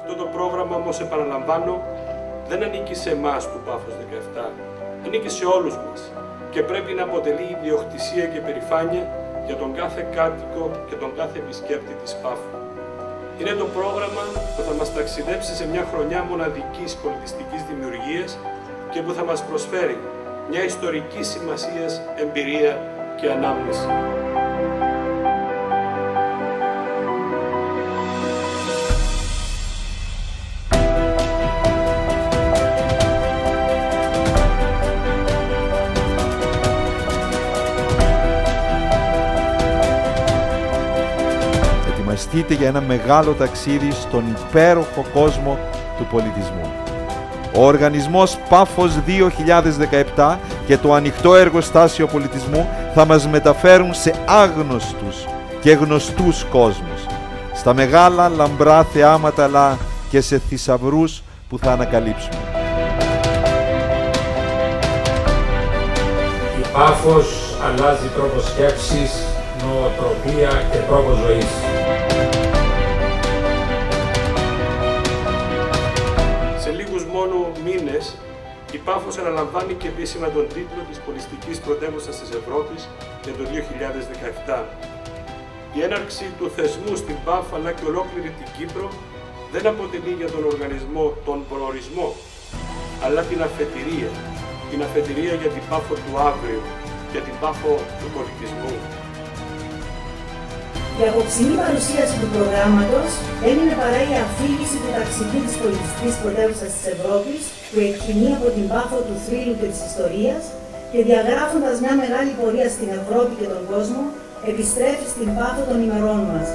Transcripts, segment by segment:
Αυτό το πρόγραμμα όμως επαναλαμβάνω δεν ανήκει σε εμάς του Πάφος 17, ανήκει σε όλους μας και πρέπει να αποτελεί ιδιοκτησία και περηφάνεια για τον κάθε κάτοικο και τον κάθε επισκέπτη της Πάφου. Είναι το πρόγραμμα που θα μας ταξιδέψει σε μια χρονιά μοναδικής πολιτιστικής δημιουργίας και που θα μας προσφέρει μια ιστορική σημασίας εμπειρία και ανάμνηση. Ετοιμαστείτε για ένα μεγάλο ταξίδι στον υπέροχο κόσμο του πολιτισμού. Ο οργανισμός Πάφος 2017 και το ανοιχτό εργοστάσιο πολιτισμού θα μας μεταφέρουν σε άγνωστους και γνωστούς κόσμους, στα μεγάλα λαμπρά θεάματα αλλά και σε θησαυρούς που θα ανακαλύψουμε. Η Πάφος αλλάζει τρόπος σκέψης, νοοτροπία και τρόπος ζωής. Η Πάφος αναλαμβάνει και επίσημα τον τίτλο της πολιστικής πρωτεύουσας της Ευρώπης για το 2017. Η έναρξη του θεσμού στην Πάφο αλλά και ολόκληρη την Κύπρο δεν αποτελεί για τον οργανισμό τον προορισμό, αλλά την αφετηρία. Την αφετηρία για την Πάφο του αύριο, για την Πάφο του πολιτισμού. Η απόψινή παρουσίαση του προγράμματος έμεινε παρά η αφήγηση του ταξιδίου της πολιτιστικής πρωτεύουσας της Ευρώπης που εκκινεί από την πάθο του θρύλου και της ιστορίας και διαγράφοντας μια μεγάλη πορεία στην Ευρώπη και τον κόσμο, επιστρέφει στην πάθο των ημερών μας.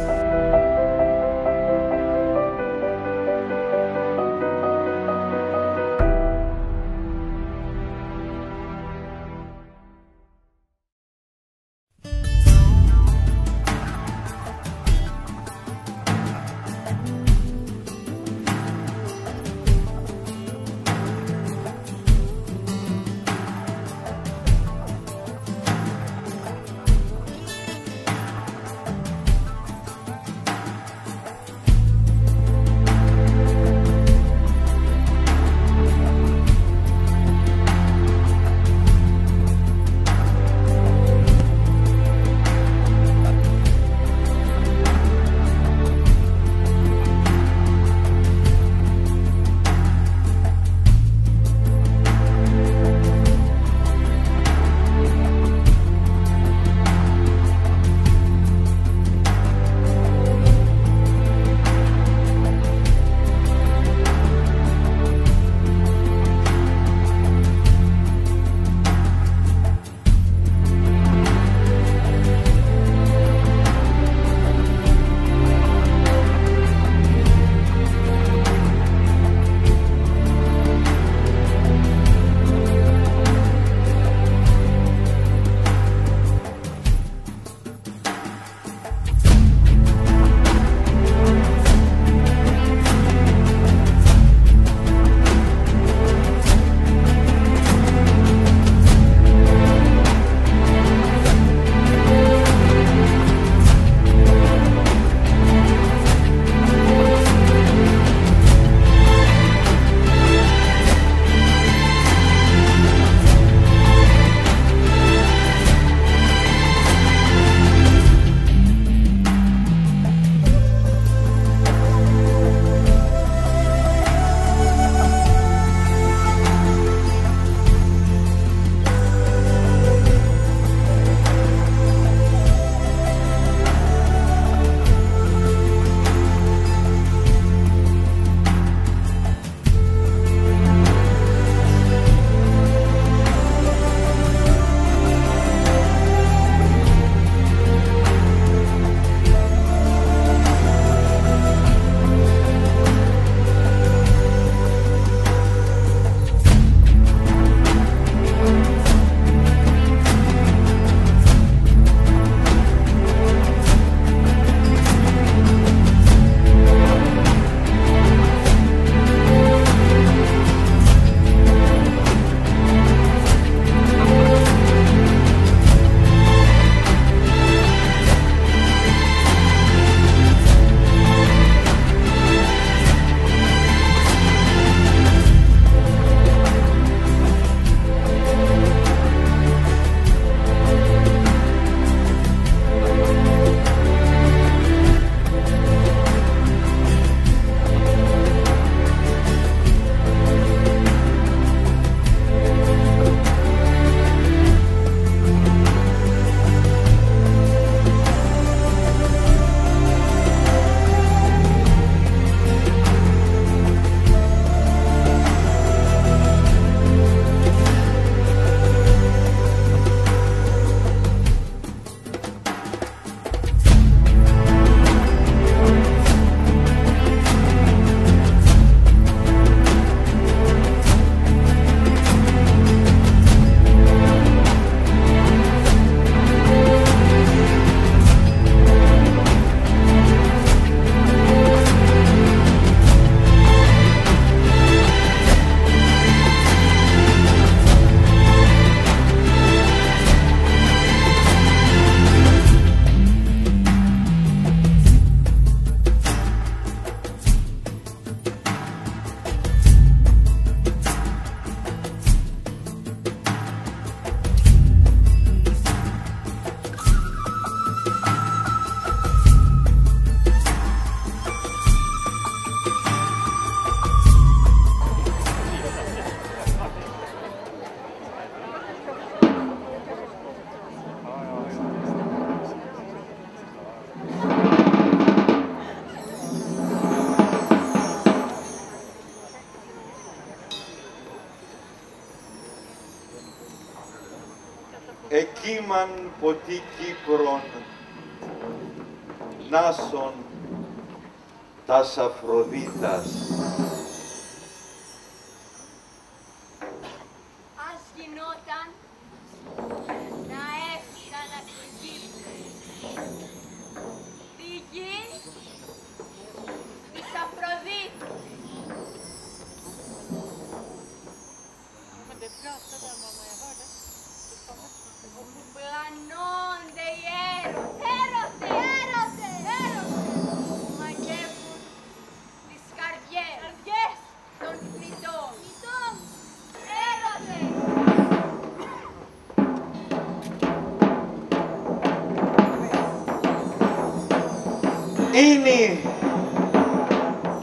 Είναι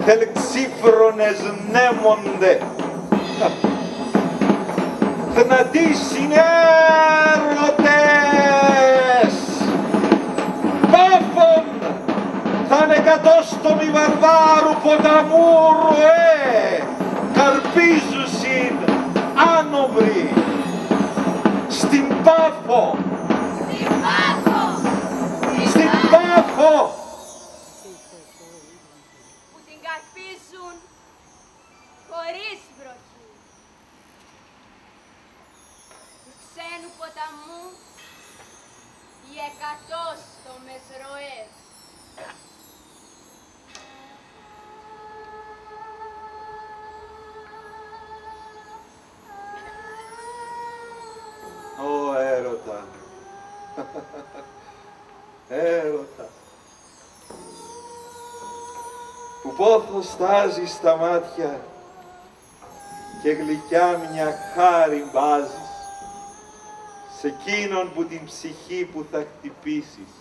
θελξίφρονες νέμονται. Θνατοί συνέρωτες. Πάφων θα είναι κατόστομοι βαρβάρου ποταμού ροέ. Στάζει στα μάτια και γλυκιά μια χάρη μπάζεις σε εκείνον που την ψυχή που θα χτυπήσεις.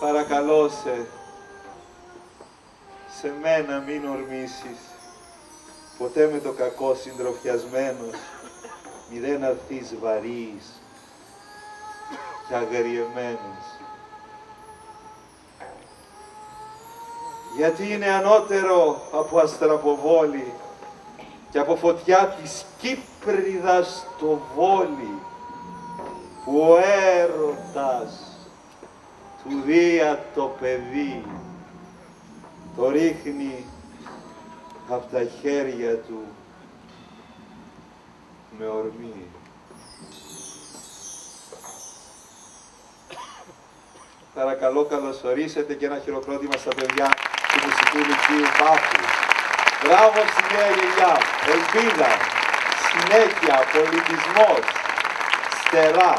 Παρακαλώ σε, σε μένα μην ορμήσεις, ποτέ με το κακό συντροφιασμένος, μη δεν αρθείς βαρύς και αγριεμένος. Γιατί είναι ανώτερο από αστραποβόλη και από φωτιά της Κύπριδας το βόλι που ο έρωτας του δία το παιδί το ρίχνει από τα χέρια του με ορμή. Παρακαλώ καλωσορίσετε και ένα χειροκρότημα στα παιδιά του Μουσικού Λυκείου Πάφου. Μπράβο στη νέα γενιά, ελπίδα, συνέχεια, πολιτισμός, στερά,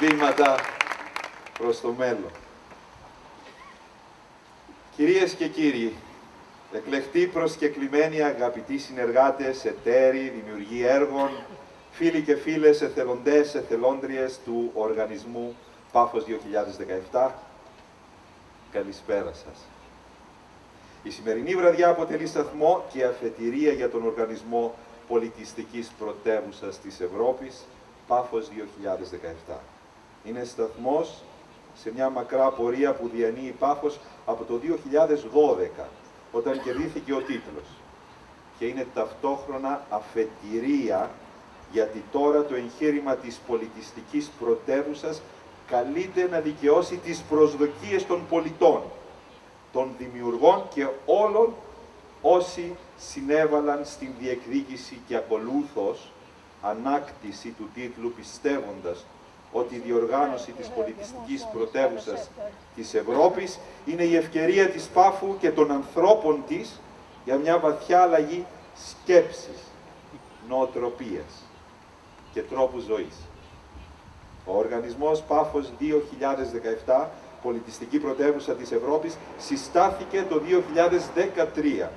βήματα προς το μέλλον. Κυρίες και κύριοι, εκλεκτοί προσκεκλημένοι αγαπητοί συνεργάτες, εταίροι, δημιουργοί έργων, φίλοι και φίλες, εθελοντές, εθελόντριες του οργανισμού Πάφος 2017, καλησπέρα σας. Η σημερινή βραδιά αποτελεί σταθμό και αφετηρία για τον Οργανισμό Πολιτιστικής Πρωτεύουσας της Ευρώπης, Πάφος 2017. Είναι σταθμός σε μια μακρά πορεία που διανύει η Πάφος από το 2012, όταν κερδίθηκε ο τίτλος. Και είναι ταυτόχρονα αφετηρία, γιατί τώρα το εγχείρημα της πολιτιστικής πρωτεύουσας καλείται να δικαιώσει τις προσδοκίες των πολιτών, των δημιουργών και όλων όσοι συνέβαλαν στην διεκδίκηση και ακολούθως ανάκτηση του τίτλου πιστεύοντας ότι η διοργάνωση της πολιτιστικής πρωτεύουσας της Ευρώπης είναι η ευκαιρία της Πάφου και των ανθρώπων της για μια βαθιά αλλαγή σκέψης, νοοτροπίας και τρόπου ζωής. Ο οργανισμός Πάφος 2017, πολιτιστική πρωτεύουσα της Ευρώπης, συστάθηκε το 2013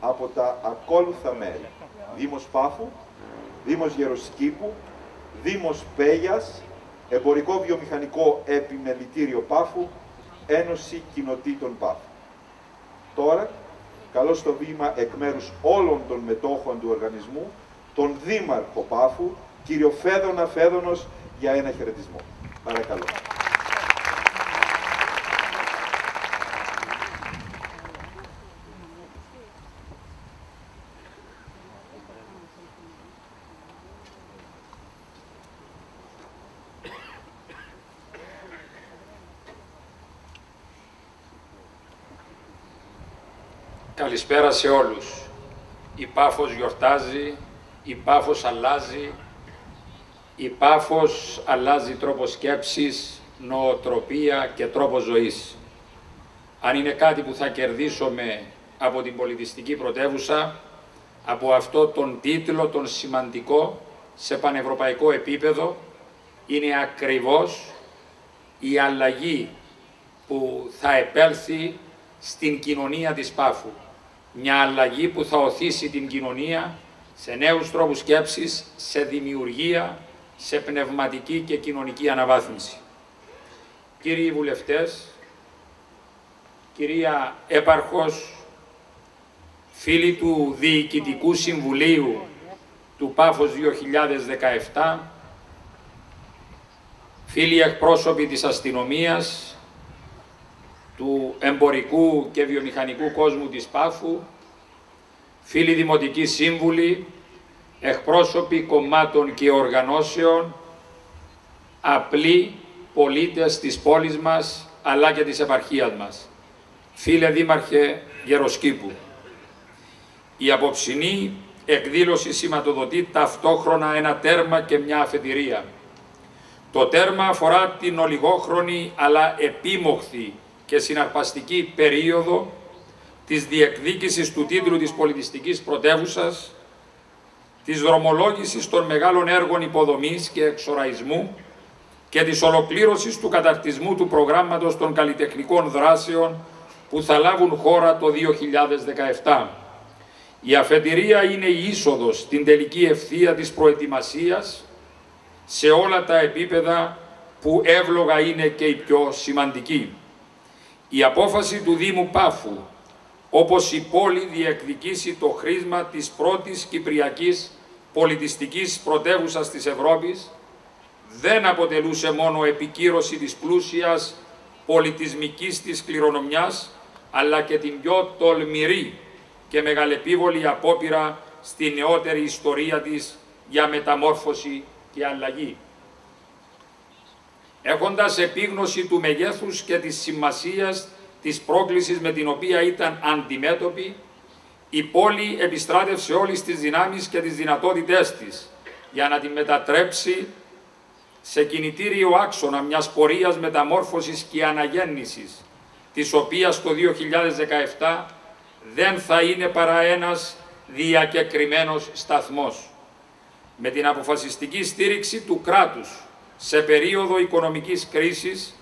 από τα ακόλουθα μέλη. Δήμος Πάφου, Δήμος Γεροσκήπου, Δήμος Πέγιας, Εμπορικό Βιομηχανικό Επιμελητήριο Πάφου, Ένωση Κοινοτήτων Πάφου. Τώρα, καλώς στο βήμα εκ μέρους όλων των μετόχων του οργανισμού, τον Δήμαρχο Πάφου, κύριο Φέδωνα Φέδωνος, για ένα χαιρετισμό. Παρακαλώ. Καλησπέρα σε όλους. Η Πάφος γιορτάζει, η Πάφος αλλάζει, η Πάφος αλλάζει τρόπο σκέψης, νοοτροπία και τρόπο ζωής. Αν είναι κάτι που θα κερδίσουμε από την πολιτιστική πρωτεύουσα, από αυτό τον τίτλο, τον σημαντικό, σε πανευρωπαϊκό επίπεδο, είναι ακριβώς η αλλαγή που θα επέλθει στην κοινωνία της Πάφου. Μια αλλαγή που θα οθήσει την κοινωνία σε νέους τρόπους σκέψης, σε δημιουργία, σε πνευματική και κοινωνική αναβάθμιση. Κύριοι βουλευτές, κυρία Έπαρχος, φίλοι του Διοικητικού Συμβουλίου του ΠΑΦΟΣ 2017, φίλοι εκπρόσωποι της αστυνομίας, του εμπορικού και βιομηχανικού κόσμου της ΠΑΦΟΥ, φίλοι δημοτικοί σύμβουλοι, εκπρόσωποι κομμάτων και οργανώσεων, απλοί πολίτες της πόλης μας αλλά και της επαρχίας μας. Φίλε Δήμαρχε Γεροσκήπου, η απόψινή εκδήλωση σηματοδοτεί ταυτόχρονα ένα τέρμα και μια αφετηρία. Το τέρμα αφορά την ολιγόχρονη αλλά επίμοχθη και συναρπαστική περίοδο της διεκδίκησης του τίτλου της πολιτιστικής πρωτεύουσας, της δρομολόγησης των μεγάλων έργων υποδομής και εξοραϊσμού και της ολοκλήρωσης του καταρτισμού του προγράμματος των καλλιτεχνικών δράσεων που θα λάβουν χώρα το 2017. Η αφετηρία είναι η είσοδος στην τελική ευθεία της προετοιμασίας σε όλα τα επίπεδα που εύλογα είναι και η πιο σημαντική. Η απόφαση του Δήμου Πάφου, όπως η πόλη διεκδικήσει το χρήσμα της πρώτης κυπριακής πολιτιστικής πρωτεύουσας της Ευρώπης, δεν αποτελούσε μόνο επικύρωση της πλούσιας πολιτισμικής της κληρονομιάς, αλλά και την πιο τολμηρή και μεγαλεπίβολη απόπειρα στη νεότερη ιστορία της για μεταμόρφωση και αλλαγή. Έχοντας επίγνωση του μεγέθους και της σημασίας της πρόκλησης με την οποία ήταν αντιμέτωπη, η πόλη επιστράτευσε όλες τις δυνάμεις και τις δυνατότητές της για να την μετατρέψει σε κινητήριο άξονα μιας πορείας μεταμόρφωσης και αναγέννησης, της οποίας το 2017 δεν θα είναι παρά ένας διακεκριμένος σταθμός. Με την αποφασιστική στήριξη του κράτους σε περίοδο οικονομικής κρίσης,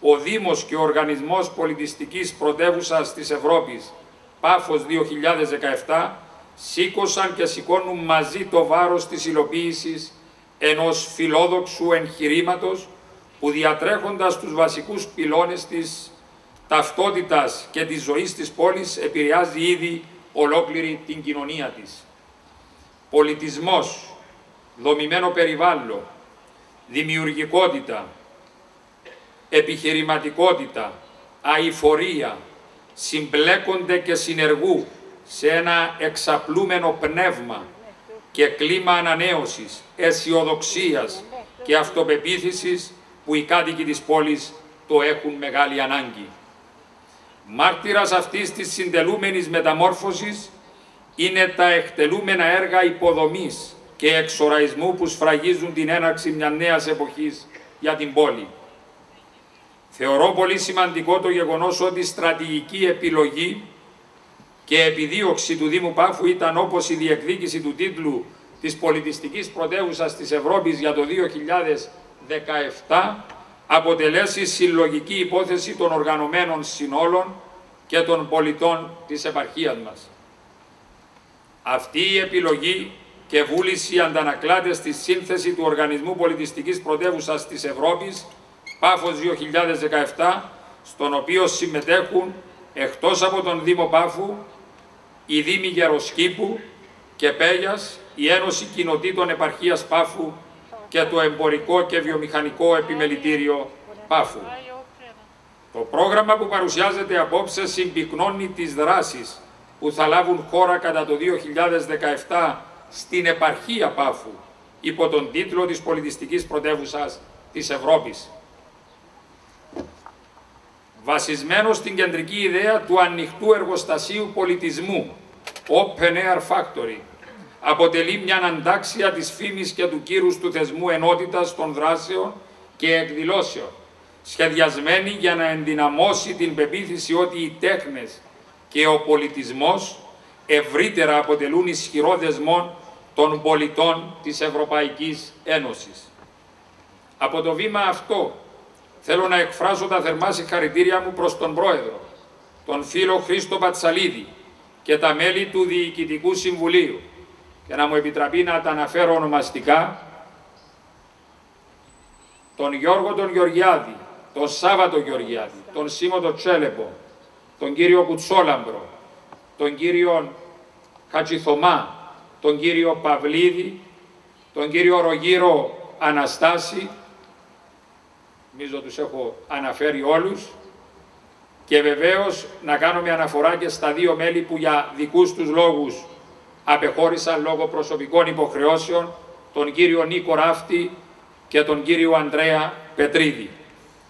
ο Δήμος και ο Οργανισμός Πολιτιστικής Πρωτεύουσας της Ευρώπης, ΠΑΦΟΣ 2017, σήκωσαν και σηκώνουν μαζί το βάρος της υλοποίησης ενός φιλόδοξου εγχειρήματος που διατρέχοντας τους βασικούς πυλώνες της ταυτότητας και της ζωής της πόλης επηρεάζει ήδη ολόκληρη την κοινωνία της. Πολιτισμός, δομημένο περιβάλλον, δημιουργικότητα, επιχειρηματικότητα, αηφορία, συμπλέκονται και συνεργού σε ένα εξαπλούμενο πνεύμα και κλίμα ανανέωσης, αισιοδοξίας και αυτοπεποίθησης που οι κάτοικοι της πόλης το έχουν μεγάλη ανάγκη. Μάρτυρας αυτής της συντελούμενης μεταμόρφωσης είναι τα εκτελούμενα έργα υποδομής και εξοραϊσμού που σφραγίζουν την έναρξη μιας νέας εποχής για την πόλη. Θεωρώ πολύ σημαντικό το γεγονός ότι η στρατηγική επιλογή και επιδίωξη του Δήμου Πάφου ήταν όπως η διεκδίκηση του τίτλου της πολιτιστικής πρωτεύουσας της Ευρώπης για το 2017 αποτελέσει συλλογική υπόθεση των οργανωμένων συνόλων και των πολιτών της επαρχίας μας. Αυτή η επιλογή και βούληση αντανακλάται στη σύνθεση του Οργανισμού Πολιτιστικής Πρωτεύουσας της Ευρώπης, Πάφος 2017, στον οποίο συμμετέχουν εκτός από τον Δήμο Πάφου, η Δήμη Γεροσκήπου και Πέγιας, η Ένωση Κοινοτήτων Επαρχίας Πάφου και το Εμπορικό και Βιομηχανικό Επιμελητήριο Πάφου. Το πρόγραμμα που παρουσιάζεται απόψε συμπυκνώνει τις δράσεις που θα λάβουν χώρα κατά το 2017 στην επαρχία Πάφου υπό τον τίτλο της πολιτιστικής πρωτεύουσας της Ευρώπης. βασισμένος στην κεντρική ιδέα του ανοιχτού εργοστασίου πολιτισμού, Open Air Factory, αποτελεί μια αντάξια της φήμης και του κύρους του θεσμού ενότητας των δράσεων και εκδηλώσεων, σχεδιασμένη για να ενδυναμώσει την πεποίθηση ότι οι τέχνες και ο πολιτισμός ευρύτερα αποτελούν ισχυρό δεσμό των πολιτών της Ευρωπαϊκής Ένωσης. Από το βήμα αυτό θέλω να εκφράσω τα θερμά συγχαρητήρια μου προς τον Πρόεδρο, τον φίλο Χρήστο Πατσαλίδη και τα μέλη του Διοικητικού Συμβουλίου και να μου επιτραπεί να τα αναφέρω ονομαστικά τον Γιώργο τον Γεωργιάδη, τον Σάββατο Γεωργιάδη, τον Σίμω τον Τσέλεπο, τον κύριο Κουτσόλαμπρο, τον κύριο Χατζηθωμά, τον κύριο Παυλίδη, τον κύριο Ρογύρο Αναστάση, νομίζω τους έχω αναφέρει όλους, και βεβαίως να κάνω μια αναφορά και στα δύο μέλη που για δικούς τους λόγους απεχώρησαν λόγω προσωπικών υποχρεώσεων, τον κύριο Νίκο Ράφτη και τον κύριο Ανδρέα Πετρίδη.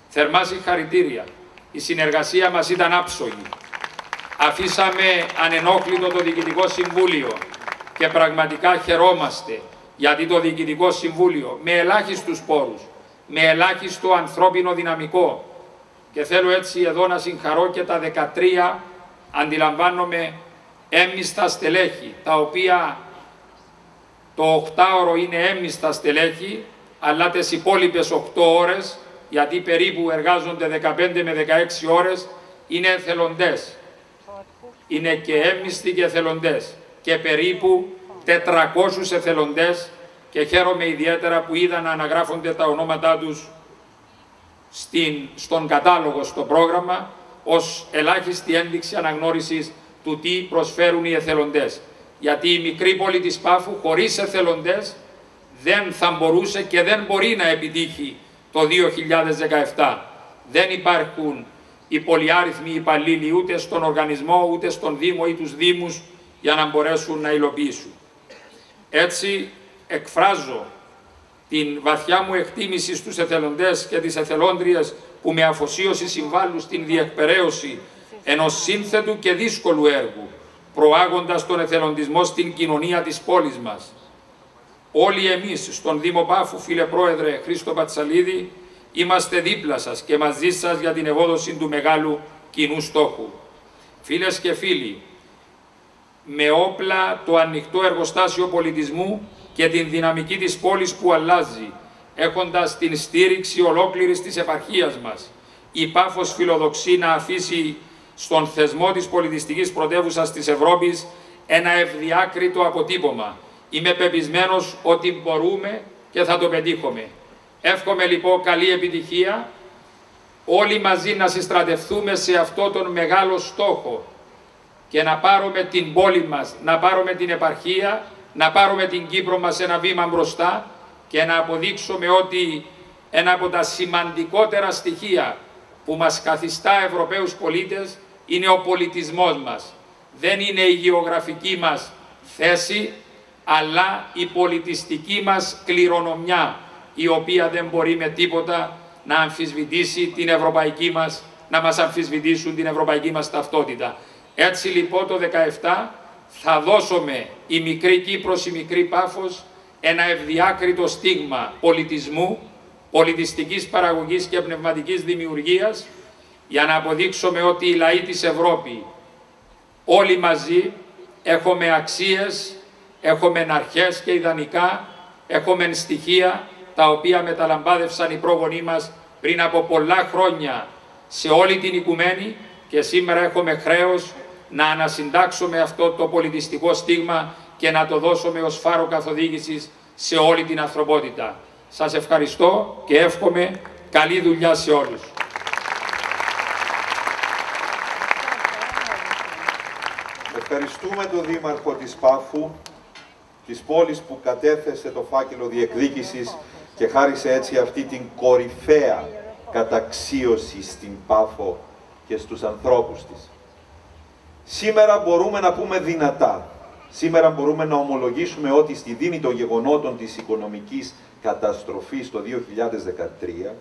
Θερμά συγχαρητήρια. Η συνεργασία μας ήταν άψογη. Αφήσαμε ανενόχλητο το Διοικητικό Συμβούλιο και πραγματικά χαιρόμαστε γιατί το Διοικητικό Συμβούλιο με ελάχιστους πόρους, με ελάχιστο ανθρώπινο δυναμικό και θέλω έτσι εδώ να συγχαρώ και τα 13 αντιλαμβάνομαι έμιστα στελέχη, τα οποία το 8ωρο είναι έμιστα στελέχη, αλλά τις υπόλοιπες 8 ώρες, γιατί περίπου εργάζονται 15 με 16 ώρες, είναι εθελοντές. Είναι και έμιστοι και εθελοντές. Και περίπου 400 εθελοντές και χαίρομαι ιδιαίτερα που είδα να αναγράφονται τα ονόματά τους στην, στον κατάλογο, στο πρόγραμμα, ως ελάχιστη ένδειξη αναγνώρισης του τι προσφέρουν οι εθελοντές. Γιατί η μικρή πόλη της Πάφου χωρίς εθελοντές δεν θα μπορούσε και δεν μπορεί να επιτύχει το 2017. Δεν υπάρχουν οι πολυάριθμοι υπαλλήλοι ούτε στον οργανισμό, ούτε στον Δήμο ή τους Δήμους για να μπορέσουν να υλοποιήσουν. Έτσι εκφράζω την βαθιά μου εκτίμηση στους εθελοντές και τις εθελόντριες που με αφοσίωση συμβάλλουν στην διεκπαιρέωση ενός σύνθετου και δύσκολου έργου, προάγοντας τον εθελοντισμό στην κοινωνία της πόλης μας. Όλοι εμείς στον Δήμο Πάφου, φίλε Πρόεδρε Χρήστο Πατσαλίδη, είμαστε δίπλα σας και μαζί σας για την ευόδοση του μεγάλου κοινού στόχου. Φίλες και φίλοι, με όπλα το ανοιχτό εργοστάσιο πολιτισμού και την δυναμική της πόλης που αλλάζει, έχοντας την στήριξη ολόκληρης της επαρχίας μας, η Πάφος φιλοδοξεί να αφήσει στον θεσμό της πολιτιστικής πρωτεύουσας της Ευρώπης ένα ευδιάκριτο αποτύπωμα. Είμαι πεπισμένος ότι μπορούμε και θα το πετύχουμε. Εύχομαι λοιπόν καλή επιτυχία όλοι μαζί να συστρατευτούμε σε αυτό τον μεγάλο στόχο και να πάρουμε την πόλη μας, να πάρουμε την επαρχία, να πάρουμε την Κύπρο μας ένα βήμα μπροστά και να αποδείξουμε ότι ένα από τα σημαντικότερα στοιχεία που μας καθιστά Ευρωπαίους πολίτες είναι ο πολιτισμός μας. Δεν είναι η γεωγραφική μας θέση, αλλά η πολιτιστική μας κληρονομιά, η οποία δεν μπορεί με τίποτα να αμφισβητήσει την ευρωπαϊκή μας, να μας αμφισβητήσουν την ευρωπαϊκή μας ταυτότητα. Έτσι λοιπόν το 17 θα δώσουμε η μικρή Κύπρος, η μικρή Πάφος, ένα ευδιάκριτο στίγμα πολιτισμού, πολιτιστικής παραγωγής και πνευματικής δημιουργίας, για να αποδείξουμε ότι οι λαοί της Ευρώπη όλοι μαζί έχουμε αξίες, έχουμε αρχές και ιδανικά, έχουμε στοιχεία τα οποία μεταλαμπάδευσαν οι πρόγονοί μας πριν από πολλά χρόνια σε όλη την οικουμένη και σήμερα έχουμε χρέος να ανασυντάξουμε αυτό το πολιτιστικό στίγμα και να το δώσουμε ως φάρο καθοδήγησης σε όλη την ανθρωπότητα. Σας ευχαριστώ και εύχομαι καλή δουλειά σε όλους. Ευχαριστούμε τον Δήμαρχο της Πάφου, της πόλης που κατέθεσε το φάκελο διεκδίκησης και χάρισε έτσι αυτή την κορυφαία καταξίωση στην Πάφο και στους ανθρώπους της. Σήμερα μπορούμε να πούμε δυνατά, σήμερα μπορούμε να ομολογήσουμε ότι στη δίνη των γεγονότων της οικονομικής καταστροφής το 2013,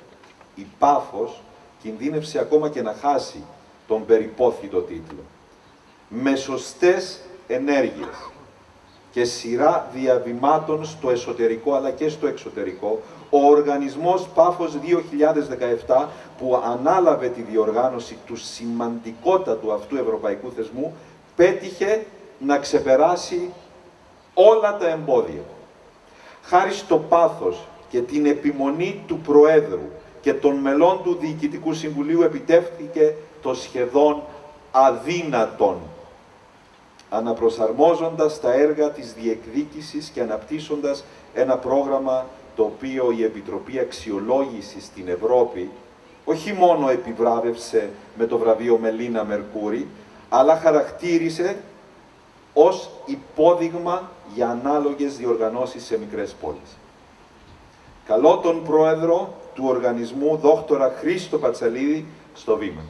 η Πάφος κινδύνευσε ακόμα και να χάσει τον περιπόθητο τίτλο. Με σωστές ενέργειες και σειρά διαβημάτων στο εσωτερικό αλλά και στο εξωτερικό, ο οργανισμός Πάφος 2017 που ανάλαβε τη διοργάνωση του σημαντικότατου αυτού ευρωπαϊκού θεσμού πέτυχε να ξεπεράσει όλα τα εμπόδια. Χάρη στο πάθος και την επιμονή του Προέδρου και των μελών του Διοικητικού Συμβουλίου επιτεύχθηκε το σχεδόν αδύνατον αναπροσαρμόζοντας τα έργα της διεκδίκησης και αναπτύσσοντας ένα πρόγραμμα το οποίο η Επιτροπή Αξιολόγησης στην Ευρώπη όχι μόνο επιβράβευσε με το βραβείο Μελίνα Μερκούρη, αλλά χαρακτήρισε ως υπόδειγμα για ανάλογες διοργανώσεις σε μικρές πόλεις. Καλώ τον Πρόεδρο του Οργανισμού, Δόκτορα Χρήστο Πατσαλίδη, στο βήμα.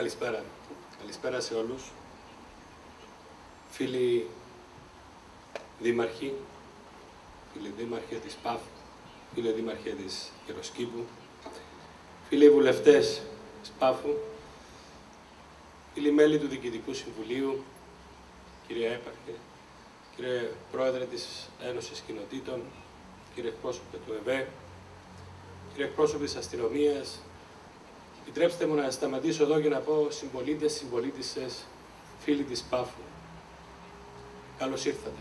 Καλησπέρα. Καλησπέρα σε όλους. Φίλοι δήμαρχοι, φίλοι δήμαρχοι της ΠΑΦ, φίλοι δήμαρχοι της Γεροσκήπου, φίλοι βουλευτές της ΠΑΦου, φίλοι μέλη του Διοικητικού Συμβουλίου, κύριε Έπαρχε, κύριε Πρόεδρε της Ένωσης Κοινοτήτων, κύριε εκπρόσωπε του ΕΒΕ, κύριε εκπρόσωπε της αστυνομίας, Επιτρέψτε μου να σταματήσω εδώ και να πω συμπολίτες, συμπολίτησες, φίλοι της Πάφου. Καλώς ήρθατε.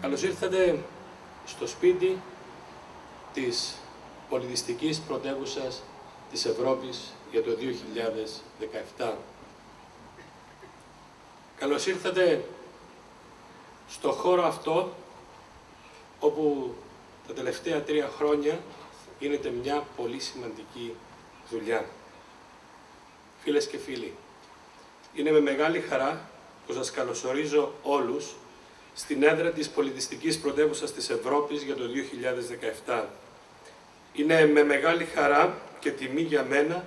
Καλώς ήρθατε στο σπίτι της πολιτιστικής πρωτεύουσας της Ευρώπης για το 2017. Καλώς ήρθατε στο χώρο αυτό όπου τα τελευταία τρία χρόνια γίνεται μια πολύ σημαντική δουλειά. Φίλες και φίλοι, είναι με μεγάλη χαρά που σας καλωσορίζω όλους στην έδρα της πολιτιστικής πρωτεύουσας της Ευρώπης για το 2017. Είναι με μεγάλη χαρά και τιμή για μένα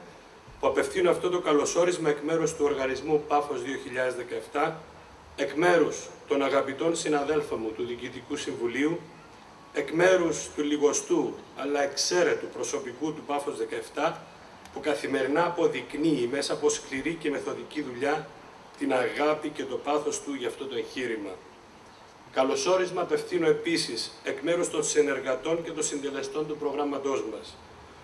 που απευθύνω αυτό το καλωσόρισμα εκ μέρους του οργανισμού Πάφος 2017, εκ μέρους των αγαπητών συναδέλφων μου του Διοικητικού Συμβουλίου, εκ μέρους του λιγοστού αλλά εξαίρετου προσωπικού του Πάφος 17, που καθημερινά αποδεικνύει μέσα από σκληρή και μεθοδική δουλειά την αγάπη και το πάθος του για αυτό το εγχείρημα. Καλωσόρισμα απευθύνω επίσης εκ μέρους των συνεργατών και των συντελεστών του προγράμματός μας.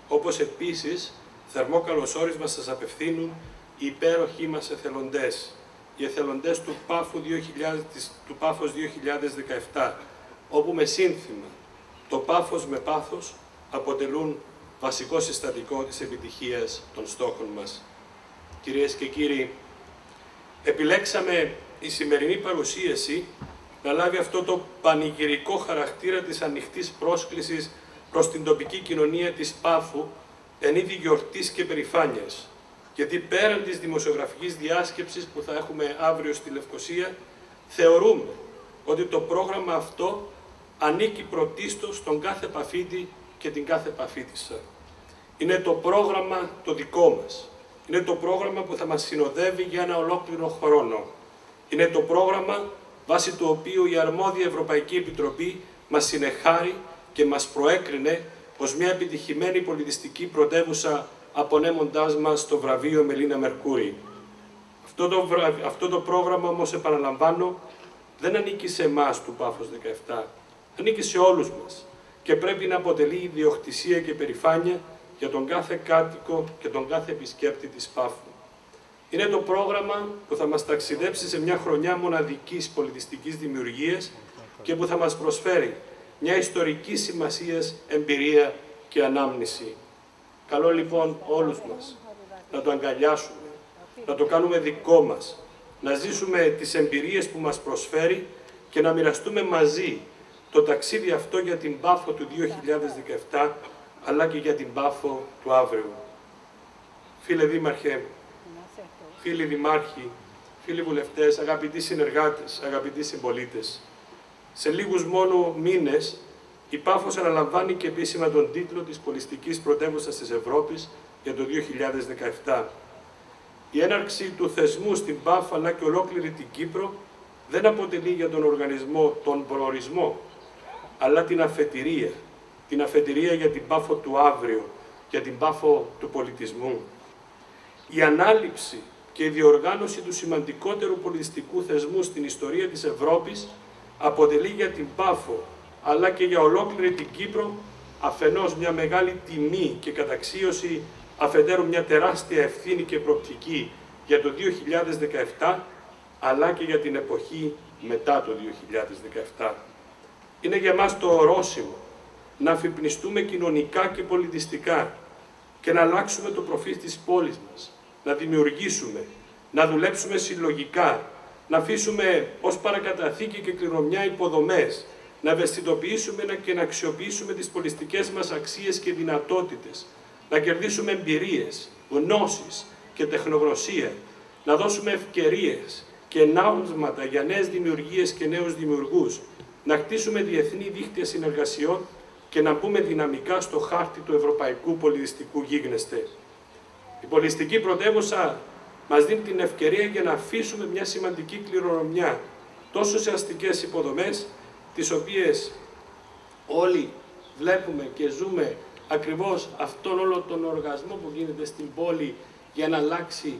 Όπως επίσης, θερμό καλωσόρισμα σας απευθύνουν οι υπέροχοι μας εθελοντές, οι εθελοντές του, ΠΑΦΟ 2000, του ΠΑΦΟΣ 2017, όπου με σύνθημα «Το πάθος με πάθος» αποτελούν βασικός συστατικός της επιτυχίας των στόχων μας. Κυρίες και κύριοι, επιλέξαμε η σημερινή παρουσίαση να λάβει αυτό το πανηγυρικό χαρακτήρα της ανοιχτής πρόσκλησης προς την τοπική κοινωνία της Πάφου εν είδη γιορτής και περηφάνειας. Γιατί πέραν της δημοσιογραφικής διάσκεψης που θα έχουμε αύριο στη Λευκοσία, θεωρούμε ότι το πρόγραμμα αυτό ανήκει πρωτίστως στον κάθε παφίτη και την κάθε παφίτισσα. Είναι το πρόγραμμα το δικό μας. Είναι το πρόγραμμα που θα μας συνοδεύει για ένα ολόκληρο χρόνο. Είναι το πρόγραμμα βάσει του οποίου η αρμόδια Ευρωπαϊκή Επιτροπή μας συνεχάρει και μας προέκρινε ως μια επιτυχημένη πολιτιστική πρωτεύουσα απονέμοντάς μας το βραβείο Μελίνα Μερκούρη. Αυτό το, αυτό το πρόγραμμα όμως επαναλαμβάνω δεν ανήκει σε εμάς του Πάφος 17, ανήκει σε όλους μας και πρέπει να αποτελεί ιδιοκτησία και περηφάνεια για τον κάθε κάτοικο και τον κάθε επισκέπτη της Πάφου. Είναι το πρόγραμμα που θα μας ταξιδέψει σε μια χρονιά μοναδικής πολιτιστικής δημιουργίας και που θα μας προσφέρει μια ιστορική σημασία εμπειρία και ανάμνηση. Καλό λοιπόν όλους μας να το αγκαλιάσουμε, να το κάνουμε δικό μας, να ζήσουμε τις εμπειρίες που μας προσφέρει και να μοιραστούμε μαζί το ταξίδι αυτό για την Πάφο του 2017 αλλά και για την Πάφο του αύριο. Φίλε Δήμαρχε, φίλοι Δημάρχοι, φίλοι βουλευτές, αγαπητοί συνεργάτες, αγαπητοί συμπολίτες, σε λίγους μόνο μήνες η Πάφος αναλαμβάνει και επίσημα τον τίτλο της πολιστικής πρωτεύουσας της Ευρώπης για το 2017. Η έναρξη του θεσμού στην ΠΑΦ αλλά και ολόκληρη την Κύπρο δεν αποτελεί για τον οργανισμό τον προορισμό, αλλά την αφετηρία. Την αφετηρία για την πάφο του αύριο, για την πάφο του πολιτισμού. Η ανάληψη και η διοργάνωση του σημαντικότερου πολιτιστικού θεσμού στην ιστορία της Ευρώπης αποτελεί για την Πάφο, αλλά και για ολόκληρη την Κύπρο, αφενός μια μεγάλη τιμή και καταξίωση, αφετέρου μια τεράστια ευθύνη και προπτική για το 2017, αλλά και για την εποχή μετά το 2017. Είναι για μας το ορόσημο να αφυπνιστούμε κοινωνικά και πολιτιστικά και να αλλάξουμε το προφίλ της πόλης μας, να δημιουργήσουμε, να δουλέψουμε συλλογικά, να αφήσουμε ως παρακαταθήκη και κληρονομιά υποδομές, να ευαισθητοποιήσουμε και να αξιοποιήσουμε τις πολιστικές μας αξίες και δυνατότητες, να κερδίσουμε εμπειρίες, γνώσεις και τεχνογνωσία, να δώσουμε ευκαιρίες και ναύσματα για νέες δημιουργίες και νέους δημιουργούς, να χτίσουμε διεθνή δίκτυα συνεργασιών και να μπούμε δυναμικά στο χάρτη του ευρωπαϊκού πολιτιστικού γίγνεσθε. Η πολιτιστική πρωτεύουσα μας δίνει την ευκαιρία για να αφήσουμε μια σημαντική κληρονομιά τόσο σε αστικές υποδομές, τις οποίες όλοι βλέπουμε και ζούμε ακριβώς αυτόν όλο τον οργασμό που γίνεται στην πόλη για να αλλάξει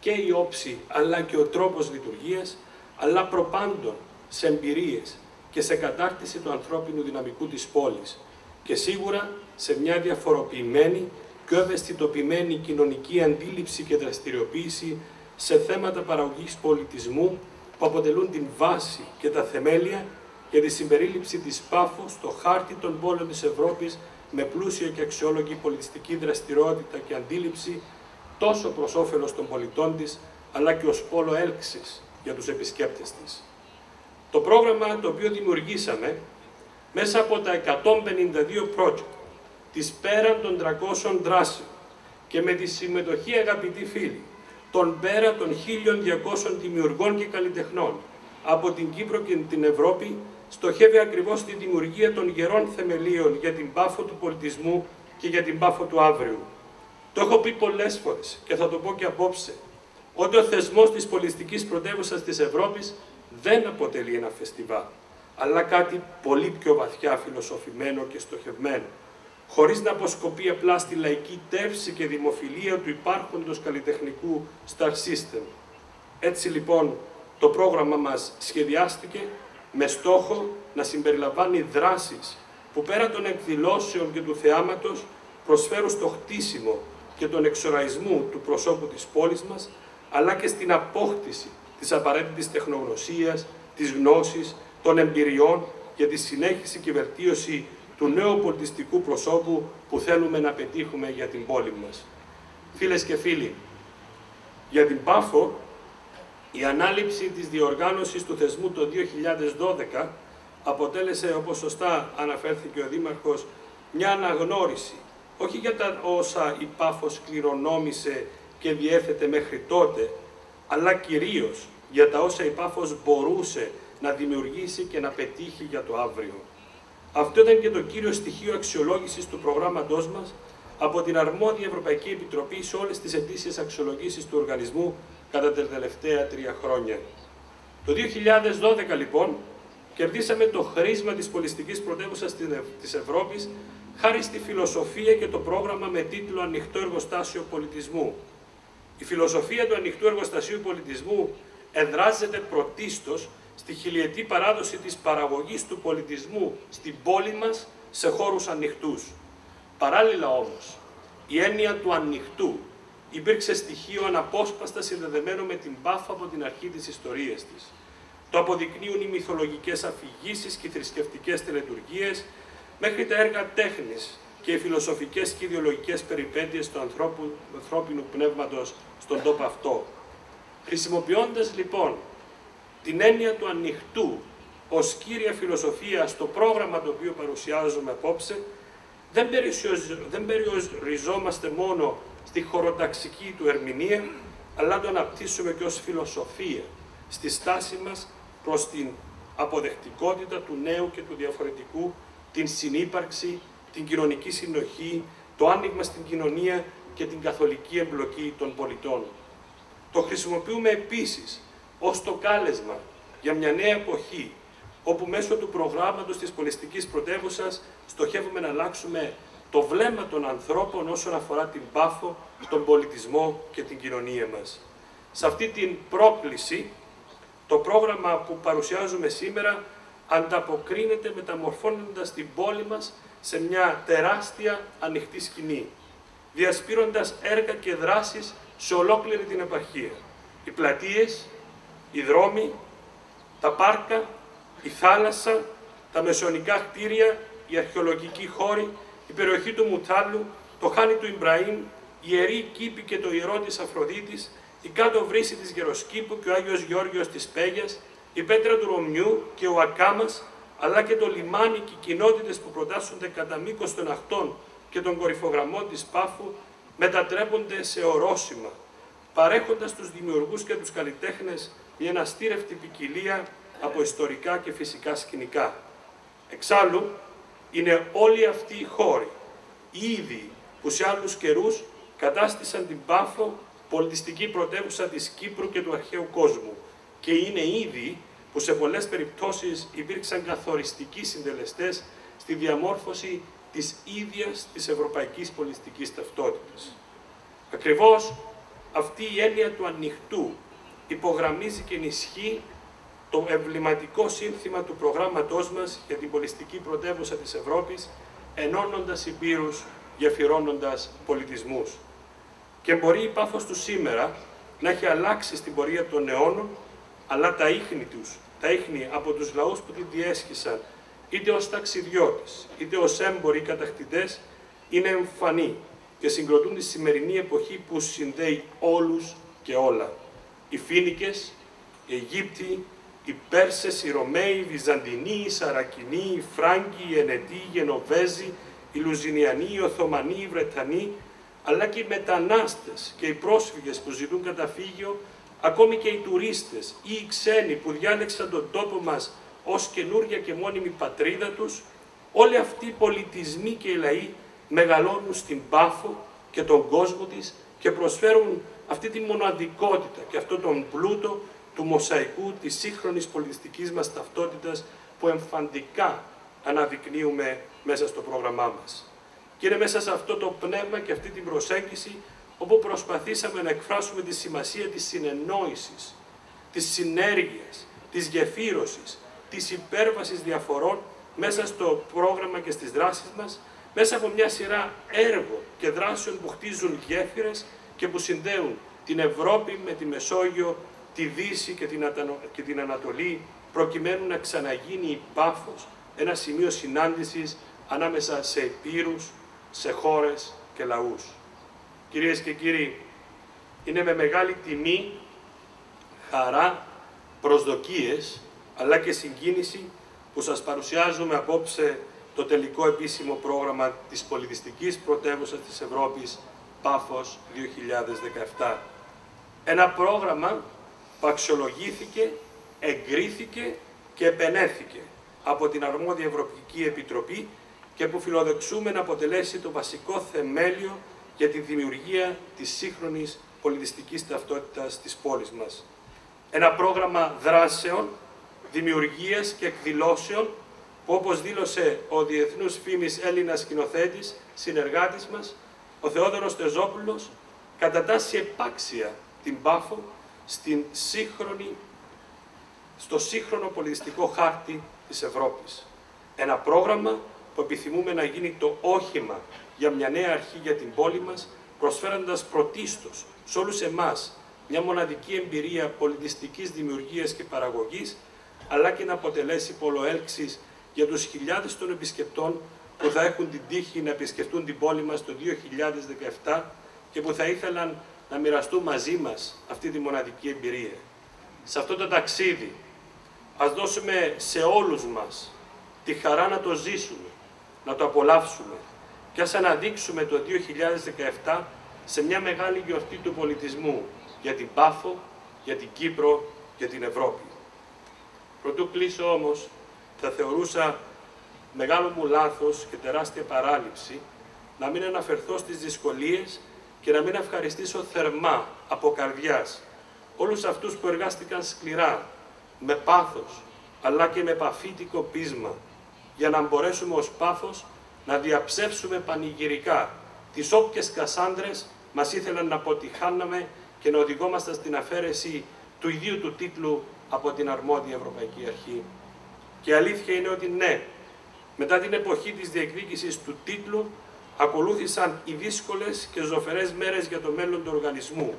και η όψη αλλά και ο τρόπος λειτουργίας, αλλά προπάντων σε εμπειρίες και σε κατάρτιση του ανθρώπινου δυναμικού της πόλης και σίγουρα σε μια διαφοροποιημένη πιο ευαισθητοποιημένη κοινωνική αντίληψη και δραστηριοποίηση σε θέματα παραγωγής πολιτισμού που αποτελούν την βάση και τα θεμέλια για τη συμπερίληψη της ΠΑΦΟ στο χάρτη των πόλεων της Ευρώπης με πλούσια και αξιόλογη πολιτιστική δραστηριότητα και αντίληψη τόσο προς όφελος των πολιτών της, αλλά και ως πόλο έλξης για τους επισκέπτες της. Το πρόγραμμα το οποίο δημιουργήσαμε μέσα από τα 152 project της πέραν των 300 δράσεων και με τη συμμετοχή αγαπητοί φίλοι των πέρα των 1.200 δημιουργών και καλλιτεχνών από την Κύπρο και την Ευρώπη στοχεύει ακριβώς στη δημιουργία των γερών θεμελίων για την πάφο του πολιτισμού και για την πάφο του αύριου. Το έχω πει πολλές φορές και θα το πω και απόψε, ότι ο θεσμός της πολιτιστικής πρωτεύουσας της Ευρώπης δεν αποτελεί ένα φεστιβάλ, αλλά κάτι πολύ πιο βαθιά φιλοσοφημένο και στοχευμένο χωρίς να αποσκοπεί απλά στη λαϊκή τεύση και δημοφιλία του υπάρχοντος καλλιτεχνικού Star System. Έτσι λοιπόν το πρόγραμμα μας σχεδιάστηκε με στόχο να συμπεριλαμβάνει δράσεις που πέρα των εκδηλώσεων και του θεάματος προσφέρουν στο χτίσιμο και τον εξοραϊσμό του προσώπου της πόλης μας, αλλά και στην απόκτηση της απαραίτητης τεχνογνωσίας, της γνώσης, των εμπειριών για τη συνέχιση και βελτίωση του νέου πολιτιστικού προσώπου που θέλουμε να πετύχουμε για την πόλη μας. Φίλες και φίλοι, για την Πάφο, η ανάληψη της διοργάνωσης του θεσμού το 2012 αποτέλεσε, όπως σωστά αναφέρθηκε ο Δήμαρχος, μια αναγνώριση, όχι για τα όσα η Πάφος κληρονόμησε και διέθετε μέχρι τότε, αλλά κυρίως για τα όσα η Πάφος μπορούσε να δημιουργήσει και να πετύχει για το αύριο. Αυτό ήταν και το κύριο στοιχείο αξιολόγησης του προγράμματός μας από την αρμόδια Ευρωπαϊκή Επιτροπή σε όλες τις αιτήσει αξιολογήσεις του οργανισμού κατά τα τελευταία τρία χρόνια. Το 2012 λοιπόν κερδίσαμε το χρήσμα της πολιστικής πρωτεύουσα της Ευρώπης χάρη στη φιλοσοφία και το πρόγραμμα με τίτλο «Ανοιχτό εργοστάσιο πολιτισμού». Η φιλοσοφία του ανοιχτού εργοστασίου πολιτισμού εδράζεται πρωτίστως στη χιλιετή παράδοση της παραγωγής του πολιτισμού στην πόλη μας σε χώρους ανοιχτούς. Παράλληλα όμως, η έννοια του ανοιχτού υπήρξε στοιχείο αναπόσπαστα συνδεδεμένο με την Πάφα από την αρχή της ιστορίας της. Το αποδεικνύουν οι μυθολογικές αφηγήσεις και οι θρησκευτικές τελετουργίες, μέχρι τα έργα τέχνης και οι φιλοσοφικές και ιδεολογικές περιπέτειες του ανθρώπινου πνεύματος στον τόπο αυτό. Χρησιμοποιώντας λοιπόν την έννοια του ανοιχτού ως κύρια φιλοσοφία στο πρόγραμμα το οποίο παρουσιάζουμε απόψε, δεν, δεν περιοριζόμαστε μόνο στη χωροταξική του ερμηνεία, αλλά το αναπτύσσουμε και ως φιλοσοφία στη στάση μας προς την αποδεκτικότητα του νέου και του διαφορετικού, την συνύπαρξη, την κοινωνική συνοχή, το άνοιγμα στην κοινωνία και την καθολική εμπλοκή των πολιτών. Το χρησιμοποιούμε επίσης ως το κάλεσμα για μια νέα εποχή, όπου μέσω του προγράμματος της πολιστικής πρωτεύουσα στοχεύουμε να αλλάξουμε το βλέμμα των ανθρώπων όσον αφορά την πάφο, τον πολιτισμό και την κοινωνία μας. Σε αυτή την πρόκληση, το πρόγραμμα που παρουσιάζουμε σήμερα ανταποκρίνεται μεταμορφώνοντας την πόλη μας σε μια τεράστια ανοιχτή σκηνή, διασπείροντας έργα και δράσεις σε ολόκληρη την επαρχία. Οι πλατείες, οι δρόμοι, τα πάρκα, η θάλασσα, τα μεσονικά κτίρια, οι αρχαιολογικοί χώροι, η περιοχή του Μουτάλου, το χάνι του Ιμπραήμ, η ιερή κήπη και το ιερό της Αφροδίτης, η κάτω βρύση της Γεροσκήπου και ο Άγιος Γιώργιος της Πέγιας, η πέτρα του Ρωμιού και ο Ακάμας, αλλά και το λιμάνι και οι κοινότητες που προτάσσονται κατά μήκος των αχτών και των κορυφογραμμών της Πάφου μετατρέπονται σε ορόσημα, παρέχοντας στους δημιουργούς και τους καλλιτέχνες μια αναστήρευτη ποικιλία από ιστορικά και φυσικά σκηνικά. Εξάλλου, είναι όλοι αυτοί οι χώροι, ήδη που σε άλλους καιρούς κατάστησαν την Πάφο πολιτιστική πρωτεύουσα της Κύπρου και του αρχαίου κόσμου και είναι ήδη που σε πολλές περιπτώσεις υπήρξαν καθοριστικοί συντελεστές στη διαμόρφωση της ίδιας της ευρωπαϊκής πολιτιστικής ταυτότητας. Ακριβώς αυτή η έννοια του ανοιχτού υπογραμμίζει και ενισχύει το εμβληματικό σύνθημα του προγράμματός μας για την πολιστική πρωτεύουσα της Ευρώπης, ενώνοντας υπήρους, γεφυρώνοντας πολιτισμούς. Και μπορεί η πάφος του σήμερα να έχει αλλάξει στην πορεία των αιώνων, αλλά τα ίχνη τους, τα ίχνη από τους λαούς που την διέσχισαν, είτε ως ταξιδιώτες, είτε ως έμποροι κατακτητές, είναι εμφανή και συγκροτούν τη σημερινή εποχή που συνδέει όλους και όλα. Οι Φίνικες, οι Αιγύπτιοι, οι Πέρσες, οι Ρωμαίοι, οι Βυζαντινοί, οι Σαρακινοί, οι Φράγκοι, οι Ενετοί, οι Γενοβέζοι, οι Λουζινιανοί, οι Οθωμανοί, οι Βρετανοί, αλλά και οι μετανάστες και οι πρόσφυγες που ζητούν καταφύγιο, ακόμη και οι τουρίστες ή οι ξένοι που διάλεξαν τον τόπο μας ως καινούρια και μόνιμη πατρίδα τους, όλοι αυτοί οι πολιτισμοί και οι λαοί μεγαλώνουν στην Πάφο και τον κόσμο της και προσφέρουν αυτή τη μοναδικότητα και αυτό τον πλούτο του μοσαϊκού της σύγχρονης πολιτιστικής μας ταυτότητας που εμφαντικά αναδεικνύουμε μέσα στο πρόγραμμά μας. Και είναι μέσα σε αυτό το πνεύμα και αυτή την προσέγγιση όπου προσπαθήσαμε να εκφράσουμε τη σημασία της συνεννόησης, της συνέργειας, της γεφύρωσης, της υπέρβασης διαφορών μέσα στο πρόγραμμα και στις δράσεις μας, μέσα από μια σειρά έργων και δράσεων που χτίζουν γέφυρες και που συνδέουν την Ευρώπη με τη Μεσόγειο, τη Δύση και την, και την Ανατολή, προκειμένου να ξαναγίνει η Πάφος ένα σημείο συνάντησης ανάμεσα σε επίρους, σε χώρες και λαούς. Κυρίες και κύριοι, είναι με μεγάλη τιμή, χαρά, προσδοκίες, αλλά και συγκίνηση που σας παρουσιάζουμε απόψε το τελικό επίσημο πρόγραμμα της πολιτιστικής πρωτεύουσας της Ευρώπης, Πάφος 2017. Ένα πρόγραμμα που αξιολογήθηκε, εγκρίθηκε και επενέθηκε από την Αρμόδια Ευρωπαϊκή Επιτροπή και που φιλοδεξούμε να αποτελέσει το βασικό θεμέλιο για τη δημιουργία της σύγχρονης πολιτιστικής ταυτότητας της πόλης μας. Ένα πρόγραμμα δράσεων, δημιουργίας και εκδηλώσεων που όπως δήλωσε ο διεθνούς φήμης Έλληνας σκηνοθέτης, συνεργάτης μας, ο Θεόδωρος Τεζόπουλος, κατατάσσει επάξια την Πάφο στην σύγχρονη, στο σύγχρονο πολιτιστικό χάρτη της Ευρώπης. Ένα πρόγραμμα που επιθυμούμε να γίνει το όχημα για μια νέα αρχή για την πόλη μας, προσφέροντας πρωτίστως σε όλους εμάς μια μοναδική εμπειρία πολιτιστικής δημιουργίας και παραγωγής, αλλά και να αποτελέσει πολλοέλξης για τους χιλιάδες των επισκεπτών που θα έχουν την τύχη να επισκεφτούν την πόλη μας το 2017 και που θα ήθελαν να μοιραστούν μαζί μας αυτή τη μοναδική εμπειρία. Σε αυτό το ταξίδι ας δώσουμε σε όλους μας τη χαρά να το ζήσουμε, να το απολαύσουμε και ας αναδείξουμε το 2017 σε μια μεγάλη γιορτή του πολιτισμού για την Πάφο, για την Κύπρο, για την Ευρώπη. Πρωτού κλείσω όμως, θα θεωρούσα μεγάλο μου λάθος και τεράστια παράληψη να μην αναφερθώ στις δυσκολίες και να μην ευχαριστήσω θερμά από καρδιάς όλους αυτούς που εργάστηκαν σκληρά, με πάθος, αλλά και με παφίτικο πείσμα, για να μπορέσουμε ως πάφος να διαψεύσουμε πανηγυρικά τις όποιες κασάνδρες μας ήθελαν να αποτυχάναμε και να οδηγόμαστε στην αφαίρεση του ιδίου του τίτλου από την αρμόδια Ευρωπαϊκή Αρχή. Και η αλήθεια είναι ότι ναι, μετά την εποχή της διεκδίκησης του τίτλου, ακολούθησαν οι δύσκολες και ζωφερές μέρες για το μέλλον του οργανισμού,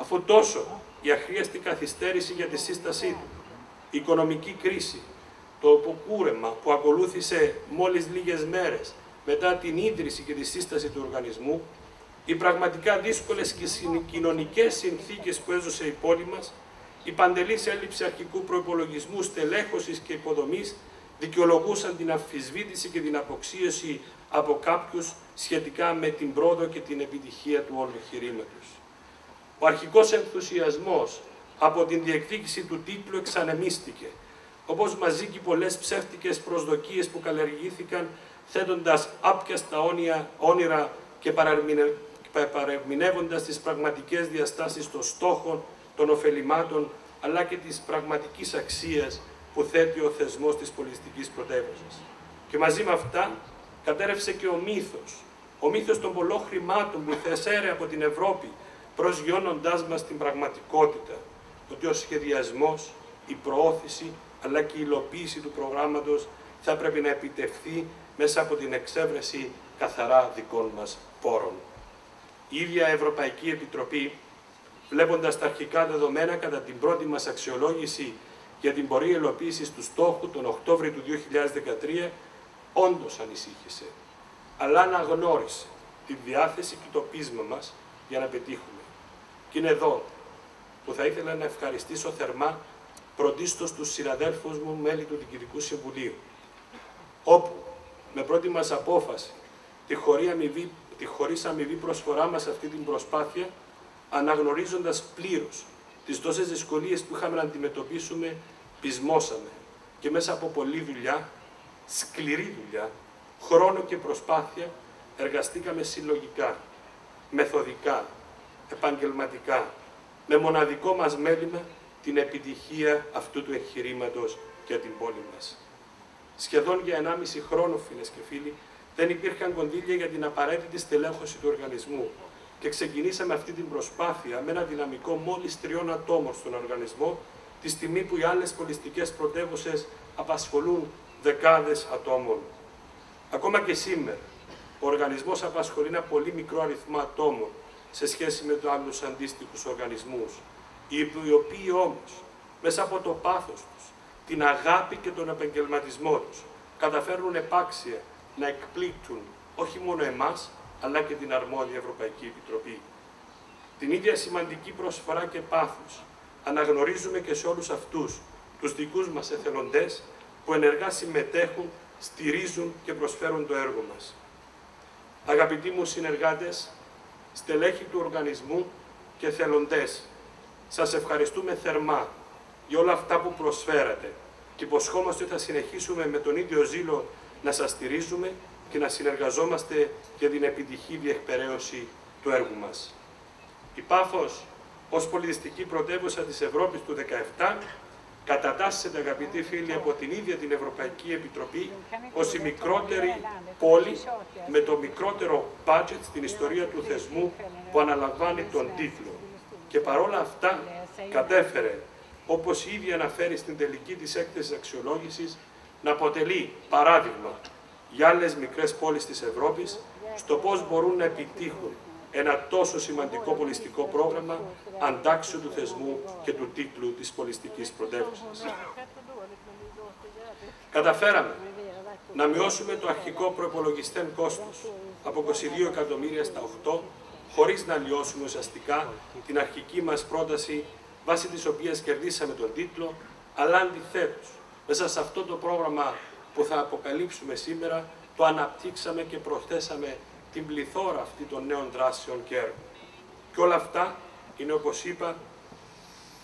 αφού τόσο η αχρίαστη καθυστέρηση για τη σύστασή του, η οικονομική κρίση, το αποκούρεμα που ακολούθησε μόλις λίγες μέρες μετά την ίδρυση και τη σύσταση του οργανισμού, οι πραγματικά δύσκολες και κοινωνικές συνθήκες που έζωσε η πόλη μας, η παντελής έλλειψη αρχικού προϋπολογισμού, στελέχωσης και υποδομής δικαιολογούσαν την αμφισβήτηση και την αποξίωση από κάποιους σχετικά με την πρόοδο και την επιτυχία του όλου εγχειρήματος. Ο αρχικός ενθουσιασμός από την διεκδίκηση του τίτλου εξανεμίστηκε, όπως μαζί και πολλές ψεύτικες προσδοκίες που καλλιεργήθηκαν θέτοντας άπιαστα όνεια, όνειρα και παρεμηνεύοντας τις πραγματικές διαστάσεις των στόχων, των ωφελημάτων, αλλά και της πραγματικής αξίας που θέτει ο θεσμός της πολιτιστικής πρωτεύουσας. Και μαζί με αυτά κατέρευσε και ο μύθος, ο μύθος των πολλών χρημάτων που θεσέρε από την Ευρώπη, προσγειώνοντάς μας την πραγματικότητα, ότι ο σχεδιασμός, η προώθηση, αλλά και η υλοποίηση του προγράμματος θα πρέπει να επιτευχθεί μέσα από την εξέβρεση καθαρά δικών μας πόρων. Η ίδια Ευρωπαϊκή Επιτροπή, βλέποντας τα αρχικά δεδομένα κατά την πρώτη μας αξιολόγηση για την πορεία υλοποίησης του στόχου τον Οκτώβριο του 2013, όντως ανησύχησε, αλλά αναγνώρισε τη διάθεση και το πείσμα μας για να πετύχουμε. Και είναι εδώ που θα ήθελα να ευχαριστήσω θερμά πρωτίστως τους συναδέλφους μου μέλη του Διοικητικού Συμβουλίου, όπου με πρώτη μας απόφαση τη, χωρί αμοιβή, τη χωρίς αμοιβή προσφορά μας αυτή την προσπάθεια, αναγνωρίζοντας πλήρως τις τόσες δυσκολίες που είχαμε να αντιμετωπίσουμε, πεισμόσαμε. Και μέσα από πολλή δουλειά, σκληρή δουλειά, χρόνο και προσπάθεια, εργαστήκαμε συλλογικά, μεθοδικά, επαγγελματικά, με μοναδικό μας μέλημα την επιτυχία αυτού του εγχειρήματος για την πόλη μας. Σχεδόν για 1,5 χρόνο, φίλες και φίλοι, δεν υπήρχαν κονδύλια για την απαραίτητη στελέχωση του οργανισμού και ξεκινήσαμε αυτή την προσπάθεια με ένα δυναμικό μόλις τριών ατόμων στον οργανισμό, τη στιγμή που οι άλλες πολιστικέ πρωτεύουσες απασχολούν δεκάδες ατόμων. Ακόμα και σήμερα, ο οργανισμός απασχολεί ένα πολύ μικρό αριθμό ατόμων σε σχέση με του άλλους αντίστοιχους οργανισμούς, οι οποίοι όμως μέσα από το πάθος τους, την αγάπη και τον επαγγελματισμό τους, καταφέρνουν επάξια να εκπλήκτουν όχι μόνο εμάς, αλλά και την αρμόδια Ευρωπαϊκή Επιτροπή. Την ίδια σημαντική προσφορά και πάθος αναγνωρίζουμε και σε όλους αυτούς τους δικούς μας εθελοντές που ενεργά συμμετέχουν, στηρίζουν και προσφέρουν το έργο μας. Αγαπητοί μου συνεργάτες, στελέχη του οργανισμού και θελοντές, σας ευχαριστούμε θερμά για όλα αυτά που προσφέρατε και υποσχόμαστε ότι θα συνεχίσουμε με τον ίδιο ζήλο να σας στηρίζουμε και να συνεργαζόμαστε για την επιτυχή διεκπαιρέωση του έργου μας. Η Πάφος, ως πολιτιστική πρωτεύουσα της Ευρώπης του 2017, κατατάσσεται αγαπητοί φίλοι από την ίδια την Ευρωπαϊκή Επιτροπή ως η μικρότερη πόλη με το μικρότερο budget στην ιστορία του θεσμού που αναλαμβάνει τον τίτλο και παρόλα αυτά κατέφερε, όπως ήδη αναφέρει στην τελική της έκθεσης αξιολόγησης, να αποτελεί παράδειγμα για άλλες μικρές πόλεις της Ευρώπης στο πώς μπορούν να επιτύχουν ένα τόσο σημαντικό πολιστικό πρόγραμμα αντάξιο του θεσμού και του τίτλου της πολιστικής πρωτεύουσας. Καταφέραμε να μειώσουμε το αρχικό προπολογιστέν κόστος από 22 εκατομμύρια στα 8 χωρίς να λιώσουμε ουσιαστικά την αρχική μας πρόταση βάσει της οποίας κερδίσαμε τον τίτλο, αλλά αντιθέτως, μέσα σε αυτό το πρόγραμμα που θα αποκαλύψουμε σήμερα, το αναπτύξαμε και προσθέσαμε την πληθώρα αυτή των νέων δράσεων και έργων. Και όλα αυτά είναι, όπως είπα,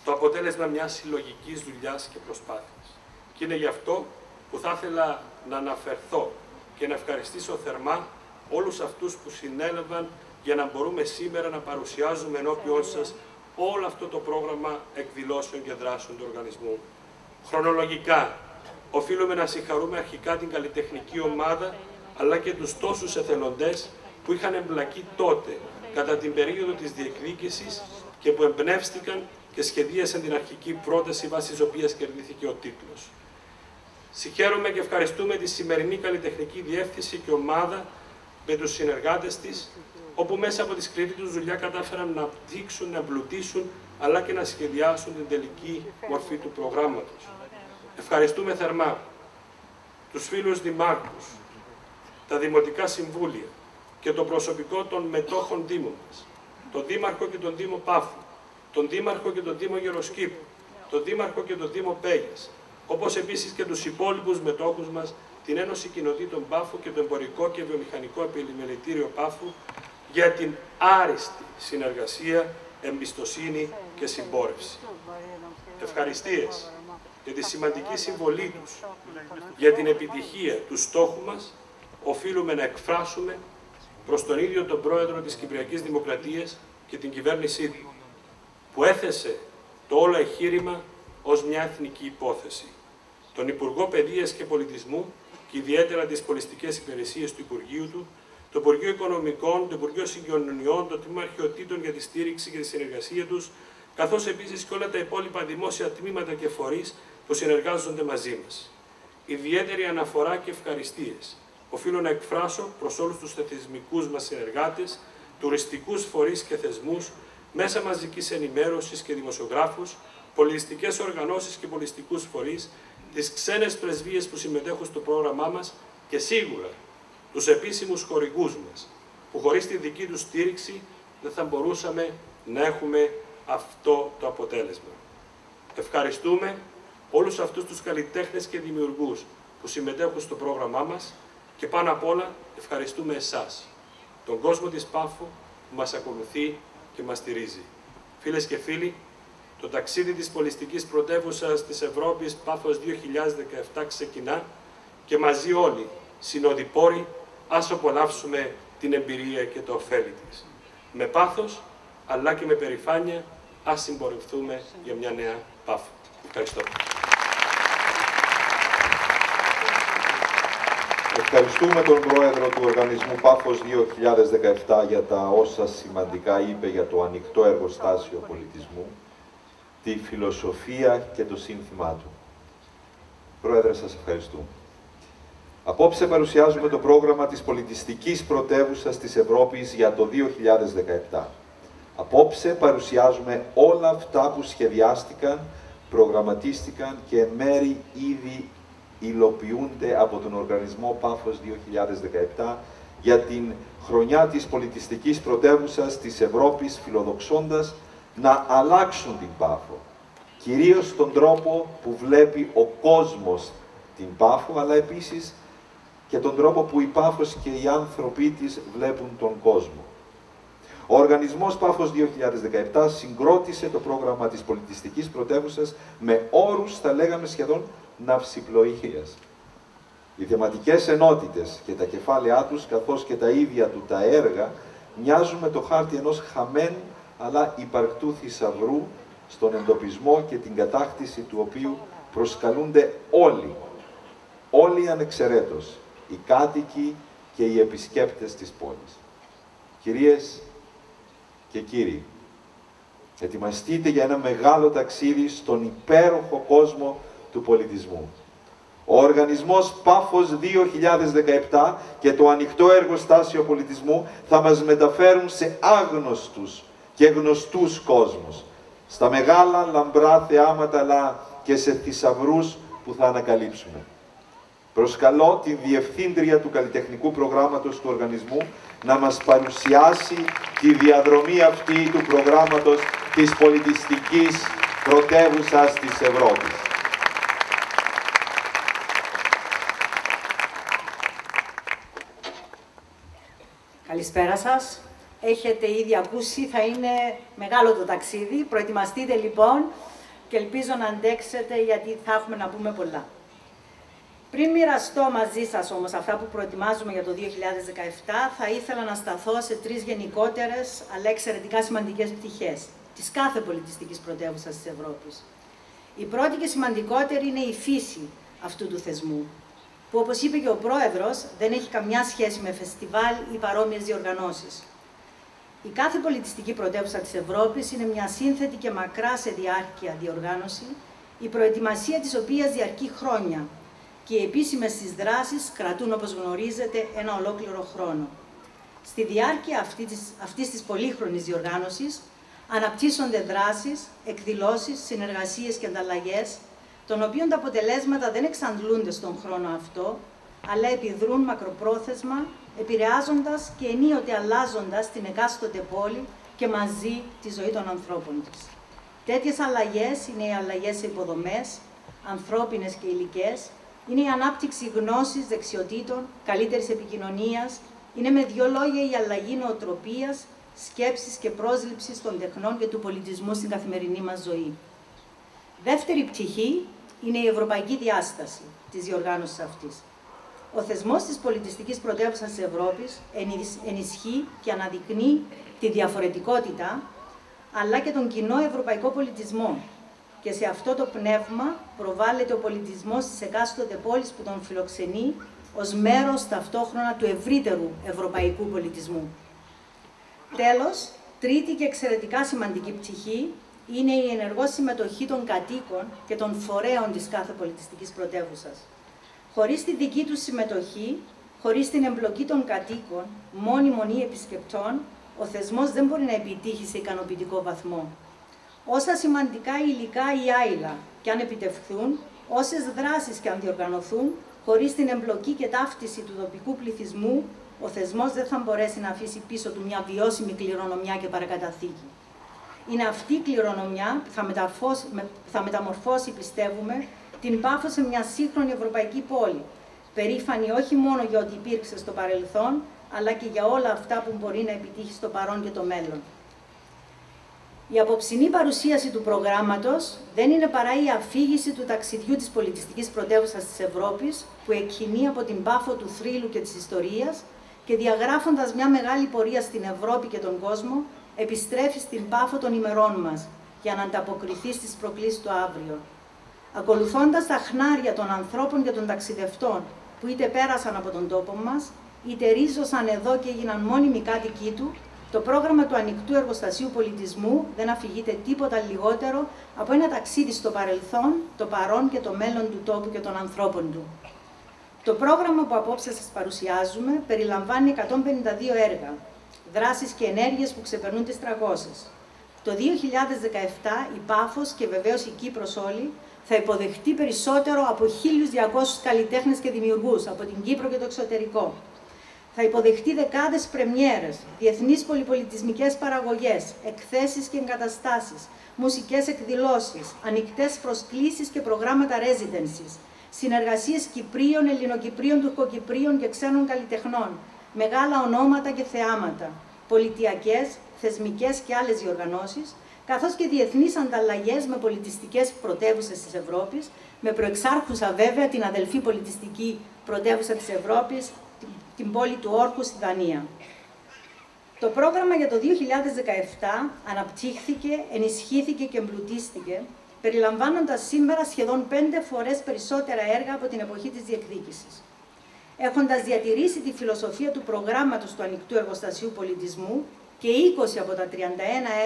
το αποτέλεσμα μιας συλλογικής δουλειάς και προσπάθειας. Και είναι γι' αυτό που θα ήθελα να αναφερθώ και να ευχαριστήσω θερμά όλους αυτούς που συνέλαβαν για να μπορούμε σήμερα να παρουσιάζουμε ενώπιόν σας όλο αυτό το πρόγραμμα εκδηλώσεων και δράσεων του οργανισμού. Χρονολογικά, οφείλουμε να συγχαρούμε αρχικά την καλλιτεχνική ομάδα, αλλά και τους τόσους εθελοντές που είχαν εμπλακεί τότε, κατά την περίοδο της διεκδίκησης και που εμπνεύστηκαν και σχεδίασαν την αρχική πρόταση βάσει της οποίας κερδίθηκε ο τίτλος. Συγχαίρουμε και ευχαριστούμε τη σημερινή καλλιτεχνική διεύθυνση και ομάδα με τους συνεργάτες της, όπου μέσα από τη σκληρή τους δουλειά κατάφεραν να δείξουν, να εμπλουτίσουν, αλλά και να σχεδιάσουν την τελική μορφή του προγράμματος. Ευχαριστούμε θερμά τους φίλους δημάρχους, τα δημοτικά συμβούλια και το προσωπικό των μετόχων δήμων μας, τον Δήμαρχο και τον Δήμο Πάφου, τον Δήμαρχο και τον Δήμο Γεροσκήπου, τον Δήμαρχο και τον Δήμο Πέγιας, όπως επίσης και τους υπόλοιπους μετόχους μας, την Ένωση Κοινοτήτων Πάφου και το Εμπορικό και Βιομηχανικό Επιμελητήριο Πάφου για την άριστη συνεργασία, εμπιστοσύνη και συμπόρευση. Ευχαριστίες για τη σημαντική συμβολή τους για την επιτυχία του στόχου μας, οφείλουμε να εκφράσουμε προς τον ίδιο τον πρόεδρο της Κυπριακής Δημοκρατίας και την κυβέρνησή του, που έθεσε το όλο εγχείρημα ως μια εθνική υπόθεση. Τον Υπουργό Παιδείας και Πολιτισμού και ιδιαίτερα τις πολιστικές υπηρεσίες του Υπουργείου του, το Υπουργείο Οικονομικών, το Υπουργείο Συγκοινωνιών, το Τμήμα Αρχαιοτήτων για τη στήριξη και τη συνεργασία τους, καθώς επίσης και όλα τα υπόλοιπα δημόσια τμήματα και φορείς που συνεργάζονται μαζί μας. Ιδιαίτερη αναφορά και ευχαριστίες οφείλω να εκφράσω προς όλους τους θεσμικούς μας συνεργάτες, τουριστικούς φορείς και θεσμούς, μέσα μαζικής ενημέρωσης και δημοσιογράφους, πολιτιστικές οργανώσεις και πολιτιστικούς φορείς, τις ξένες πρεσβείες που συμμετέχουν στο πρόγραμμά μας και σίγουρα τους επίσημους χορηγούς μας, που χωρίς τη δική τους στήριξη δεν θα μπορούσαμε να έχουμε αυτό το αποτέλεσμα. Ευχαριστούμε όλους αυτούς τους καλλιτέχνες και δημιουργούς που συμμετέχουν στο πρόγραμμά μας και πάνω απ' όλα ευχαριστούμε εσάς, τον κόσμο της Πάφου που μας ακολουθεί και μας στηρίζει. Φίλες και φίλοι, το ταξίδι της πολιστικής πρωτεύουσας της Ευρώπης Πάφος 2017 ξεκινά και μαζί όλοι, συνοδοιπόροι, ας απολαύσουμε την εμπειρία και το ωφέλη της. Με πάθος, αλλά και με περηφάνεια, ας συμπορευτούμε για μια νέα Πάφο. Ευχαριστώ. Ευχαριστούμε τον Πρόεδρο του Οργανισμού Πάφος 2017 για τα όσα σημαντικά είπε για το ανοιχτό εργοστάσιο πολιτισμού, τη φιλοσοφία και το σύνθημά του. Πρόεδρε, σας ευχαριστούμε. Απόψε παρουσιάζουμε το πρόγραμμα της πολιτιστικής πρωτεύουσας της Ευρώπης για το 2017. Απόψε παρουσιάζουμε όλα αυτά που σχεδιάστηκαν, προγραμματίστηκαν και μέρη ήδη υλοποιούνται από τον Οργανισμό Πάφος 2017 για την χρονιά της πολιτιστικής πρωτεύουσας της Ευρώπης φιλοδοξώντας να αλλάξουν την Πάφο. Κυρίως τον τρόπο που βλέπει ο κόσμος την Πάφο, αλλά επίσης και τον τρόπο που η Πάφος και οι άνθρωποι της βλέπουν τον κόσμο. Ο Οργανισμός Πάφος 2017 συγκρότησε το πρόγραμμα της πολιτιστικής πρωτεύουσας με όρους, θα λέγαμε σχεδόν, ναυσιπλοϊχίας. Οι θεματικές ενότητες και τα κεφάλαιά τους, καθώς και τα ίδια του τα έργα, μοιάζουν με το χάρτη ενός χαμένου αλλά υπαρκτού θησαυρού, στον εντοπισμό και την κατάκτηση του οποίου προσκαλούνται όλοι, όλοι ανεξαιρέτως, οι κάτοικοι και οι επισκέπτες της πόλης. Κυρίες και κύριοι, ετοιμαστείτε για ένα μεγάλο ταξίδι στον υπέροχο κόσμο του πολιτισμού. Ο Οργανισμός Πάφος 2017 και το ανοιχτό εργοστάσιο πολιτισμού θα μας μεταφέρουν σε άγνωστους και γνωστούς κόσμους, στα μεγάλα λαμπρά θεάματα αλλά και σε θησαυρούς που θα ανακαλύψουμε. Προσκαλώ την Διευθύντρια του Καλλιτεχνικού Προγράμματος του Οργανισμού να μας παρουσιάσει τη διαδρομή αυτή του προγράμματος της πολιτιστικής πρωτεύουσας της Ευρώπης. Καλησπέρα σας. Έχετε ήδη ακούσει, θα είναι μεγάλο το ταξίδι. Προετοιμαστείτε λοιπόν και ελπίζω να αντέξετε γιατί θα έχουμε να πούμε πολλά. Πριν μοιραστώ μαζί σας όμως αυτά που προετοιμάζουμε για το 2017, θα ήθελα να σταθώ σε τρεις γενικότερες αλλά εξαιρετικά σημαντικές πτυχές. Τη της κάθε πολιτιστικής πρωτεύουσας της Ευρώπης. Η πρώτη και σημαντικότερη είναι η φύση αυτού του θεσμού, που όπως είπε και ο πρόεδρος δεν έχει καμιά σχέση με φεστιβάλ ή παρόμοιες διοργανώσεις. Η κάθε πολιτιστική πρωτεύουσα της Ευρώπης είναι μια σύνθετη και μακρά σε διάρκεια διοργάνωση, η προετοιμασία της οποίας διαρκεί χρόνια και οι επίσημες της δράσεις κρατούν, όπως γνωρίζετε, ένα ολόκληρο χρόνο. Στη διάρκεια αυτή της, αυτής της πολύχρονης διοργάνωσης αναπτύσσονται δράσεις, εκδηλώσεις, συνεργασίες και ανταλλαγές, των οποίων τα αποτελέσματα δεν εξαντλούνται στον χρόνο αυτό, αλλά επιδρούν μακροπρόθεσμα, επηρεάζοντας και ενίοτε αλλάζοντας την εκάστοτε πόλη και μαζί τη ζωή των ανθρώπων της. Τέτοιες αλλαγές είναι οι αλλαγές σε υποδομές, ανθρώπινες και υλικές, είναι η ανάπτυξη γνώσης, δεξιοτήτων, καλύτερης επικοινωνίας, είναι με δύο λόγια η αλλαγή νοοτροπίας, σκέψης και πρόσληψης των τεχνών και του πολιτισμού στην καθημερινή μας ζωή. Δεύτερη πτυχή είναι η ευρωπαϊκή διάσταση της διοργάνωσης αυτής. Ο θεσμός της πολιτιστικής πρωτεύουσας της Ευρώπης ενισχύει και αναδεικνύει τη διαφορετικότητα, αλλά και τον κοινό ευρωπαϊκό πολιτισμό. Και σε αυτό το πνεύμα προβάλλεται ο πολιτισμός της εκάστοτε πόλης που τον φιλοξενεί ως μέρος ταυτόχρονα του ευρύτερου ευρωπαϊκού πολιτισμού. Τέλος, τρίτη και εξαιρετικά σημαντική πτυχή είναι η ενεργό συμμετοχή των κατοίκων και των φορέων της κάθε πολιτιστικής πρωτεύουσας. Χωρίς τη δική τους συμμετοχή, χωρίς την εμπλοκή των κατοίκων, μόνιμων ή επισκεπτών, ο θεσμός δεν μπορεί να επιτύχει σε ικανοποιητικό βαθμό. Όσα σημαντικά υλικά ή άειλα και αν επιτευχθούν, όσες δράσεις και αν διοργανωθούν, χωρίς την εμπλοκή και ταύτιση του τοπικού πληθυσμού, ο θεσμός δεν θα μπορέσει να αφήσει πίσω του μια βιώσιμη κληρονομιά και παρακαταθήκη. Είναι αυτή η κληρονομιά που θα, θα μεταμορφώσει, πιστεύουμε, την Πάφος σε μια σύγχρονη ευρωπαϊκή πόλη, περήφανη όχι μόνο για ό,τι υπήρξε στο παρελθόν, αλλά και για όλα αυτά που μπορεί να επιτύχει στο παρόν και το μέλλον. Η απόψινή παρουσίαση του προγράμματος δεν είναι παρά η αφήγηση του ταξιδιού της πολιτιστικής πρωτεύουσας της Ευρώπης, που εκκινεί από την πάφο του θρύλου και της ιστορίας και διαγράφοντας μια μεγάλη πορεία στην Ευρώπη και τον κόσμο, επιστρέφει στην πάφο των ημερών μας για να ανταποκριθεί στις προκλήσεις του αύριο. Ακολουθώντας τα χνάρια των ανθρώπων και των ταξιδευτών που είτε πέρασαν από τον τόπο μας, είτε ρίζωσαν εδώ και έγιναν μόνιμοι κάτοικοι του, το πρόγραμμα του Ανοιχτού Εργοστασίου Πολιτισμού δεν αφηγείται τίποτα λιγότερο από ένα ταξίδι στο παρελθόν, το παρόν και το μέλλον του τόπου και των ανθρώπων του. Το πρόγραμμα που απόψε σας παρουσιάζουμε περιλαμβάνει 152 έργα, δράσεις και ενέργειες που ξεπερνούν τις 300. Το 2017 η Πάφος και βεβαίως η Κύπρος όλη θα υποδεχτεί περισσότερο από 1.200 καλλιτέχνες και δημιουργούς από την Κύπρο και το εξωτερικό. Θα υποδεχτεί δεκάδες πρεμιέρες, διεθνείς πολυπολιτισμικές παραγωγές, εκθέσεις και εγκαταστάσεις, μουσικές εκδηλώσεις, ανοιχτές προσκλήσεις και προγράμματα residencies, συνεργασίες Κυπρίων, Ελληνοκυπρίων, Τουρκοκυπρίων και ξένων καλλιτεχνών, μεγάλα ονόματα και θεάματα, πολιτιακές, θεσμικές και άλλες διοργανώσεις, καθώς και διεθνείς ανταλλαγές με πολιτιστικές πρωτεύουσες της Ευρώπης, με προεξάρχουσα βέβαια την αδελφή πολιτιστική πρωτεύουσα της Ευρώπης, την πόλη του Όρχου στη Δανία. Το πρόγραμμα για το 2017 αναπτύχθηκε, ενισχύθηκε και εμπλουτίστηκε, περιλαμβάνοντας σήμερα σχεδόν πέντε φορές περισσότερα έργα από την εποχή της διεκδίκησης. Έχοντας διατηρήσει τη φιλοσοφία του προγράμματος του Ανοιχτού Εργοστασίου Πολιτισμού και 20 από τα 31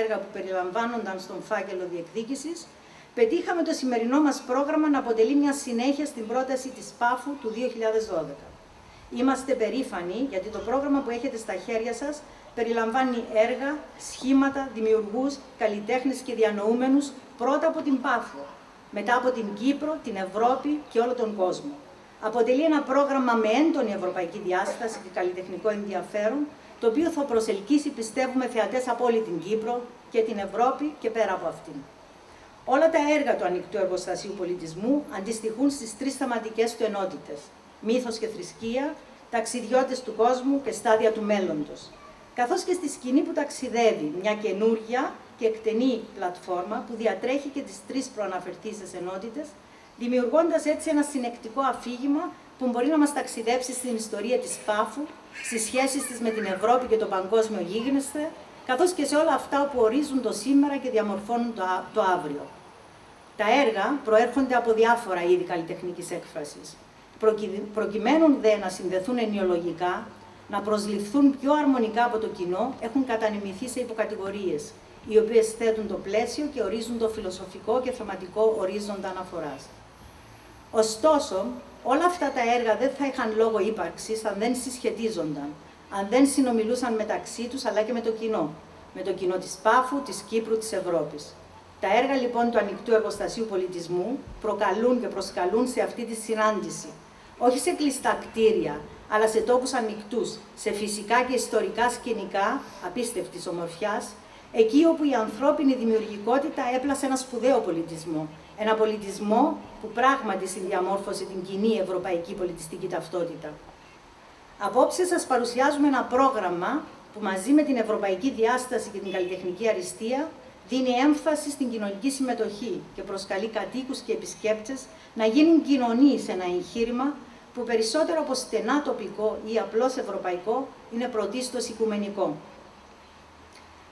έργα που περιλαμβάνονταν στον φάκελο διεκδίκησης, πετύχαμε το σημερινό μας πρόγραμμα να αποτελεί μια συνέχεια στην πρόταση της ΠΑΦΟΥ του 2012. Είμαστε περήφανοι γιατί το πρόγραμμα που έχετε στα χέρια σας περιλαμβάνει έργα, σχήματα, δημιουργούς, καλλιτέχνες και διανοούμενους πρώτα από την ΠΑΦΟ, μετά από την Κύπρο, την Ευρώπη και όλο τον κόσμο. Αποτελεί ένα πρόγραμμα με έντονη ευρωπαϊκή διάσταση και καλλιτεχνικό ενδιαφέρον, το οποίο θα προσελκύσει, πιστεύουμε, θεατές από όλη την Κύπρο και την Ευρώπη και πέρα από αυτήν. Όλα τα έργα του Ανοιχτού Εργοστασίου Πολιτισμού αντιστοιχούν στις τρεις θεματικές του ενότητες, μύθος και θρησκεία, ταξιδιώτες του κόσμου και στάδια του μέλλοντος. Καθώς και στη σκηνή που ταξιδεύει μια καινούργια και εκτενή πλατφόρμα που διατρέχει και τις τρεις προαναφερθήσεις ενότητες, δημιουργώντας έτσι ένα συνεκτικό αφήγημα που μπορεί να μας ταξιδέψει στην ιστορία της Πάφου, στις σχέσεις της με την Ευρώπη και τον παγκόσμιο γίγνεσθε, καθώς και σε όλα αυτά που ορίζουν το σήμερα και διαμορφώνουν το αύριο. Τα έργα προέρχονται από διάφορα είδη καλλιτεχνικής έκφρασης. Προκειμένου δε να συνδεθούν ενοιολογικά, να προσληφθούν πιο αρμονικά από το κοινό, έχουν κατανεμηθεί σε υποκατηγορίες, οι οποίες θέτουν το πλαίσιο και ορίζουν το φιλοσοφικό και θεματικό ορίζοντα αναφοράς. Ωστόσο, όλα αυτά τα έργα δεν θα είχαν λόγο ύπαρξης αν δεν συσχετίζονταν, αν δεν συνομιλούσαν μεταξύ τους αλλά και με το κοινό, με το κοινό της Πάφου, της Κύπρου, της Ευρώπης. Τα έργα λοιπόν του Ανοιχτού Εργοστασίου Πολιτισμού προκαλούν και προσκαλούν σε αυτή τη συνάντηση, όχι σε κλειστά κτίρια, αλλά σε τόπους ανοιχτούς, σε φυσικά και ιστορικά σκηνικά απίστευτης ομορφιάς, εκεί όπου η ανθρώπινη δημιουργικότητα έπλασε ένα σπουδαίο πολιτισμό. Ένα πολιτισμό που πράγματι συνδιαμόρφωσε την κοινή ευρωπαϊκή πολιτιστική ταυτότητα. Απόψε σας παρουσιάζουμε ένα πρόγραμμα που μαζί με την ευρωπαϊκή διάσταση και την καλλιτεχνική αριστεία δίνει έμφαση στην κοινωνική συμμετοχή και προσκαλεί κατοίκους και επισκέπτες να γίνουν κοινωνοί σε ένα εγχείρημα που περισσότερο από στενά τοπικό ή απλώς ευρωπαϊκό είναι πρωτίστως οικουμενικό.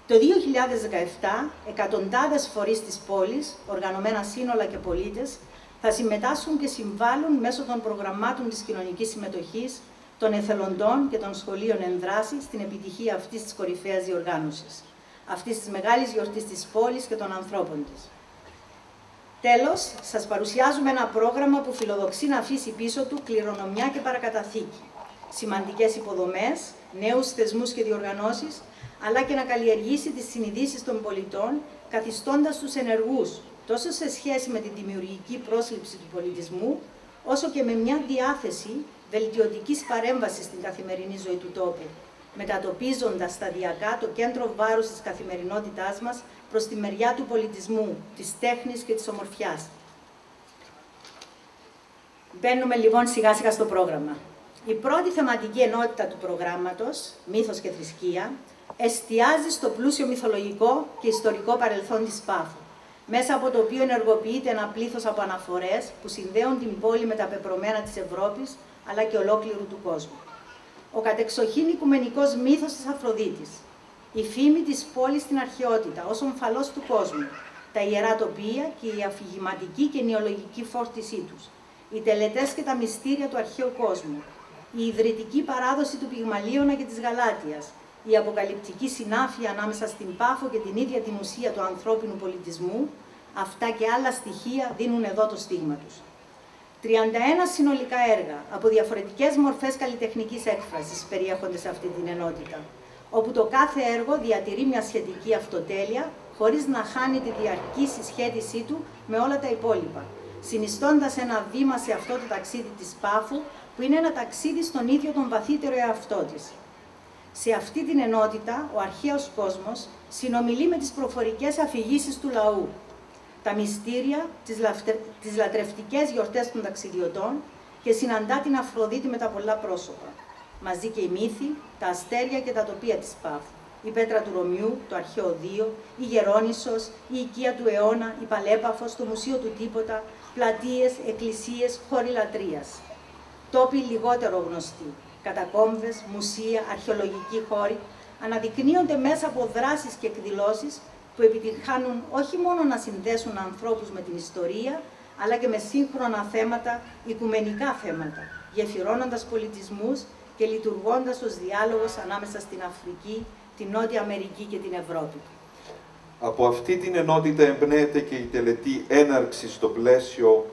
Το 2017, εκατοντάδες φορείς της πόλης, οργανωμένα σύνολα και πολίτες, θα συμμετάσχουν και συμβάλλουν μέσω των προγραμμάτων της κοινωνικής συμμετοχής, των εθελοντών και των σχολείων ενδράσης στην επιτυχία αυτής της κορυφαίας διοργάνωσης, αυτής της μεγάλης γιορτής της πόλης και των ανθρώπων της. Τέλος, σας παρουσιάζουμε ένα πρόγραμμα που φιλοδοξεί να αφήσει πίσω του κληρονομιά και παρακαταθήκη, σημαντικές υποδομές, νέους θεσμούς και διοργανώσεις, αλλά και να καλλιεργήσει τις συνειδήσεις των πολιτών, καθιστώντας τους ενεργούς, τόσο σε σχέση με τη δημιουργική πρόσληψη του πολιτισμού, όσο και με μια διάθεση βελτιωτικής παρέμβασης στην καθημερινή ζωή του τόπου, μετατοπίζοντας σταδιακά το κέντρο βάρους της καθημερινότητάς μας προς τη μεριά του πολιτισμού, της τέχνης και της ομορφιάς. Μπαίνουμε λοιπόν σιγά σιγά στο πρόγραμμα. Η πρώτη θεματική ενότητα του προγράμματος, μύθος και θρησκεία, εστιάζει στο πλούσιο μυθολογικό και ιστορικό παρελθόν της Πάφου, μέσα από το οποίο ενεργοποιείται ένα πλήθος από αναφορές που συνδέουν την πόλη με τα πεπρωμένα της Ευρώπης, αλλά και ολόκληρου του κόσμου. Ο κατεξοχήν οικουμενικός μύθος της Αφροδίτης, η φήμη της πόλης στην αρχαιότητα ως ομφαλός του κόσμου, τα ιερά τοπία και η αφηγηματική και νεολογική φόρτισή τους, οι τελετές και τα μυστήρια του αρχαίου κόσμου, η ιδρυτική παράδοση του Πυγμαλίωνα και της Γαλάτιας, η αποκαλυπτική συνάφεια ανάμεσα στην Πάφο και την ίδια την ουσία του ανθρώπινου πολιτισμού, αυτά και άλλα στοιχεία δίνουν εδώ το στίγμα τους. 31 συνολικά έργα από διαφορετικές μορφές καλλιτεχνικής έκφρασης περιέχονται σε αυτή την ενότητα, όπου το κάθε έργο διατηρεί μια σχετική αυτοτέλεια, χωρίς να χάνει τη διαρκή συσχέτισή του με όλα τα υπόλοιπα, συνιστώντας ένα βήμα σε αυτό το ταξίδι της Πάφου, που είναι ένα ταξίδι στον ίδιο τον βαθύτερο εαυτό της. Σε αυτή την ενότητα, ο αρχαίος κόσμος συνομιλεί με τις προφορικές αφηγήσεις του λαού, τα μυστήρια, τις, λαφτε... τις λατρευτικές γιορτές των ταξιδιωτών και συναντά την Αφροδίτη με τα πολλά πρόσωπα. Μαζί και οι μύθοι, τα αστέρια και τα τοπία της Πάφου. Η πέτρα του Ρωμιού, το αρχαίο Δίο, η Γερόνισσος, η οικία του αιώνα, η Παλέπαφος, το μουσείο του Τίποτα, πλατείες, εκκλησίες, χώροι λατρείας. Τόποι λιγότερο γνωστοί, κατακόμβες, μουσεία, αρχαιολογικοί χώροι, αναδεικνύονται μέσα από δράσεις και εκδηλώσεις που επιτυχάνουν όχι μόνο να συνδέσουν ανθρώπους με την ιστορία, αλλά και με σύγχρονα θέματα, οικουμενικά θέματα, γεφυρώνοντας πολιτισμούς και λειτουργώντας ως διάλογος ανάμεσα στην Αφρική, την Νότια Αμερική και την Ευρώπη. Από αυτή την ενότητα εμπνέεται και η τελετή έναρξης στο πλαίσιο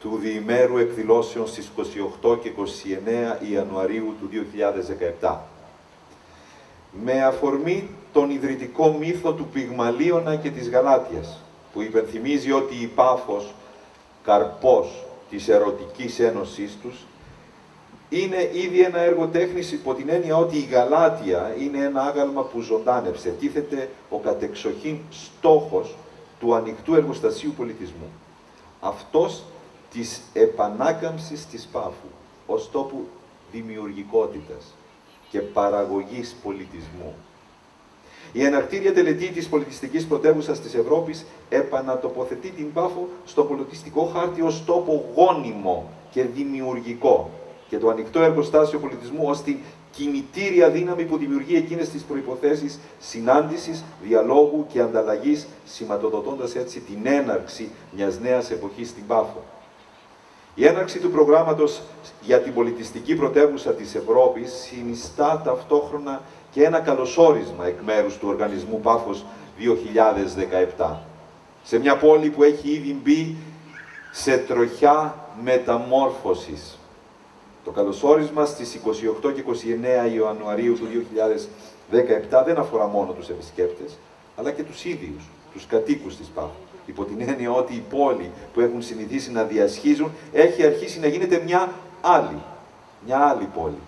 του διημέρου εκδηλώσεων στις 28 και 29 Ιανουαρίου του 2017. Με αφορμή τον ιδρυτικό μύθο του Πυγμαλίωνα και της Γαλάτιας, που υπενθυμίζει ότι η Πάφος, καρπός της ερωτικής ένωσής τους, είναι ήδη ένα έργο τέχνης υπό την έννοια ότι η Γαλάτια είναι ένα άγαλμα που ζωντάνευσε. Τίθεται ο κατεξοχήν στόχος του ανοιχτού εργοστασίου πολιτισμού. Αυτός της επανάκαμψης της Πάφου ως τόπου δημιουργικότητας και παραγωγής πολιτισμού. Η εναρκτήρια τελετή της πολιτιστικής πρωτεύουσας της Ευρώπης επανατοποθετεί την Πάφο στο πολιτιστικό χάρτη ως τόπο γόνιμο και δημιουργικό και το ανοιχτό εργοστάσιο πολιτισμού ως την κινητήρια δύναμη που δημιουργεί εκείνες τις προϋποθέσεις συνάντησης, διαλόγου και ανταλλαγής, σηματοδοτώντας έτσι την έναρξη μιας νέας εποχής στην Πάφο. Η έναρξη του προγράμματος για την πολιτιστική πρωτεύουσα της Ευρώπης συνιστά ταυτόχρονα και ένα καλωσόρισμα εκ μέρους του οργανισμού Πάφος 2017. Σε μια πόλη που έχει ήδη μπει σε τροχιά μεταμόρφωσης. Το καλωσόρισμα στις 28 και 29 Ιανουαρίου του 2017 δεν αφορά μόνο τους επισκέπτες, αλλά και τους ίδιους, τους κατοίκους της Πάφου. Υπό την έννοια ότι η πόλη που έχουν συνηθίσει να διασχίζουν έχει αρχίσει να γίνεται μια άλλη, μια άλλη πόλη.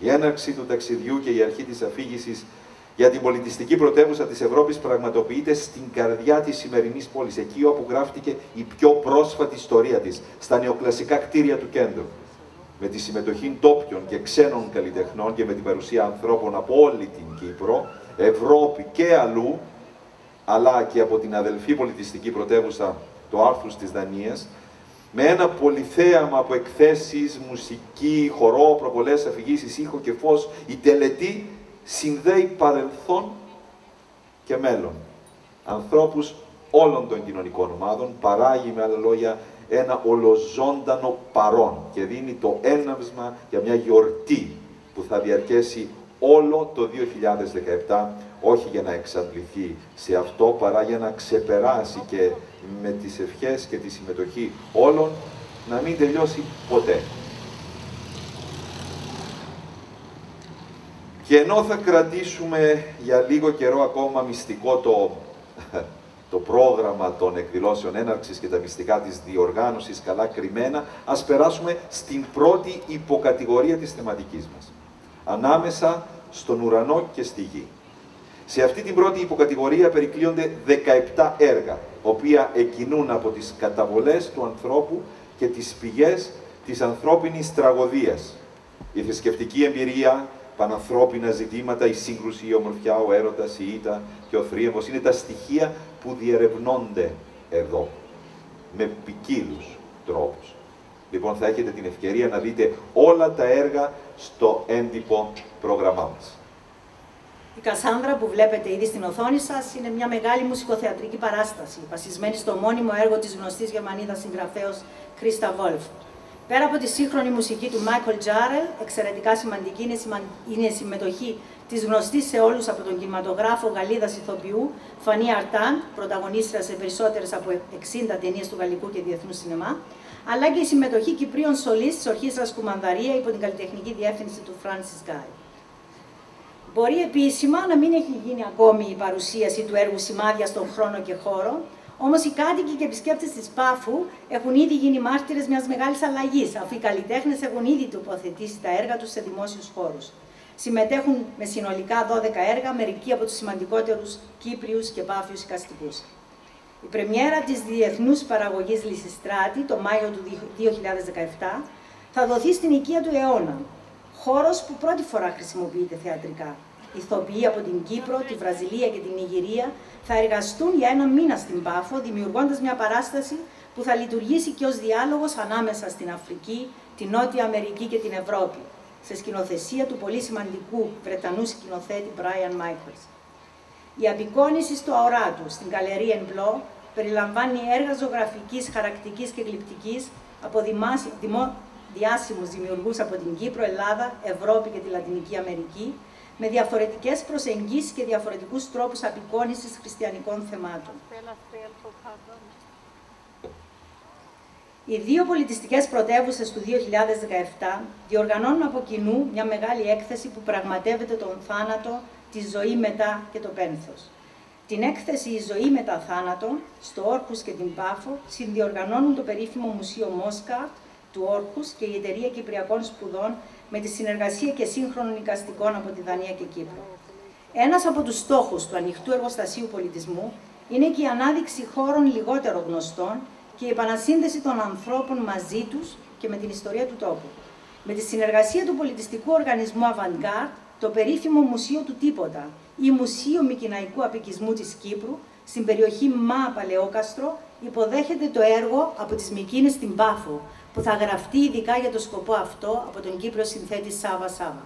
Η έναρξη του ταξιδιού και η αρχή της αφήγησης για την πολιτιστική πρωτεύουσα της Ευρώπης πραγματοποιείται στην καρδιά της σημερινής πόλης, εκεί όπου γράφτηκε η πιο πρόσφατη ιστορία της, στα νεοκλασικά κτίρια του κέντρου. Με τη συμμετοχή τόπιων και ξένων καλλιτεχνών και με την παρουσία ανθρώπων από όλη την Κύπρο, Ευρώπη και αλλού, αλλά και από την αδελφή πολιτιστική πρωτεύουσα του Άρθρους της Δανίας, με ένα πολυθέαμα από εκθέσεις, μουσική, χορό, προβολές, αφηγήσεις, ήχο και φως, η τελετή συνδέει παρελθόν και μέλλον. Ανθρώπους όλων των κοινωνικών ομάδων, παράγει με άλλα λόγια ένα ολοζώντανο παρόν και δίνει το έναυσμα για μια γιορτή που θα διαρκέσει όλο το 2017, όχι για να εξαντληθεί σε αυτό, παρά για να ξεπεράσει και με τις ευχές και τη συμμετοχή όλων να μην τελειώσει ποτέ. Και ενώ θα κρατήσουμε για λίγο καιρό ακόμα μυστικό το, το πρόγραμμα των εκδηλώσεων έναρξης και τα μυστικά της διοργάνωσης καλά κρυμμένα, ας περάσουμε στην πρώτη υποκατηγορία της θεματικής μας. Ανάμεσα στον ουρανό και στη γη. Σε αυτή την πρώτη υποκατηγορία περικλείονται 17 έργα, οποία εκκινούν από τις καταβολές του ανθρώπου και τις πηγές της ανθρώπινης τραγωδίας. Η θρησκευτική εμπειρία, πανανθρώπινα ζητήματα, η σύγκρουση, η ομορφιά, ο έρωτας, η ήττα και ο θρίαμβος είναι τα στοιχεία που διερευνώνται εδώ, με ποικίλους τρόπους. Λοιπόν, θα έχετε την ευκαιρία να δείτε όλα τα έργα στο έντυπο πρόγραμμά μας. Η Κασάνδρα που βλέπετε ήδη στην οθόνη σας είναι μια μεγάλη μουσικοθεατρική παράσταση, βασισμένη στο μόνιμο έργο της γνωστής Γερμανίδας συγγραφέως Κρίστα Βόλφ. Πέρα από τη σύγχρονη μουσική του Μάικλ Τζάρελ, εξαιρετικά σημαντική είναι η συμμετοχή της γνωστής σε όλους από τον κινηματογράφο Γαλλίδας ηθοποιού Φανή Αρτάν, πρωταγωνίστρια σε περισσότερες από 60 ταινίες του γαλλικού και διεθνού σινεμά, αλλά και η συμμετοχή Κυπρίων Σολή της ορχήστρας Κουμανδαρία υπό την καλλιτεχνική διεύθυνση του Φράνσι Γκάι. Μπορεί επίσημα να μην έχει γίνει ακόμη η παρουσίαση του έργου Σημάδια στον χρόνο και χώρο, Όμως οι κάτοικοι και επισκέπτες της Πάφου έχουν ήδη γίνει μάρτυρες μιας μεγάλης αλλαγής, αφού οι καλλιτέχνες έχουν ήδη τοποθετήσει τα έργα τους σε δημόσιους χώρους. Συμμετέχουν με συνολικά 12 έργα, μερικοί από τους σημαντικότερους Κύπριους και Πάφιους οικαστικούς. Η πρεμιέρα της διεθνούς παραγωγής Λυσιστράτη το Μάιο του 2017 θα δοθεί στην οικία του αιώνα, χώρος που πρώτη φορά χρησιμοποιείται θεατρικά ηθοποιοί από την Κύπρο, τη Βραζιλία και την Ιγυρία θα εργαστούν για ένα μήνα στην Πάφο, δημιουργώντας μια παράσταση που θα λειτουργήσει και ως διάλογος ανάμεσα στην Αφρική, την Νότια Αμερική και την Ευρώπη, σε σκηνοθεσία του πολύ σημαντικού Βρετανού σκηνοθέτη Brian Michaels. Η απεικόνηση στο αορά του, στην Καλερί Εμπλό, περιλαμβάνει έργα ζωγραφικής, χαρακτικής και γλυπτικής από δημο... διάσημους δημιουργούς από την Κύπρο, Ελλάδα, Ευρώπη και τη Λατινική Αμερική, με διαφορετικές προσεγγίσεις και διαφορετικούς τρόπους απεικόνησης χριστιανικών θεμάτων. Οι δύο πολιτιστικές πρωτεύουσες του 2017 διοργανώνουν από κοινού μια μεγάλη έκθεση που πραγματεύεται τον θάνατο, τη ζωή μετά και το πένθος. Την έκθεση «Η ζωή μετά θάνατο» στο Όρχους και την Πάφο συνδιοργανώνουν το περίφημο Μουσείο Μόσκα του Όρχους και η Εταιρεία Κυπριακών Σπουδών με τη συνεργασία και σύγχρονων οικαστικών από τη Δανία και Κύπρο. Ένας από τους στόχους του ανοιχτού εργοστασίου πολιτισμού είναι και η ανάδειξη χώρων λιγότερο γνωστών και η επανασύνδεση των ανθρώπων μαζί τους και με την ιστορία του τόπου. Με τη συνεργασία του πολιτιστικού οργανισμού Avantgarde, το περίφημο Μουσείο του Τίποτα ή Μουσείο Μικυναϊκού Απικισμού της Κύπρου, στην περιοχή Μα Παλαιόκαστρο, υποδέχεται το έργο από τις Μικίνες στην Πάφο, που θα γραφτεί ειδικά για το σκοπό αυτό από τον Κύπρο συνθέτη Σάβα Σάβα.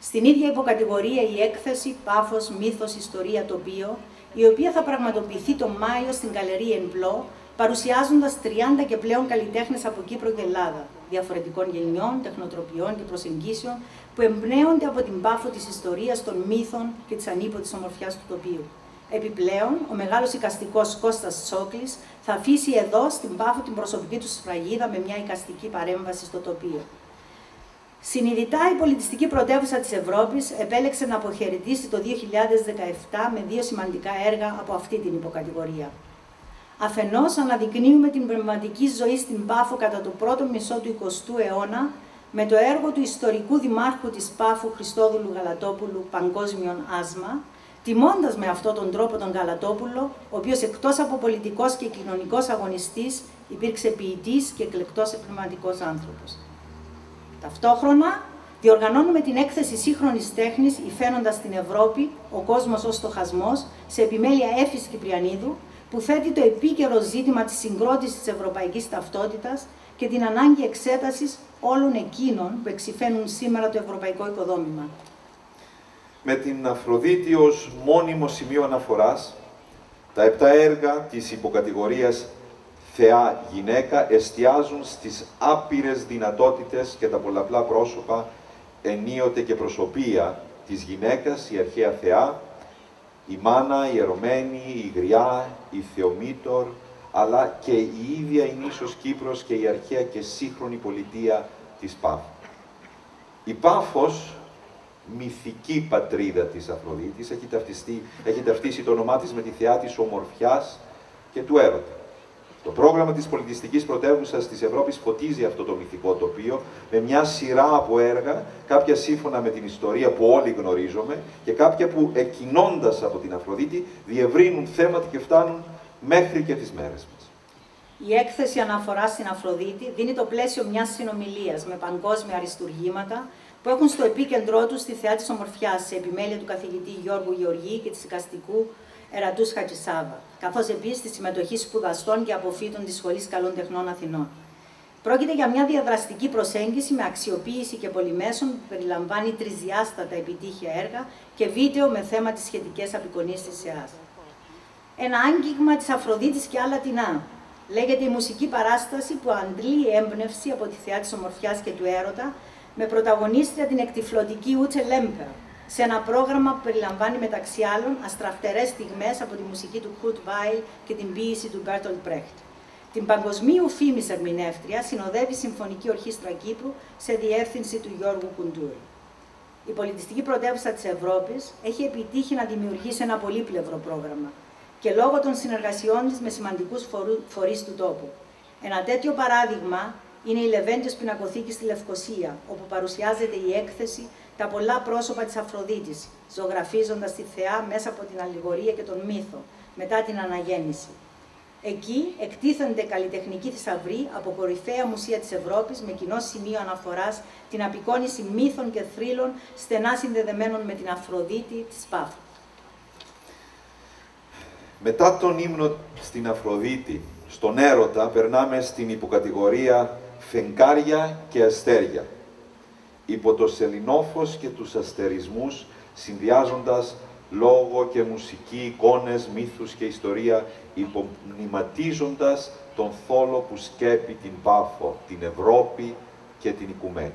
Στην ίδια υποκατηγορία η έκθεση «Πάφος, μύθος, ιστορία, τοπίο», η οποία θα πραγματοποιηθεί τον Μάιο στην Καλερί Εμπλό, παρουσιάζοντας 30 και πλέον καλλιτέχνες από Κύπρο και Ελλάδα, διαφορετικών γενιών, τεχνοτροπιών και προσεγγίσεων που εμπνέονται από την πάφο της ιστορίας των μύθων και της ανίποτη ομορφιάς του τοπίου. Επιπλέον, ο μεγάλος οικαστικός Κώστας Τσόκλης θα αφήσει εδώ στην πάφο την προσωπική του σφραγίδα με μια οικαστική παρέμβαση στο τοπίο. Συνειδητά η πολιτιστική πρωτεύουσα της Ευρώπης επέλεξε να αποχαιρετήσει το 2017 με δύο σημαντικά έργα από αυτή την υποκατηγορία. Αφενός αναδεικνύουμε την πνευματική ζωή στην Πάφο κατά το πρώτο μισό του 20ου αιώνα με το έργο του ιστορικού δημάρχου της Πάφου Χριστόδουλου Γαλατόπουλου «Παγκόσμιον Άσμα», τιμώντας με αυτόν τον τρόπο τον Γαλατόπουλο, ο οποίος εκτός από πολιτικός και κοινωνικός αγωνιστής υπήρξε ποιητής και εκλεκτός πνευματικός άνθρωπος. Ταυτόχρονα, διοργανώνουμε την έκθεση σύγχρονης τέχνης, υφαίνοντας την Ευρώπη, ο κόσμος ως στοχασμό, σε επιμέλεια Έφης Κυπριανίδου, που θέτει το επίκαιρο ζήτημα της συγκρότησης της ευρωπαϊκής ταυτότητας και την ανάγκη εξέτασης όλων εκείνων που εξηφαίνουν σήμερα το ευρωπαϊκό οικοδόμημα. Με την Αφροδίτη ως μόνιμο σημείο αναφοράς, τα επτά έργα της υποκατηγορίας Θεά γυναίκα εστιάζουν στις άπειρες δυνατότητες και τα πολλαπλά πρόσωπα ενίοτε και προσωπία της γυναίκας, η αρχαία Θεά, η μάνα, η ερωμένη, η γριά, η θεομήτωρ, αλλά και η ίδια η νήσος Κύπρος και η αρχαία και σύγχρονη πολιτεία της Πάφου. Η Πάφος, μυθική πατρίδα της Αφροδίτης, έχει, ταυτιστεί, έχει ταυτίσει το όνομά της με τη θεά της ομορφιάς και του έρωτα. Το πρόγραμμα της πολιτιστικής πρωτεύουσας της Ευρώπης φωτίζει αυτό το μυθικό τοπίο με μια σειρά από έργα, κάποια σύμφωνα με την ιστορία που όλοι γνωρίζουμε και κάποια που εκκινώντας από την Αφροδίτη διευρύνουν θέματα και φτάνουν μέχρι και τις μέρες μας. Η έκθεση αναφορά στην Αφροδίτη δίνει το πλαίσιο μιας συνομιλίας με παγκόσμια αριστουργήματα που έχουν στο επίκεντρό τους τη θεά της ομορφιάς σε επιμέλεια του καθηγητή Γιώργου Γεωργή και της οικαστικού Ερατούς Χατζησάβα, καθώς επίσης τη συμμετοχή σπουδαστών και αποφύτων της Σχολής Καλών Τεχνών Αθηνών. Πρόκειται για μια διαδραστική προσέγγιση με αξιοποίηση και πολυμέσων που περιλαμβάνει τρισδιάστατα επιτύχια έργα και βίντεο με θέμα τις σχετικές απεικονίες της ΕΑΣ. Ένα άγγιγμα της Αφροδίτης και άλλα τεινά. Λέγεται η μουσική παράσταση που αντλεί έμπνευση από τη θεά της ομορφιάς και του έρωτα με πρωταγωνίστρια την εκτιφλωτική Ούτσε Λέμπερ, σε ένα πρόγραμμα που περιλαμβάνει μεταξύ άλλων αστραφτερές στιγμές από τη μουσική του Kurt Weill και την ποίηση του Bertolt Brecht. Την παγκοσμίου φήμη ερμηνεύτρια συνοδεύει η Συμφωνική Ορχήστρα Κύπρου σε διεύθυνση του Γιώργου Κουντούρη. Η πολιτιστική πρωτεύουσα της Ευρώπης έχει επιτύχει να δημιουργήσει ένα πολύπλευρο πρόγραμμα και λόγω των συνεργασιών της με σημαντικούς φορείς του τόπου. Ένα τέτοιο παράδειγμα είναι η Λεβέντιο Πινακοθήκη στη Λευκοσία, όπου παρουσιάζεται η έκθεση τα πολλά πρόσωπα της Αφροδίτης, ζωγραφίζοντας τη θεά μέσα από την αλληγορία και τον μύθο, μετά την αναγέννηση. Εκεί εκτίθενται καλλιτεχνικοί θησαυροί από κορυφαία μουσεία της Ευρώπης με κοινό σημείο αναφοράς την απεικόνηση μύθων και θρύλων στενά συνδεδεμένων με την Αφροδίτη της Πάφου. Μετά τον ύμνο στην Αφροδίτη, στον έρωτα, περνάμε στην υποκατηγορία φεγγάρια και αστέρια υπό το σελινόφος και τους αστερισμούς, συνδυάζοντας λόγο και μουσική, εικόνες, μύθους και ιστορία, υπομνηματίζοντας τον θόλο που σκέπει την Πάφο, την Ευρώπη και την Οικουμένη.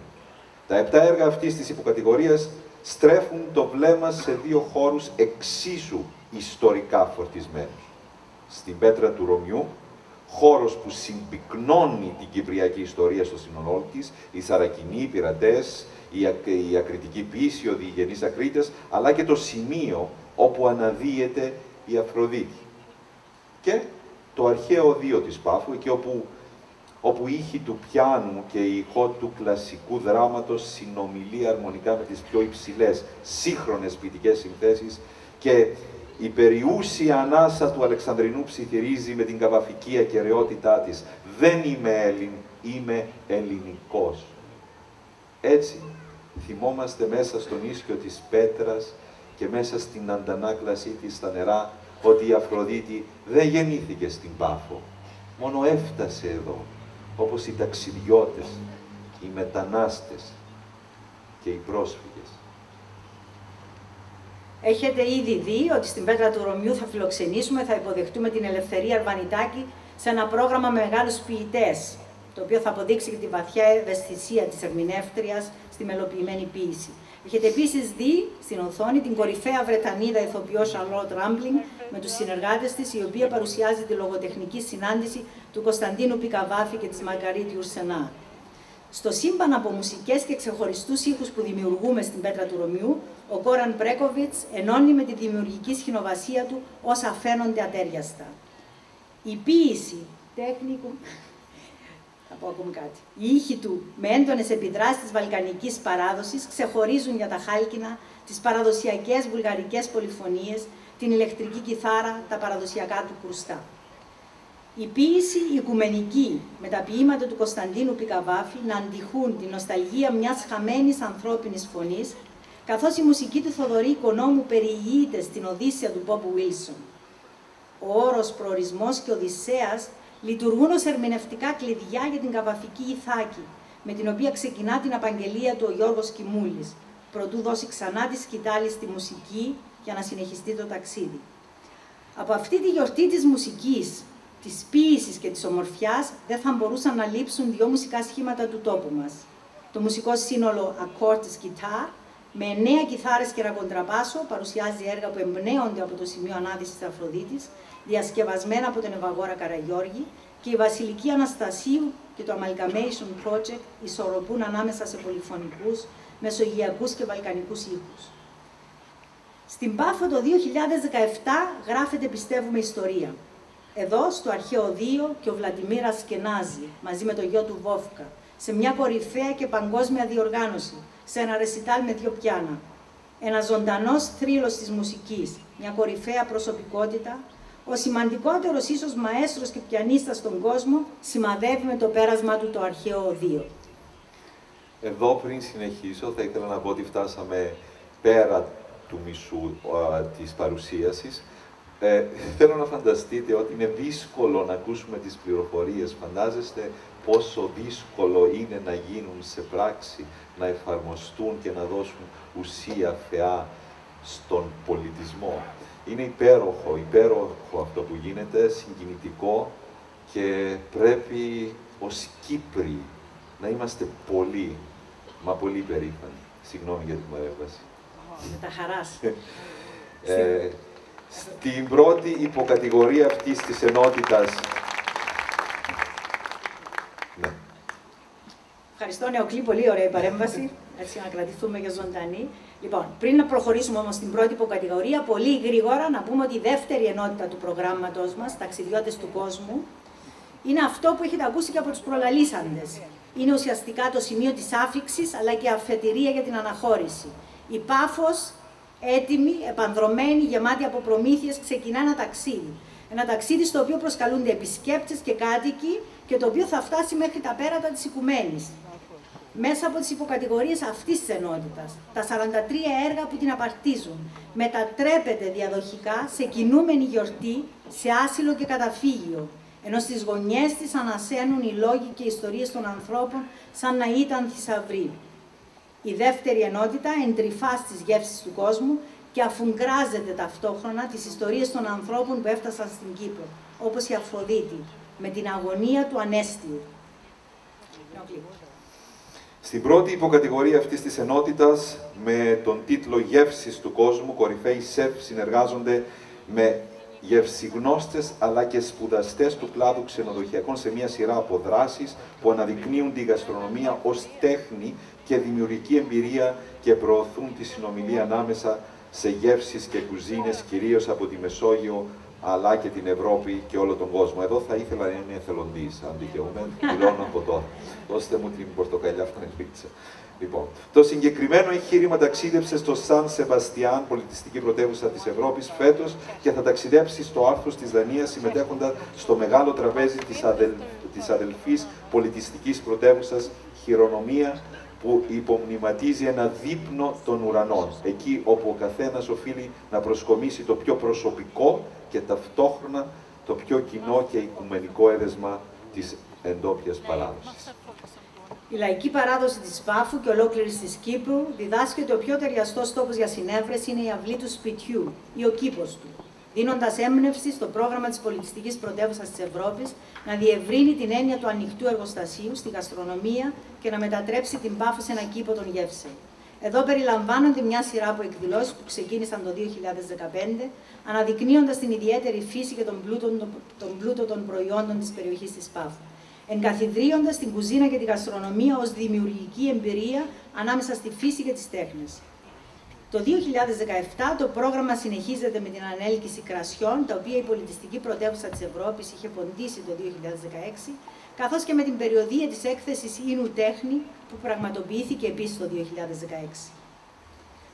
Τα επτά έργα αυτής της υποκατηγορίας στρέφουν το βλέμμα σε δύο χώρους εξίσου ιστορικά φορτισμένους. Στην πέτρα του Ρωμιού, χώρος που συμπυκνώνει την κυπριακή ιστορία στο σύνολό της, οι Σαρακινοί, οι Πειρατές, η, η ακριτική πίση, οι οδηγενείς ακρίτες, αλλά και το σημείο όπου αναδύεται η Αφροδίτη. Και το αρχαίο οδείο της Πάφου, εκεί όπου, όπου η ήχη του πιάνου και η ηχό του κλασικού δράματος συνομιλεί αρμονικά με τις πιο υψηλές σύγχρονες ποιητικές συνθέσεις και η περιούσια ανάσα του Αλεξανδρινού ψιθυρίζει με την καβαφική ακαιρεότητά της. Δεν είμαι Έλλην, είμαι ελληνικός. Έτσι, θυμόμαστε μέσα στον ίσιο της πέτρας και μέσα στην αντανάκλασή της στα νερά ότι η Αφροδίτη δεν γεννήθηκε στην Πάφο, μόνο έφτασε εδώ, όπως οι ταξιδιώτες, οι μετανάστες και οι πρόσφυγες. Έχετε ήδη δει ότι στην Πέτρα του Ρωμιού θα φιλοξενήσουμε, θα υποδεχτούμε την Ελευθερία Αρβανιτάκη σε ένα πρόγραμμα με μεγάλους ποιητές, το οποίο θα αποδείξει και τη βαθιά ευαισθησία της ερμηνεύτριας στη μελοποιημένη ποίηση. Έχετε επίσης δει στην οθόνη την κορυφαία Βρετανίδα ηθοποιό Charlotte Rambling με τους συνεργάτες της, η οποία παρουσιάζει τη λογοτεχνική συνάντηση του Κωνσταντίνου Πικαβάφη και της Μαργαρίτη Ουρσενά. Στο σύμπαν από μουσικές και ξεχωριστούς ήχους που δημιουργούμε στην πέτρα του Ρωμιού, ο Κόραν Πρέκοβιτ ενώνει με τη δημιουργική σχηνοβασία του όσα φαίνονται ατέριαστα. Η ποίηση τέχνικου θα πω ακόμη κάτι. Οι ήχοι του με έντονες επιδράσεις της βαλκανικής παράδοσης ξεχωρίζουν για τα χάλκινα τις παραδοσιακές βουλγαρικές πολυφωνίες, την ηλεκτρική κιθάρα, τα παραδοσιακά του κρουστά. Η ποίηση οικουμενική με τα ποίηματα του Κωνσταντίνου Πικαβάφη να αντιχούν την νοσταλγία μιας χαμένης ανθρώπινης φωνής, καθώς η μουσική του Θοδωρή Οικονόμου περιηγείται στην Οδύσσια του Πόπου Βίλσον. Ο όρος προορισμός και Οδυσσέας λειτουργούν ως ερμηνευτικά κλειδιά για την καβαφική Ιθάκη, με την οποία ξεκινά την απαγγελία του ο Γιώργος Κιμούλης, προτού δώσει ξανά τη σκητάλη στη μουσική για να συνεχιστεί το ταξίδι. Από αυτή τη γιορτή της μουσικής, της ποίησης και της ομορφιάς δεν θα μπορούσαν να λείψουν δύο μουσικά σχήματα του τόπου μας. Το μουσικό σύνολο Accord της Guitar, με εννέα κιθάρες και ρακοντραπάσο, παρουσιάζει έργα που εμπνέονται από το σημείο ανάδυσης της Αφροδίτης διασκευασμένα από τον Ευαγόρα Καραγιώργη και η Βασιλική Αναστασίου και το Amalgamation Project ισορροπούν ανάμεσα σε πολυφωνικούς, μεσογειακούς και βαλκανικούς ήχους. Στην Πάφο το 2017 γράφεται πιστεύουμε ιστορία. Εδώ στο αρχαίο 2 και ο Βλαντιμίρα Σκενάζη μαζί με το γιο του Βόφκα σε μια κορυφαία και παγκόσμια διοργάνωση, σε ένα ρεσιτάλ με δύο πιάνα. Ένα ζωντανός θρύλος της μουσικής, μια κορυφαία προσωπικότητα ο σημαντικότερος ίσως μαέστρος και πιανίστας στον κόσμο σημαδεύει με το πέρασμα του το αρχαίο οδείο. Εδώ πριν συνεχίσω θα ήθελα να πω ότι φτάσαμε πέρα του μισού α, της παρουσίασης. Ε, θέλω να φανταστείτε ότι είναι δύσκολο να ακούσουμε τις πληροφορίες. Φαντάζεστε πόσο δύσκολο είναι να γίνουν σε πράξη, να εφαρμοστούν και να δώσουν ουσία θεά στον πολιτισμό. Είναι υπέροχο, υπέροχο αυτό που γίνεται, συγκινητικό και πρέπει ως Κύπροι να είμαστε πολύ, μα πολύ περήφανοι. Συγγνώμη για την παρέμβαση. Με τα χαράς. ε, στην πρώτη υποκατηγορία αυτής της ενότητας... Ευχαριστώ, Νεοκλή. Πολύ ωραία η παρέμβαση. Έτσι, να κρατηθούμε για ζωντανή. Λοιπόν, πριν να προχωρήσουμε όμως στην πρώτη υποκατηγορία, πολύ γρήγορα να πούμε ότι η δεύτερη ενότητα του προγράμματος μας, Ταξιδιώτες του Κόσμου, είναι αυτό που έχετε ακούσει και από τους προλαλήσαντες. Είναι ουσιαστικά το σημείο της άφηξης αλλά και αφετηρία για την αναχώρηση. Η πάφος, έτοιμη, επανδρομένη, γεμάτη από προμήθειες, ξεκινά ένα ταξίδι. Ένα ταξίδι στο οποίο προσκαλούνται επισκέπτες και κάτοικοι και το οποίο θα φτάσει μέχρι τα πέρατα της Οικουμένης μέσα από τις υποκατηγορίες αυτής της ενότητας. Τα 43 έργα που την απαρτίζουν μετατρέπεται διαδοχικά σε κινούμενη γιορτή, σε άσυλο και καταφύγιο, ενώ στις γωνιές της ανασένουν οι λόγοι και οι ιστορίες των ανθρώπων σαν να ήταν θησαυροί. Η δεύτερη ενότητα εντρυφά στις γεύσεις του κόσμου και αφουγκράζεται ταυτόχρονα τις ιστορίες των ανθρώπων που έφτασαν στην Κύπρο, όπως η Αφροδίτη, με την αγωνία του ανέστιου. Στην πρώτη υποκατηγορία αυτής της ενότητας, με τον τίτλο «Γεύσεις του κόσμου», κορυφαίοι σεφ συνεργάζονται με γευσιγνώστες αλλά και σπουδαστές του κλάδου ξενοδοχειακών σε μια σειρά από δράσεις που αναδεικνύουν τη γαστρονομία ως τέχνη και δημιουργική εμπειρία και προωθούν τη συνομιλία ανάμεσα σε γεύσεις και κουζίνες, κυρίως από τη Μεσόγειο αλλά και την Ευρώπη και όλο τον κόσμο. Εδώ θα ήθελα να είμαι εθελοντής, αν δικαιούμαι, πληρώνω από τώρα. Δώστε μου την πορτοκαλιά φρενπίτσα. Λοιπόν, το συγκεκριμένο εγχείρημα ταξίδεψε στο Σαν Σεβαστιάν, πολιτιστική πρωτεύουσα της Ευρώπης, φέτος και θα ταξιδέψει στο άρθρος της Δανίας, συμμετέχοντα στο μεγάλο τραπέζι της αδελ... αδελφής πολιτιστικής πρωτεύουσας Χειρονομία, που υπομνηματίζει ένα δείπνο των ουρανών, εκεί όπου ο καθένας οφείλει να προσκομίσει το πιο προσωπικό και ταυτόχρονα το πιο κοινό και οικουμενικό έδεσμα της εντόπιας παράδοσης. Η λαϊκή παράδοση της Πάφου και ολόκληρης της Κύπρου διδάσκει ότι ο πιο ταιριαστός τόπος για συνέβρεση είναι η αυλή του σπιτιού ή ο κήπος του, δίνοντας έμπνευση στο πρόγραμμα της πολιτιστικής πρωτεύουσας της Ευρώπης να διευρύνει την έννοια του ανοιχτού εργοστασίου στη γαστρονομία και να μετατρέψει την Πάφο σε ένα κήπο των γεύσεων. Εδώ περιλαμβάνονται μια σειρά από εκδηλώσεις που ξεκίνησαν το 2015, αναδεικνύοντας την ιδιαίτερη φύση και τον πλούτο, τον πλούτο των προϊόντων της περιοχής της Πάφου εγκαθιδρύοντας την κουζίνα και τη γαστρονομία ως δημιουργική εμπειρία ανάμεσα στη φύση και τις τέχνες. Το 2017 το πρόγραμμα συνεχίζεται με την ανέλκυση κρασιών, τα οποία η πολιτιστική πρωτεύουσα της Ευρώπης είχε φοντίσει το 2016, καθώς και με την περιοδία της έκθεσης Ίνου Τέχνη, που πραγματοποιήθηκε επίσης το 2016.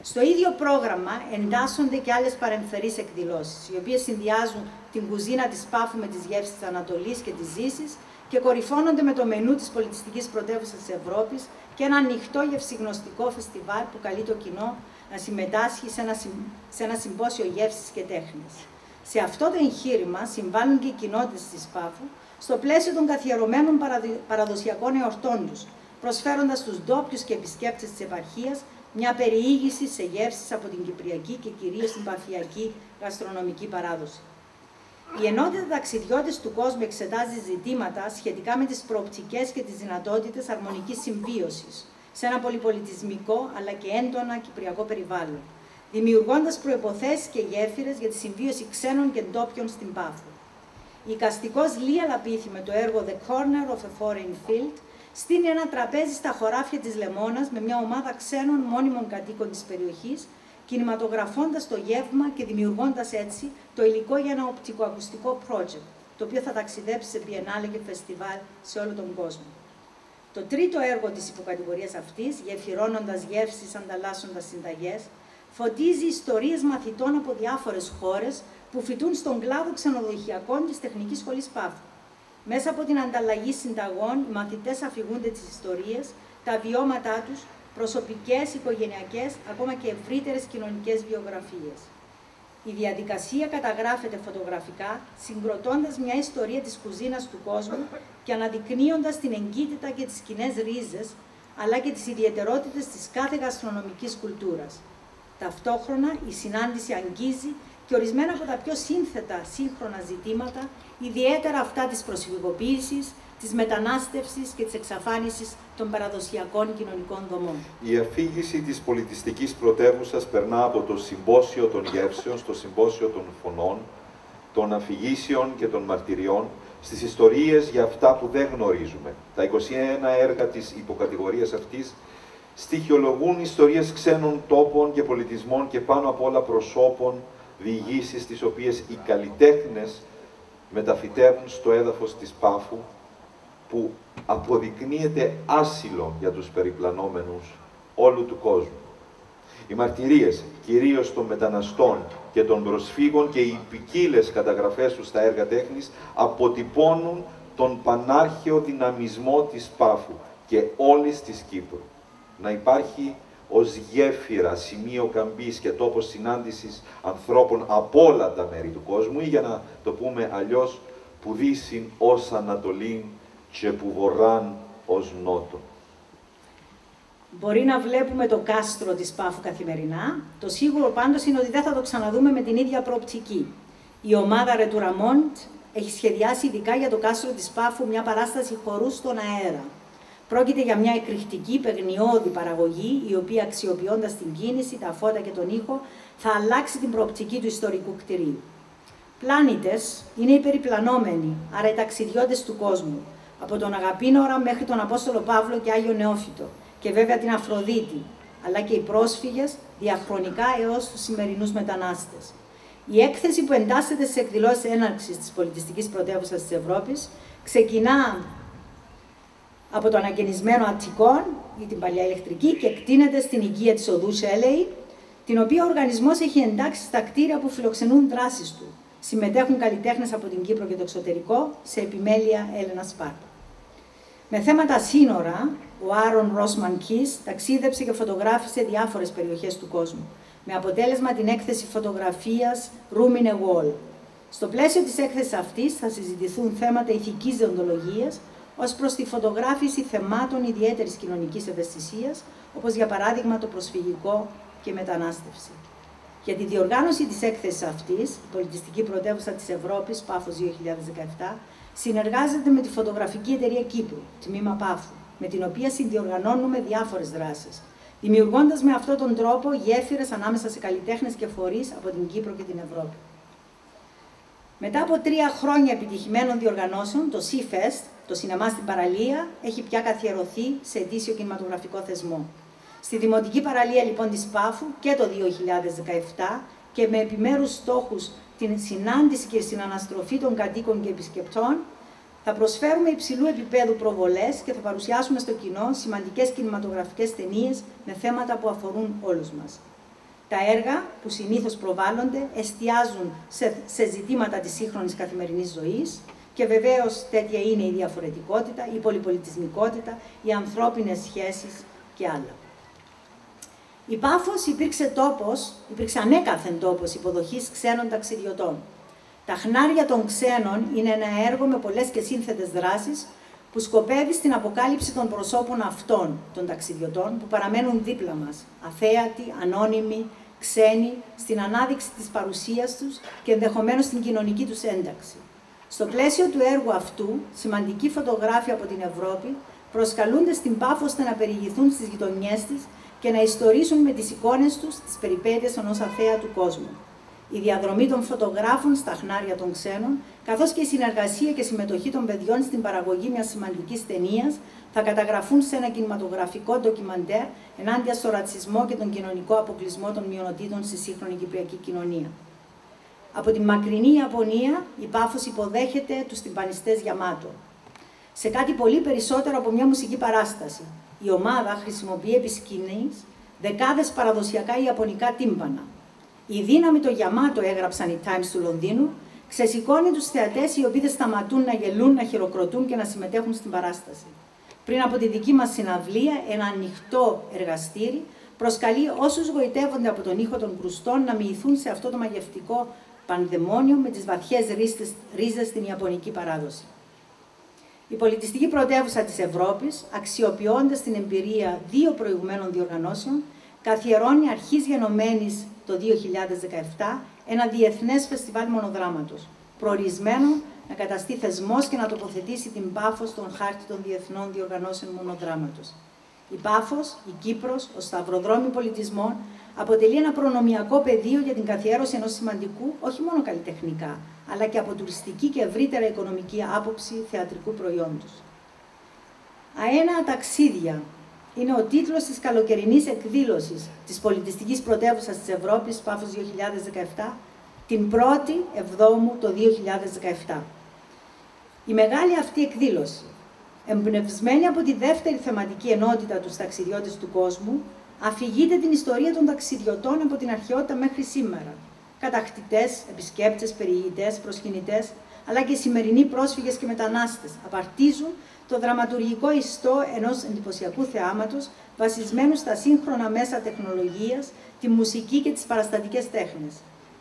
Στο ίδιο πρόγραμμα εντάσσονται και άλλες παρεμφερείς εκδηλώσεις, οι οποίες συνδυάζουν την κουζίνα της Πάφου με τις γεύσεις της Ανατολής και της Δύσης, και κορυφώνονται με το μενού της πολιτιστικής πρωτεύουσας της Ευρώπης και ένα ανοιχτό γευσιγνωστικό φεστιβάλ που καλεί το κοινό να συμμετάσχει σε ένα, σε ένα συμπόσιο γεύσης και τέχνης. Σε αυτό το εγχείρημα συμβάλλουν και οι κοινότητες της ΠΑΦΟΥ στο πλαίσιο των καθιερωμένων παραδοσιακών εορτών τους, προσφέροντας στους ντόπιους και επισκέπτες της επαρχίας μια περιήγηση σε γεύσεις από την κυπριακή και κυρίως την παφιακή γαστρονομική παράδοση. Η ενότητα ταξιδιώτε του κόσμου εξετάζει ζητήματα σχετικά με τις προοπτικές και τις δυνατότητες αρμονικής συμβίωσης σε ένα πολυπολιτισμικό αλλά και έντονα κυπριακό περιβάλλον, δημιουργώντας προποθέσει και γέφυρες για τη συμβίωση ξένων και ντόπιων στην Πάφο. Η καστικό Λία Λαπίθη με το έργο The Corner of a Foreign Field στείνει ένα τραπέζι στα χωράφια της Λεμόνας με μια ομάδα ξένων μόνιμων κατοίκων της περιοχής κινηματογραφώντας το γεύμα και δημιουργώντας έτσι το υλικό για ένα οπτικοακουστικό project, το οποίο θα ταξιδέψει σε πιενάλε και φεστιβάλ σε όλο τον κόσμο. Το τρίτο έργο της υποκατηγορίας αυτής, γεφυρώνοντας γεύσεις, ανταλλάσσοντας συνταγές, φωτίζει ιστορίες μαθητών από διάφορες χώρες που φοιτούν στον κλάδο ξενοδοχειακών της Τεχνικής Σχολής Πάφου. Μέσα από την ανταλλαγή συνταγών, οι μαθητές αφηγούνται τις ιστορίες, τα βιώματά τους προσωπικές, οικογενειακές, ακόμα και ευρύτερες κοινωνικές βιογραφίες. Η διαδικασία καταγράφεται φωτογραφικά, συγκροτώντας μια ιστορία της κουζίνας του κόσμου και αναδεικνύοντας την εγκύτητα και τις κοινές ρίζες, αλλά και τις ιδιαιτερότητες της κάθε γαστρονομικής κουλτούρας. Ταυτόχρονα, η συνάντηση αγγίζει και ορισμένα από τα πιο σύνθετα σύγχρονα ζητήματα, ιδιαίτερα αυτά της προσφυγοποίησης, της μετανάστευσης και της εξαφάνισης των παραδοσιακών κοινωνικών δομών. Η αφήγηση της πολιτιστικής πρωτεύουσας περνά από το συμπόσιο των γεύσεων στο συμπόσιο των φωνών, των αφηγήσεων και των μαρτυριών, στις ιστορίες για αυτά που δεν γνωρίζουμε. Τα 21 έργα της υποκατηγορίας αυτής στοιχειολογούν ιστορίες ξένων τόπων και πολιτισμών και πάνω απ' όλα προσώπων, διηγήσεις τις οποίες οι καλλιτέχνες μεταφυτεύουν στο έδαφος της Πάφου που αποδεικνύεται άσυλο για τους περιπλανόμενους όλου του κόσμου. Οι μαρτυρίες, κυρίως των μεταναστών και των προσφύγων και οι ποικίλες καταγραφές τους στα έργα τέχνης αποτυπώνουν τον πανάρχαιο δυναμισμό της Πάφου και όλης της Κύπρου. Να υπάρχει ως γέφυρα, σημείο καμπής και τόπος συνάντησης ανθρώπων από όλα τα μέρη του κόσμου ή για να το πούμε αλλιώς που δύσιν ως Ανατολήν και που βορράν ως νότο. Μπορεί να βλέπουμε το κάστρο της Πάφου καθημερινά. Το σίγουρο πάντως είναι ότι δεν θα το ξαναδούμε με την ίδια προοπτική. Η ομάδα Ρετουραμόντ έχει σχεδιάσει ειδικά για το κάστρο της Πάφου μια παράσταση χορούς στον αέρα. Πρόκειται για μια εκρηκτική, παιγνιώδη παραγωγή, η οποία αξιοποιώντας την κίνηση, τα φώτα και τον ήχο, θα αλλάξει την προοπτική του ιστορικού κτηρίου. Πλάνητες είναι οι περιπλανόμενοι, άρα οι ταξιδιώτες του κόσμου, από τον Αγαπήνορα μέχρι τον Απόστολο Παύλο και Άγιο Νεόφυτο και βέβαια την Αφροδίτη, αλλά και οι πρόσφυγες διαχρονικά έως τους σημερινούς μετανάστες. Η έκθεση που εντάσσεται στις εκδηλώσεις έναρξης της πολιτιστικής πρωτεύουσας της Ευρώπης ξεκινά από το ανακαινισμένο Αττικών ή την παλιά ηλεκτρική και εκτείνεται στην οικία της οδού Σέλεη, την οποία ο οργανισμός έχει εντάξει στα κτίρια που φιλοξενούν δράσεις του. Συμμετέχουν καλλιτέχνες από την Κύπρο και το εξωτερικό σε επιμέλεια Έλενα Σπάρτα. Με θέματα σύνορα, ο Άρον Ρόσμαν Κις ταξίδεψε και φωτογράφησε διάφορες περιοχές του κόσμου, με αποτέλεσμα την έκθεση φωτογραφίας Room in a Wall. Στο πλαίσιο της έκθεσης αυτής θα συζητηθούν θέματα ηθικής δεοντολογίας, ως προς τη φωτογράφηση θεμάτων ιδιαίτερης κοινωνικής ευαισθησίας, όπως για παράδειγμα το προσφυγικό και μετανάστευση. Για τη διοργάνωση της έκθεσης αυτής, η Πολιτιστική Πρωτεύουσα της Ευρώπης, ΠΑΦΟΣ 2017, συνεργάζεται με τη Φωτογραφική Εταιρεία Κύπρου, τμήμα ΠΑΦΟ, με την οποία συνδιοργανώνουμε διάφορες δράσεις, δημιουργώντας με αυτόν τον τρόπο γέφυρες ανάμεσα σε καλλιτέχνες και φορείς από την Κύπρο και την Ευρώπη. Μετά από τρία χρόνια επιτυχημένων διοργανώσεων, το Seafest, το σινεμά στην παραλία, έχει πια καθιερωθεί σε ετήσιο κινηματογραφικό θεσμό. Στη Δημοτική Παραλία λοιπόν της Πάφου και το 2017 και με επιμέρους στόχους την συνάντηση και στην αναστροφή των κατοίκων και επισκεπτών, θα προσφέρουμε υψηλού επίπεδου προβολές και θα παρουσιάσουμε στο κοινό σημαντικές κινηματογραφικές ταινίες με θέματα που αφορούν όλους μας. Τα έργα που συνήθως προβάλλονται εστιάζουν σε, σε ζητήματα της σύγχρονης καθημερινής ζωής και βεβαίως τέτοια είναι η διαφορετικότητα, η πολυπολιτισμικότητα, οι ανθρώπινες σχέσεις και άλλα. Η Πάφος υπήρξε τόπος, υπήρξε ανέκαθεν τόπος υποδοχής ξένων ταξιδιωτών. Τα χνάρια των ξένων είναι ένα έργο με πολλές και σύνθετες δράσεις που σκοπεύει στην αποκάλυψη των προσώπων αυτών των ταξιδιωτών που παραμένουν δίπλα μας, αθέατοι, ανώνυμοι, ξένοι, στην ανάδειξη της παρουσίας τους και ενδεχομένως στην κοινωνική τους ένταξη. Στο πλαίσιο του έργου αυτού, σημαντικοί φωτογράφοι από την Ευρώπη προσκαλούνται στην Πάφο ώστε να περιηγηθούν στις γειτονιές της και να ιστορίσουν με τις εικόνες τους τις περιπέτειες ενός αθέατου κόσμου η διαδρομή των φωτογράφων στα χνάρια των ξένων, καθώς και η συνεργασία και συμμετοχή των παιδιών στην παραγωγή μιας σημαντικής ταινίας θα καταγραφούν σε ένα κινηματογραφικό ντοκιμαντέρ ενάντια στο ρατσισμό και τον κοινωνικό αποκλεισμό των μειονοτήτων στη σύγχρονη κυπριακή κοινωνία. Από τη μακρινή Ιαπωνία, η Πάφος υποδέχεται τους τυμπανιστές Γιαμάτο. Σε κάτι πολύ περισσότερο από μια μουσική παράσταση, η ομάδα χρησιμοποιεί επί σκηνής δεκάδες παραδοσιακά ιαπωνικά τύμπανα, η δύναμη το Γιαμάτο, έγραψαν οι Times του Λονδίνου, ξεσηκώνει τους θεατές οι οποίοι δεν σταματούν να γελούν, να χειροκροτούν και να συμμετέχουν στην παράσταση. Πριν από τη δική μας συναυλία, ένα ανοιχτό εργαστήρι προσκαλεί όσους γοητεύονται από τον ήχο των κρουστών να μοιηθούν σε αυτό το μαγευτικό πανδαιμόνιο με τις βαθιές ρίζες στην Ιαπωνική παράδοση. Η πολιτιστική πρωτεύουσα της Ευρώπης, αξιοποιώντας την εμπειρία δύο προηγουμένων διοργανώσεων, καθιερώνει αρχής γενομένης το 2017 ένα διεθνές φεστιβάλ μονοδράματος, προορισμένο να καταστεί θεσμός και να τοποθετήσει την Πάφος στον χάρτη των διεθνών διοργανώσεων μονοδράματος. Η Πάφος, η Κύπρος, ο Σταυροδρόμι Πολιτισμών αποτελεί ένα προνομιακό πεδίο για την καθιέρωση ενός σημαντικού, όχι μόνο καλλιτεχνικά, αλλά και από τουριστική και ευρύτερα οικονομική άποψη θεατρικού προϊόντος. Αένα ταξίδια είναι ο τίτλος της καλοκαιρινής εκδήλωσης της πολιτιστικής πρωτεύουσας της Ευρώπης, Πάφος 2017, την 1η Εβδόμου το 2017. Η μεγάλη αυτή εκδήλωση, εμπνευσμένη από τη δεύτερη θεματική ενότητα τους ταξιδιώτες του κόσμου, αφηγείται την ιστορία των ταξιδιωτών από την αρχαιότητα μέχρι σήμερα. Κατακτητές, επισκέπτες, περιηγητές, προσκυνητές, αλλά και σημερινοί πρόσφυγες και μετανάστες απαρτίζουν το δραματουργικό ιστό ενός εντυπωσιακού θεάματος βασισμένου στα σύγχρονα μέσα τεχνολογίας, τη μουσική και τις παραστατικές τέχνες.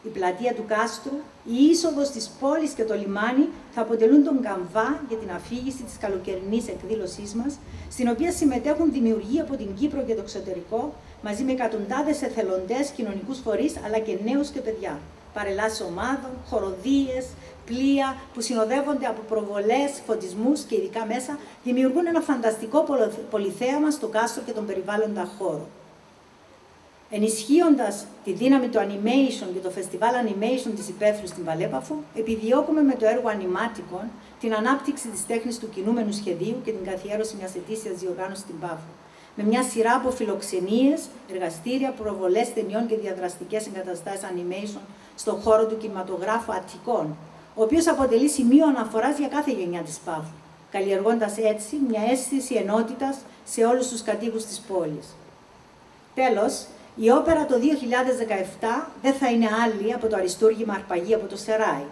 Η πλατεία του κάστρου, η είσοδος της πόλης και το λιμάνι θα αποτελούν τον καμβά για την αφήγηση της καλοκαιρινής εκδήλωσής μας, στην οποία συμμετέχουν δημιουργοί από την Κύπρο και το εξωτερικό, μαζί με εκατοντάδες εθελοντές, κοινωνικούς φορείς, αλλά και νέους και παιδιά. Παρελάσεις ομάδων, χοροδίες, πλοία που συνοδεύονται από προβολές, φωτισμούς και ειδικά μέσα, δημιουργούν ένα φανταστικό πολυθέαμα στο κάστρο και τον περιβάλλοντα χώρο. Ενισχύοντας τη δύναμη του animation και το φεστιβάλ animation της υπαίθρου στην Παλέπαφο, επιδιώκουμε με το έργο Animaticon την ανάπτυξη της τέχνης του κινούμενου σχεδίου και την καθιέρωση μιας ετήσιας διοργάνωσης στην Πάφο. Με μια σειρά από φιλοξενίες, εργαστήρια, προβολές ταινιών και διαδραστικές εγκαταστάσεις animation στον χώρο του κινηματογράφου Αττικών, ο οποίος αποτελεί σημείο αναφοράς για κάθε γενιά της Πάφου, καλλιεργώντας έτσι μια αίσθηση ενότητας σε όλους τους κατοίκους της πόλης. Τέλος, η όπερα το 2017 δεν θα είναι άλλη από το αριστούργημα Αρπαγή από το Σεράι.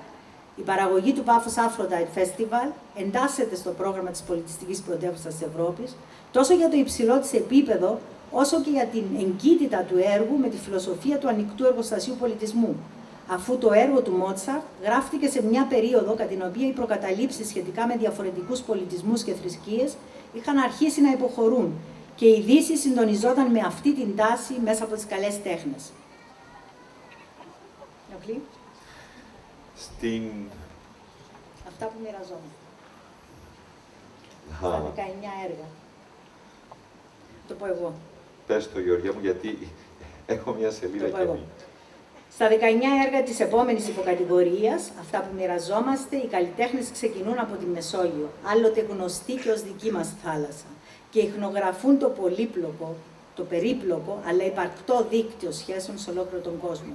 Η παραγωγή του Πάφος Aphrodite Festival εντάσσεται στο πρόγραμμα της πολιτιστικής πρωτεύουσας της Ευρώπης, τόσο για το υψηλό της επίπεδο, όσο και για την εγκύτητα του έργου με τη φιλοσοφία του ανοιχτού εργοστασίου πολιτισμού, αφού το έργο του Μότσαρτ γράφτηκε σε μια περίοδο κατά την οποία οι προκαταλήψεις σχετικά με διαφορετικούς πολιτισμούς και θρησκείες είχαν αρχίσει να υποχωρούν και η Δύση συντονιζόταν με αυτή την τάση μέσα από τις καλές τέχνες. Στην... Αυτά που μοιραζόμαστε. Στα 19 έργα. Το πω εγώ. Πες το Γεωργία μου γιατί έχω μια σελίδα Το πω και εγώ. Στα 19 έργα της επόμενης υποκατηγορίας, αυτά που μοιραζόμαστε, οι καλλιτέχνες ξεκινούν από τη Μεσόγειο, άλλοτε γνωστή και ως δική μας θάλασσα, και ιχνογραφούν το πολύπλοκο, το περίπλοκο, αλλά υπαρκτό δίκτυο σχέσεων σε ολόκληρο τον κόσμο.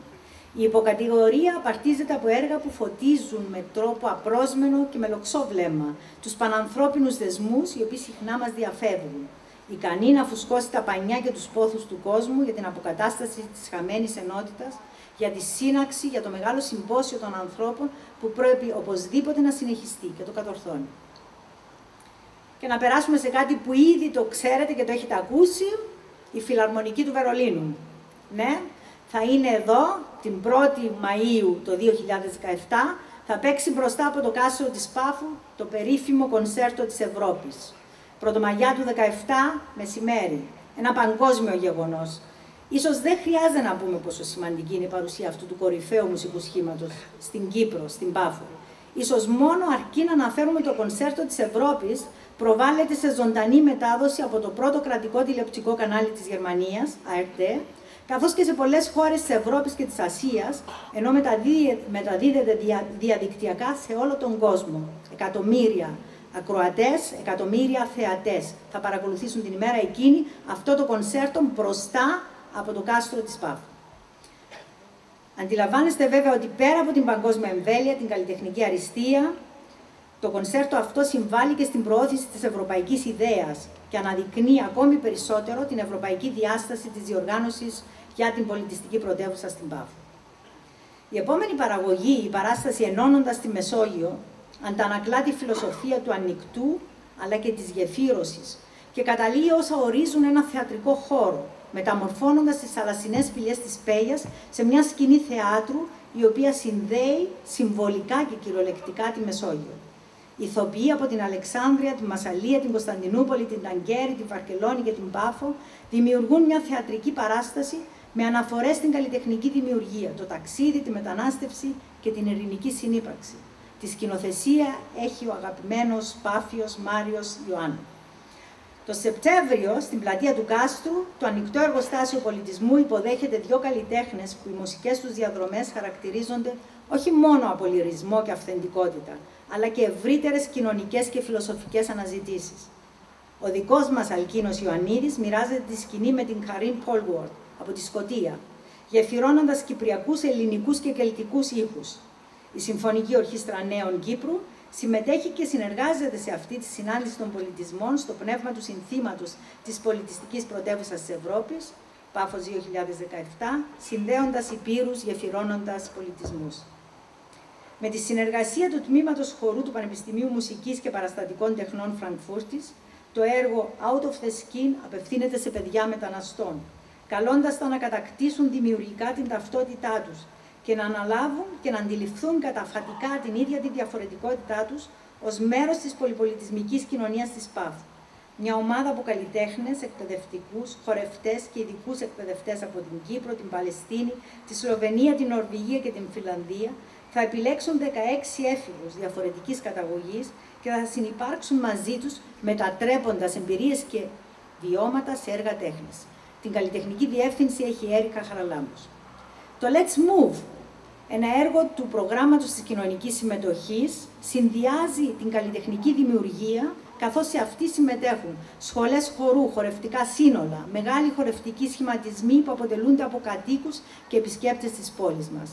Η υποκατηγορία απαρτίζεται από έργα που φωτίζουν με τρόπο απρόσμενο και με λοξό βλέμμα τους πανανθρώπινους δεσμούς οι οποίοι συχνά μας διαφεύγουν. Ικανή να φουσκώσει τα πανιά και τους πόθους του κόσμου για την αποκατάσταση της χαμένης ενότητας, για τη σύναξη, για το μεγάλο συμπόσιο των ανθρώπων που πρέπει οπωσδήποτε να συνεχιστεί και το κατορθώνει. Και να περάσουμε σε κάτι που ήδη το ξέρετε και το έχετε ακούσει, η Φιλαρμονική του Βερολίνου. Ναι, θα είναι εδώ την 1η Μαΐου το 2017, θα παίξει μπροστά από το κάστρο της Πάφου το περίφημο κονσέρτο της Ευρώπης. Πρωτομαγιά του 17 μεσημέρι. Ένα παγκόσμιο γεγονός. Ίσως δεν χρειάζεται να πούμε πόσο σημαντική είναι η παρουσία αυτού του κορυφαίου μουσικού σχήματος στην Κύπρο, στην Πάφο. Ίσως μόνο αρκεί να αναφέρουμε το κονσέρτο της Ευρώπης προβάλλεται σε ζωντανή μετάδοση από το πρώτο κρατικό τηλεοπτικό κανάλι της Γερμανίας, ARD, καθώς και σε πολλές χώρες της Ευρώπης και της Ασίας, ενώ μεταδίδεται διαδικτυακά σε όλο τον κόσμο. Εκατομμύρια ακροατές, εκατομμύρια θεατές θα παρακολουθήσουν την ημέρα εκείνη αυτό το κονσέρτο μπροστά από το κάστρο της Πάφου. Αντιλαμβάνεστε βέβαια ότι πέρα από την παγκόσμια εμβέλεια, την καλλιτεχνική αριστεία, το κονσέρτο αυτό συμβάλλει και στην προώθηση της ευρωπαϊκής ιδέας και αναδεικνύει ακόμη περισσότερο την ευρωπαϊκή διάσταση της διοργάνωσης για την πολιτιστική πρωτεύουσα στην Πάφο. Η επόμενη παραγωγή, η παράσταση ενώνοντας τη Μεσόγειο, αντανακλά τη φιλοσοφία του ανοιχτού αλλά και της γεφύρωσης και καταλήγει όσα ορίζουν ένα θεατρικό χώρο, μεταμορφώνοντας τις θαλασσινές σπηλιές της Πέγιας σε μια σκηνή θεάτρου η οποία συνδέει συμβολικά και κυριολεκτικά τη Μεσόγειο. Ηθοποιοί από την Αλεξάνδρεια, τη Μασαλία, την Κωνσταντινούπολη, την Ταγκέρη, την Βαρκελόνη και την Πάφο δημιουργούν μια θεατρική παράσταση με αναφορές στην καλλιτεχνική δημιουργία, το ταξίδι, τη μετανάστευση και την ειρηνική συνύπαρξη. Τη σκηνοθεσία έχει ο αγαπημένος Πάφιος Μάριος Ιωάννου. Το Σεπτέμβριο, στην πλατεία του Κάστρου, το ανοιχτό εργοστάσιο πολιτισμού υποδέχεται δύο καλλιτέχνες που οι μουσικές τους διαδρομές χαρακτηρίζονται όχι μόνο από λυρισμό και αυθεντικότητα, αλλά και ευρύτερες κοινωνικές και φιλοσοφικές αναζητήσεις. Ο δικός μας Αλκίνος Ιωαννίδης μοιράζεται τη σκηνή με την Καρίν Πόλγουορτ από τη Σκωτία, γεφυρώνοντας κυπριακούς, ελληνικούς και κελτικούς ήχους. Η Συμφωνική Ορχήστρα Νέων Κύπρου συμμετέχει και συνεργάζεται σε αυτή τη συνάντηση των πολιτισμών στο πνεύμα του συνθήματος της πολιτιστικής πρωτεύουσας της Ευρώπης, Πάφος 2017, συνδέοντας υπήρους, γεφυρώνοντας πολιτισμούς. Με τη συνεργασία του Τμήματος Χορού του Πανεπιστημίου Μουσικής και Παραστατικών Τεχνών Φραγκφούρτης, το έργο Out of the Skin απευθύνεται σε παιδιά μεταναστών, καλώντας τα να κατακτήσουν δημιουργικά την ταυτότητά τους, και να αναλάβουν και να αντιληφθούν καταφατικά την ίδια τη διαφορετικότητά τους ως μέρος της πολυπολιτισμικής κοινωνίας της ΠΑΦ. Μια ομάδα από καλλιτέχνες, εκπαιδευτικούς, χορευτές και ειδικούς εκπαιδευτές από την Κύπρο, την Παλαιστίνη, τη Σλοβενία, την Νορβηγία και την Φιλανδία θα επιλέξουν 16 έφηβους διαφορετικής καταγωγής και θα συνεπάρξουν μαζί τους μετατρέποντας εμπειρίες και βιώματα σε έργα τέχνης. Την καλλιτεχνική διεύθυνση έχει η Έρικα Χαραλάμπους. Το Let's Move ένα έργο του προγράμματος της κοινωνικής συμμετοχής συνδυάζει την καλλιτεχνική δημιουργία, καθώς σε αυτή συμμετέχουν σχολές χορού, χορευτικά σύνολα, μεγάλοι χορευτικοί σχηματισμοί που αποτελούνται από κατοίκους και επισκέπτες της πόλης μας.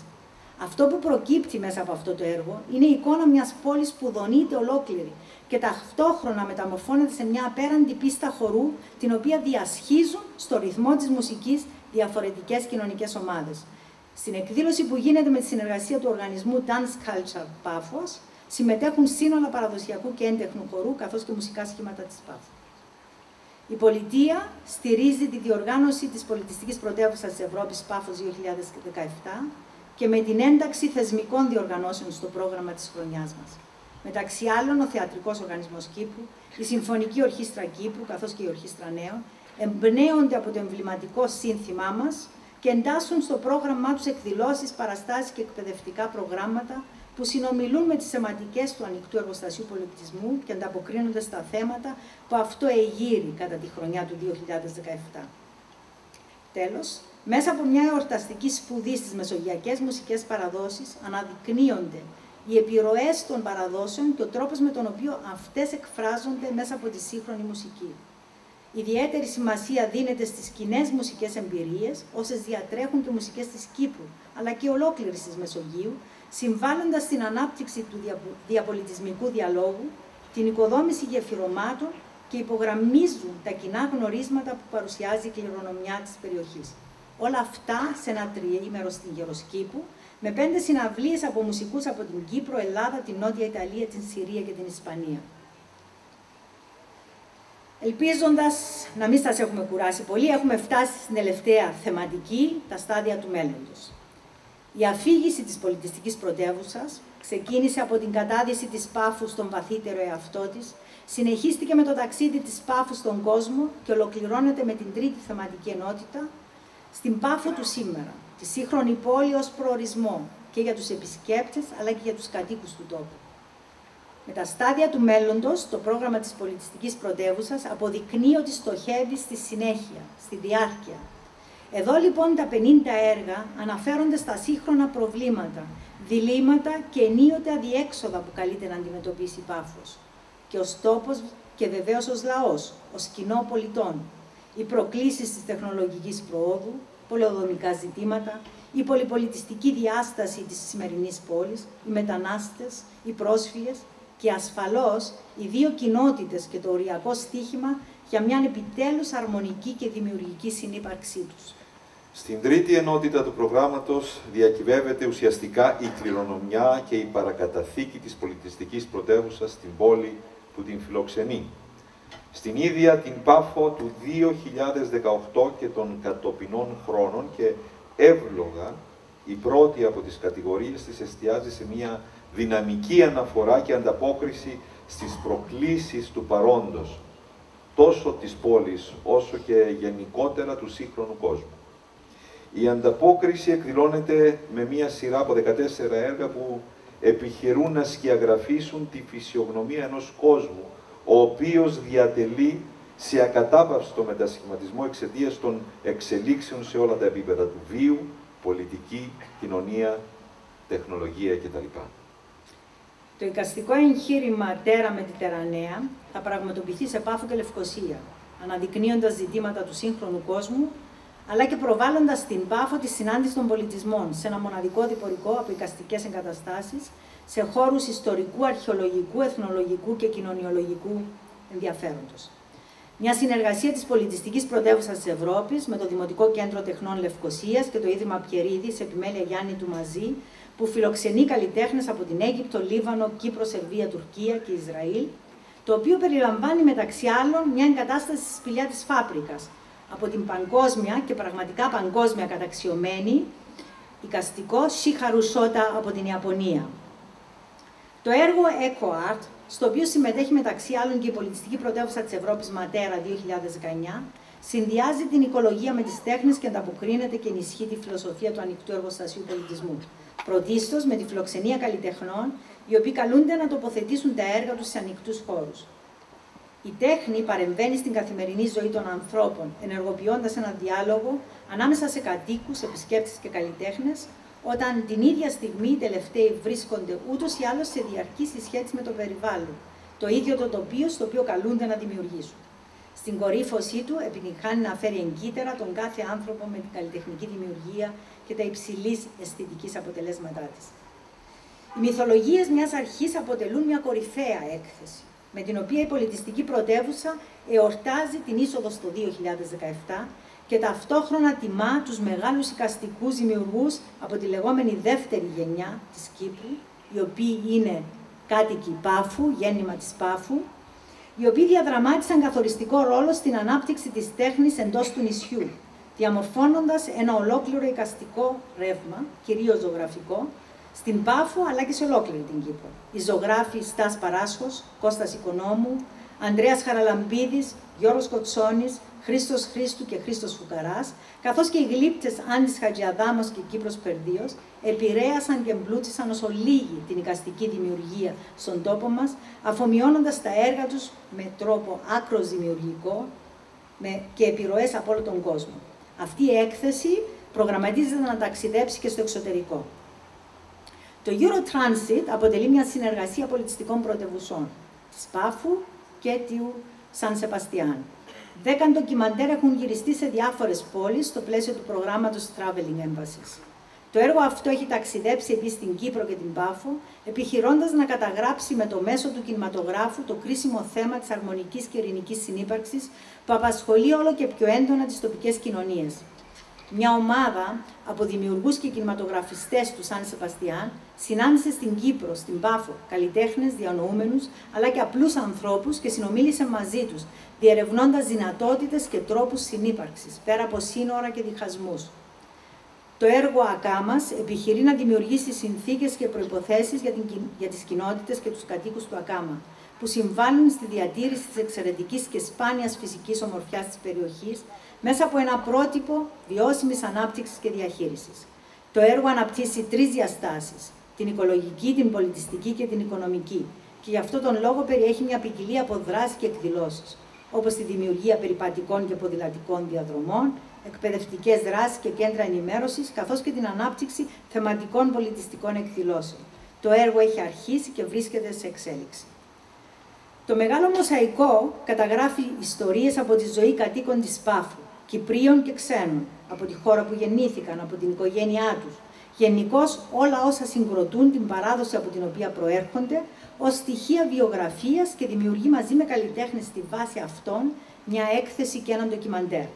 Αυτό που προκύπτει μέσα από αυτό το έργο είναι η εικόνα μιας πόλης που δονείται ολόκληρη και ταυτόχρονα μεταμορφώνεται σε μια απέραντη πίστα χορού, την οποία διασχίζουν στο ρυθμό της μουσικής διαφορετικές κοινωνικές ομάδες. Στην εκδήλωση που γίνεται με τη συνεργασία του οργανισμού Dance Culture Πάφος, συμμετέχουν σύνολα παραδοσιακού και έντεχνου χορού, καθώς και μουσικά σχήματα της Πάφου. Η πολιτεία στηρίζει τη διοργάνωση της πολιτιστικής πρωτεύουσας της Ευρώπης Πάφος 2017, και με την ένταξη θεσμικών διοργανώσεων στο πρόγραμμα της χρονιάς μας. Μεταξύ άλλων, ο Θεατρικός Οργανισμός Κύπρου, η Συμφωνική Ορχήστρα Κύπρου, καθώς και η Ορχήστρα Νέων, εμπνέονται από το εμβληματικό σύνθημά μας και εντάσσουν στο πρόγραμμά τους εκδηλώσεις, παραστάσεις και εκπαιδευτικά προγράμματα που συνομιλούν με τις θεματικές του ανοιχτού εργοστασίου πολιτισμού και ανταποκρίνονται στα θέματα που αυτό εγείρει κατά τη χρονιά του 2017. Τέλος, μέσα από μια εορταστική σπουδή στις μεσογειακές μουσικές παραδόσεις αναδεικνύονται οι επιρροές των παραδόσεων και ο τρόπος με τον οποίο αυτές εκφράζονται μέσα από τη σύγχρονη μουσική. Ιδιαίτερη σημασία δίνεται στις κοινές μουσικές εμπειρίες, όσες διατρέχουν και μουσικές της Κύπρου, αλλά και ολόκληρης της Μεσογείου, συμβάλλοντας στην ανάπτυξη του διαπολιτισμικού διαλόγου, την οικοδόμηση γεφυρωμάτων και υπογραμμίζουν τα κοινά γνωρίσματα που παρουσιάζει η κληρονομιά της περιοχής. Όλα αυτά σε ένα τριήμερο στην Γεροσκήπου, με πέντε συναυλίες από μουσικούς από την Κύπρο, Ελλάδα, την Νότια Ιταλία, την Συρία και την Ισπανία. Ελπίζοντας να μην σας έχουμε κουράσει πολύ, έχουμε φτάσει στην τελευταία θεματική, τα στάδια του μέλλοντος. Η αφήγηση της πολιτιστικής πρωτεύουσα ξεκίνησε από την κατάδυση της Πάφους στον βαθύτερο εαυτό της, συνεχίστηκε με το ταξίδι της Πάφου στον κόσμο και ολοκληρώνεται με την τρίτη θεματική ενότητα, στην Πάφο του σήμερα, τη σύγχρονη πόλη ως προορισμό και για τους επισκέπτες αλλά και για τους κατοίκους του τόπου. Με τα στάδια του μέλλοντος, το πρόγραμμα της πολιτιστικής πρωτεύουσας αποδεικνύει ότι στοχεύει στη συνέχεια, στη διάρκεια. Εδώ λοιπόν τα 50 έργα αναφέρονται στα σύγχρονα προβλήματα, διλήμματα και ενίοτε αδιέξοδα που καλείται να αντιμετωπίσει η Πάφος. Και ως τόπος και βεβαίως ως λαός, ως κοινό πολιτών. Οι προκλήσεις της τεχνολογικής προόδου, πολεοδομικά ζητήματα, η πολυπολιτιστική διάσταση της σημερινής πόλης, οι μετανάστες, οι πρόσφυγες, και ασφαλώς οι δύο κοινότητες και το οριακό στίχημα για μια επιτέλους αρμονική και δημιουργική συνύπαρξή τους. Στην τρίτη ενότητα του προγράμματος διακυβεύεται ουσιαστικά η κληρονομιά και η παρακαταθήκη της πολιτιστικής πρωτεύουσας στην πόλη που την φιλοξενεί. Στην ίδια την Πάφο του 2018 και των κατοπινών χρόνων και εύλογα η πρώτη από τις κατηγορίες της εστιάζει σε μια δυναμική αναφορά και ανταπόκριση στις προκλήσεις του παρόντος, τόσο της πόλης όσο και γενικότερα του σύγχρονου κόσμου. Η ανταπόκριση εκδηλώνεται με μία σειρά από 14 έργα που επιχειρούν να σκιαγραφίσουν τη φυσιογνωμία ενός κόσμου, ο οποίος διατελεί σε ακατάπαυστο μετασχηματισμό εξαιτίας των εξελίξεων σε όλα τα επίπεδα του βίου, πολιτική, κοινωνία, τεχνολογία κτλ. Το εικαστικό εγχείρημα Τέρα με τη Τερανέα θα πραγματοποιηθεί σε Πάφο και Λευκοσία, αναδεικνύοντας ζητήματα του σύγχρονου κόσμου, αλλά και προβάλλοντας στην Πάφο της συνάντησης των πολιτισμών σε ένα μοναδικό διπορικό από εικαστικές εγκαταστάσεις, σε χώρους ιστορικού, αρχαιολογικού, εθνολογικού και κοινωνιολογικού ενδιαφέροντος. Μια συνεργασία της πολιτιστικής πρωτεύουσας της Ευρώπης με το Δημοτικό Κέντρο Τεχνών Λευκοσίας και το Ίδρυμα Πιερίδης σε επιμέλεια Γιάννη του Μαζί που φιλοξενεί καλλιτέχνες από την Αίγυπτο, Λίβανο, Κύπρο, Σερβία, Τουρκία και Ισραήλ, το οποίο περιλαμβάνει μεταξύ άλλων μια εγκατάσταση στη σπηλιά της Φάπρικας, από την παγκόσμια και πραγματικά παγκόσμια καταξιωμένη οικαστικό Σίχαρου Σότα από την Ιαπωνία. Το έργο Eco Art, στο οποίο συμμετέχει μεταξύ άλλων και η πολιτιστική πρωτεύουσα της Ευρώπης Ματέρα 2019, συνδυάζει την οικολογία με τις τέχνες και ανταποκρίνεται και ενισχύει τη φιλοσοφία του ανοιχτού εργοστασίου πολιτισμού. Πρωτίστως με τη φιλοξενία καλλιτεχνών, οι οποίοι καλούνται να τοποθετήσουν τα έργα τους σε ανοιχτούς χώρους. Η τέχνη παρεμβαίνει στην καθημερινή ζωή των ανθρώπων, ενεργοποιώντας ένα διάλογο ανάμεσα σε κατοίκους, επισκέπτες και καλλιτέχνες, όταν την ίδια στιγμή οι τελευταίοι βρίσκονται ούτως ή άλλως σε διαρκή συσχέτιση με το περιβάλλον, το ίδιο το τοπίο στο οποίο καλούνται να δημιουργήσουν. Στην κορύφωσή του επιτυγχάνει να φέρει εγκύτερα τον κάθε άνθρωπο με την καλλιτεχνική δημιουργία και τα υψηλής αισθητικής αποτελέσματά της. Οι μυθολογίες μιας αρχής αποτελούν μια κορυφαία έκθεση, με την οποία η πολιτιστική πρωτεύουσα εορτάζει την είσοδο στο 2017 και ταυτόχρονα τιμά τους μεγάλους οικαστικούς δημιουργούς από τη λεγόμενη δεύτερη γενιά της Κύπρου, οι οποίοι είναι κάτοικοι Πάφου, γέννημα της Πάφου, οι οποίοι διαδραμάτισαν καθοριστικό ρόλο στην ανάπτυξη της τέχνης εντός του νησιού, διαμορφώνοντας ένα ολόκληρο οικαστικό ρεύμα, κυρίως ζωγραφικό, στην Πάφο αλλά και σε ολόκληρη την Κύπρο. Οι ζωγράφοι Στάς Παράσχος, Κώστας Οικονόμου, Ανδρέας Χαραλαμπίδης, Γιώργος Κοτσόνης, Χρήστος Χρήστου και Χρήστος Φουκαράς, καθώς και οι γλύπτες Άντης Χατζιαδάμος και Κύπρος Περδίος, επηρέασαν και εμπλούτησαν όσο λίγη την οικαστική δημιουργία στον τόπο μας, αφομοιώνοντας τα έργα τους με τρόπο άκρος δημιουργικό με, και επιρροές από όλο τον κόσμο. Αυτή η έκθεση προγραμματίζεται να ταξιδέψει και στο εξωτερικό. Το Eurotransit αποτελεί μια συνεργασία πολιτιστικών πρωτευουσών της Πάφου και του Σαν Σεπαστιάν. Δέκα ντοκιμαντέρ έχουν γυριστεί σε διάφορες πόλεις στο πλαίσιο του προγράμματος Traveling Embassies. Το έργο αυτό έχει ταξιδέψει επίσης στην Κύπρο και την Πάφο, επιχειρώντας να καταγράψει με το μέσο του κινηματογράφου το κρίσιμο θέμα της αρμονικής και ειρηνικής συνύπαρξης που απασχολεί όλο και πιο έντονα τις τοπικές κοινωνίες. Μια ομάδα από δημιουργούς και κινηματογραφιστές του Σαν Σεπαστιάν συνάντησε στην Κύπρο, στην Πάφο, καλλιτέχνες, διανοούμενους αλλά και απλούς ανθρώπους και συνομίλησε μαζί τους, διερευνώντας δυνατότητες και τρόπους συνύπαρξης πέρα από σύνορα και διχασμούς. Το έργο ΑΚΑΜΑΣ επιχειρεί να δημιουργήσει συνθήκες και προποθέσει για, για τις κοινότητες και τους κατοίκους του ΑΚΑΜΑ, που συμβάλλουν στη διατήρηση της εξαιρετικής και σπάνιας φυσικής ομορφιάς της περιοχής μέσα από ένα πρότυπο βιώσιμης ανάπτυξης και διαχείρισης. Το έργο αναπτύσσει τρεις διαστάσεις, την οικολογική, την πολιτιστική και την οικονομική και γι' αυτό τον λόγο περιέχει μια ποικιλία από δράσεις και εκδηλώσεις, όπως τη δημιουργία περιπατικών και ποδηλατικών διαδρομών, εκπαιδευτικές δράσεις και κέντρα ενημέρωσης, καθώς και την ανάπτυξη θεματικών πολιτιστικών εκδηλώσεων. Το έργο έχει αρχίσει και βρίσκεται σε εξέλιξη. Το μεγάλο μοσαϊκό καταγράφει ιστορίες από τη ζωή κατοίκων της Πάφου, Κυπρίων και ξένων, από τη χώρα που γεννήθηκαν, από την οικογένειά τους. Γενικώς όλα όσα συγκροτούν την παράδοση από την οποία προέρχονται, ως στοιχεία βιογραφίας και δημιουργεί μαζί με καλλιτέχνες στη βάση αυτών μια έκθεση και έναν ντοκιμαντέρ.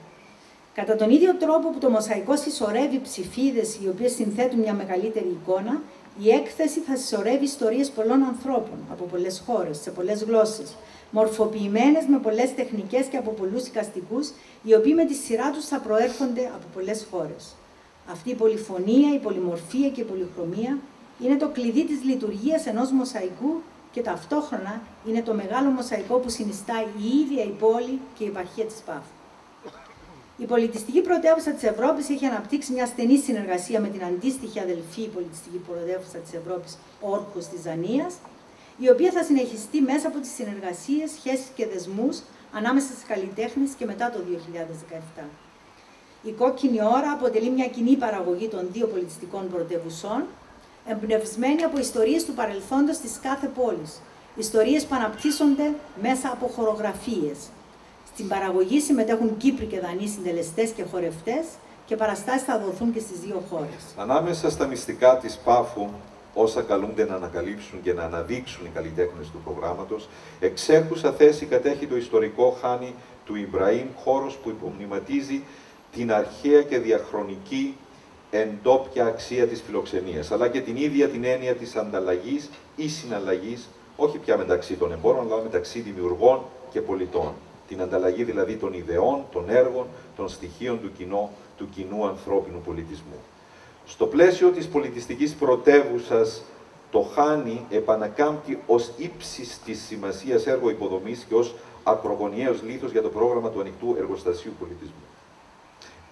Κατά τον ίδιο τρόπο που το μοσαϊκό συσσωρεύει ψηφίδες οι οποίες συνθέτουν μια μεγαλύτερη εικόνα, η έκθεση θα συσσωρεύει ιστορίες πολλών ανθρώπων από πολλές χώρες, σε πολλές γλώσσες, μορφοποιημένες με πολλές τεχνικές και από πολλούς οικαστικούς, οι οποίοι με τη σειρά τους θα προέρχονται από πολλές χώρες. Αυτή η πολυφωνία, η πολυμορφία και η πολυχρωμία είναι το κλειδί της λειτουργίας ενός μοσαϊκού και ταυτόχρονα είναι το μεγάλο μοσαϊκό που συνιστά η ίδια η πόλη και η επαρχία της Πάφου. Η πολιτιστική πρωτεύουσα της Ευρώπης έχει αναπτύξει μια στενή συνεργασία με την αντίστοιχη αδελφή πολιτιστική πρωτεύουσα της Ευρώπης, Όρκος τη Δανία, η οποία θα συνεχιστεί μέσα από τις συνεργασίες, σχέσεις και δεσμούς ανάμεσα στις καλλιτέχνες και μετά το 2017. Η κόκκινη ώρα αποτελεί μια κοινή παραγωγή των δύο πολιτιστικών πρωτεύουσών, εμπνευσμένη από ιστορίες του παρελθόντος της κάθε πόλης, ιστορίες που αναπτύσσονται μέσα από χορογραφίες. Στην παραγωγή συμμετέχουν Κύπροι και Δανείοι συντελεστές και χορευτές και παραστάσεις θα δοθούν και στις δύο χώρες. Ανάμεσα στα μυστικά της Πάφου όσα καλούνται να ανακαλύψουν και να αναδείξουν οι καλλιτέχνες του προγράμματος, εξέχουσα θέση κατέχει το ιστορικό χάνι του Ιμπραήμ, χώρος που υπομνηματίζει την αρχαία και διαχρονική εντόπια αξία της φιλοξενίας, αλλά και την ίδια την έννοια της ανταλλαγής ή συναλλαγής, όχι πια μεταξύ των εμπόρων, αλλά μεταξύ δημιουργών και πολιτών. Την ανταλλαγή δηλαδή των ιδεών, των έργων, των στοιχείων του, κοινό, του κοινού ανθρώπινου πολιτισμού. Στο πλαίσιο της πολιτιστικής πρωτεύουσας το Χάνι επανακάμπτει ως ύψης της σημασίας έργο υποδομής και ως ακρογωνιαίος λίθος για το πρόγραμμα του ανοιχτού εργοστασίου πολιτισμού.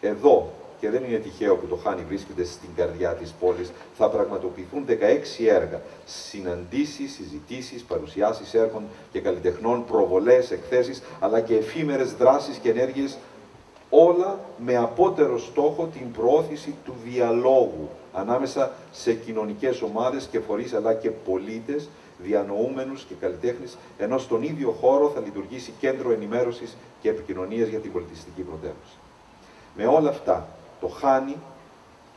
Εδώ, και δεν είναι τυχαίο που το Χάνι βρίσκεται στην καρδιά της πόλης, θα πραγματοποιηθούν 16 έργα, συναντήσεις, συζητήσεις, παρουσιάσεις έργων και καλλιτεχνών, προβολές, εκθέσεις, αλλά και εφήμερες δράσεις και ενέργειες όλα με απότερο στόχο την προώθηση του διαλόγου ανάμεσα σε κοινωνικές ομάδες και φορείς αλλά και πολίτες, διανοούμενους και καλλιτέχνες, ενώ στον ίδιο χώρο θα λειτουργήσει κέντρο ενημέρωσης και επικοινωνίας για την πολιτιστική πρωτεύουσα. Με όλα αυτά, το Χάνι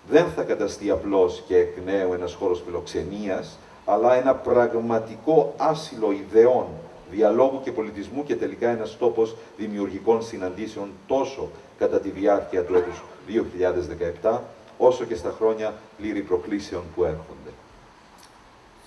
δεν θα καταστεί απλώς και εκ νέου ένας χώρος φιλοξενίας, αλλά ένα πραγματικό άσυλο ιδεών διαλόγου και πολιτισμού και τελικά ένας τόπος δημιουργικών συναντήσεων τόσο κατά τη διάρκεια του έτους 2017, όσο και στα χρόνια πλήρη προκλήσεων που έρχονται.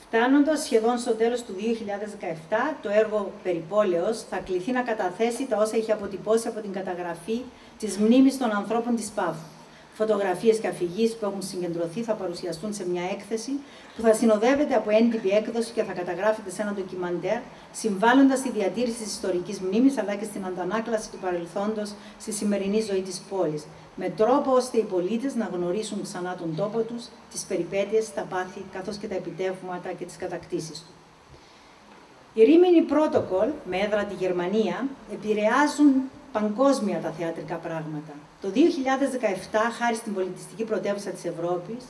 Φτάνοντας σχεδόν στο τέλος του 2017, το έργο Περιπόλαιος θα κληθεί να καταθέσει τα όσα έχει αποτυπώσει από την καταγραφή της μνήμης των ανθρώπων της Πάφου. Φωτογραφίες και αφηγήσεις που έχουν συγκεντρωθεί θα παρουσιαστούν σε μια έκθεση που θα συνοδεύεται από έντυπη έκδοση και θα καταγράφεται σε ένα ντοκιμαντέρ, συμβάλλοντας στη διατήρηση της ιστορικής μνήμης αλλά και στην αντανάκλαση του παρελθόντος στη σημερινή ζωή της πόλης, με τρόπο ώστε οι πολίτες να γνωρίσουν ξανά τον τόπο τους, τις περιπέτειες, τα πάθη καθώς και τα επιτεύγματα και τις κατακτήσεις του. Οι Ρήμινοι Protocol, με έδρα τη Γερμανία, επηρεάζουν παγκόσμια τα θεατρικά πράγματα. Το 2017, χάρη στην πολιτιστική πρωτεύουσα της Ευρώπης,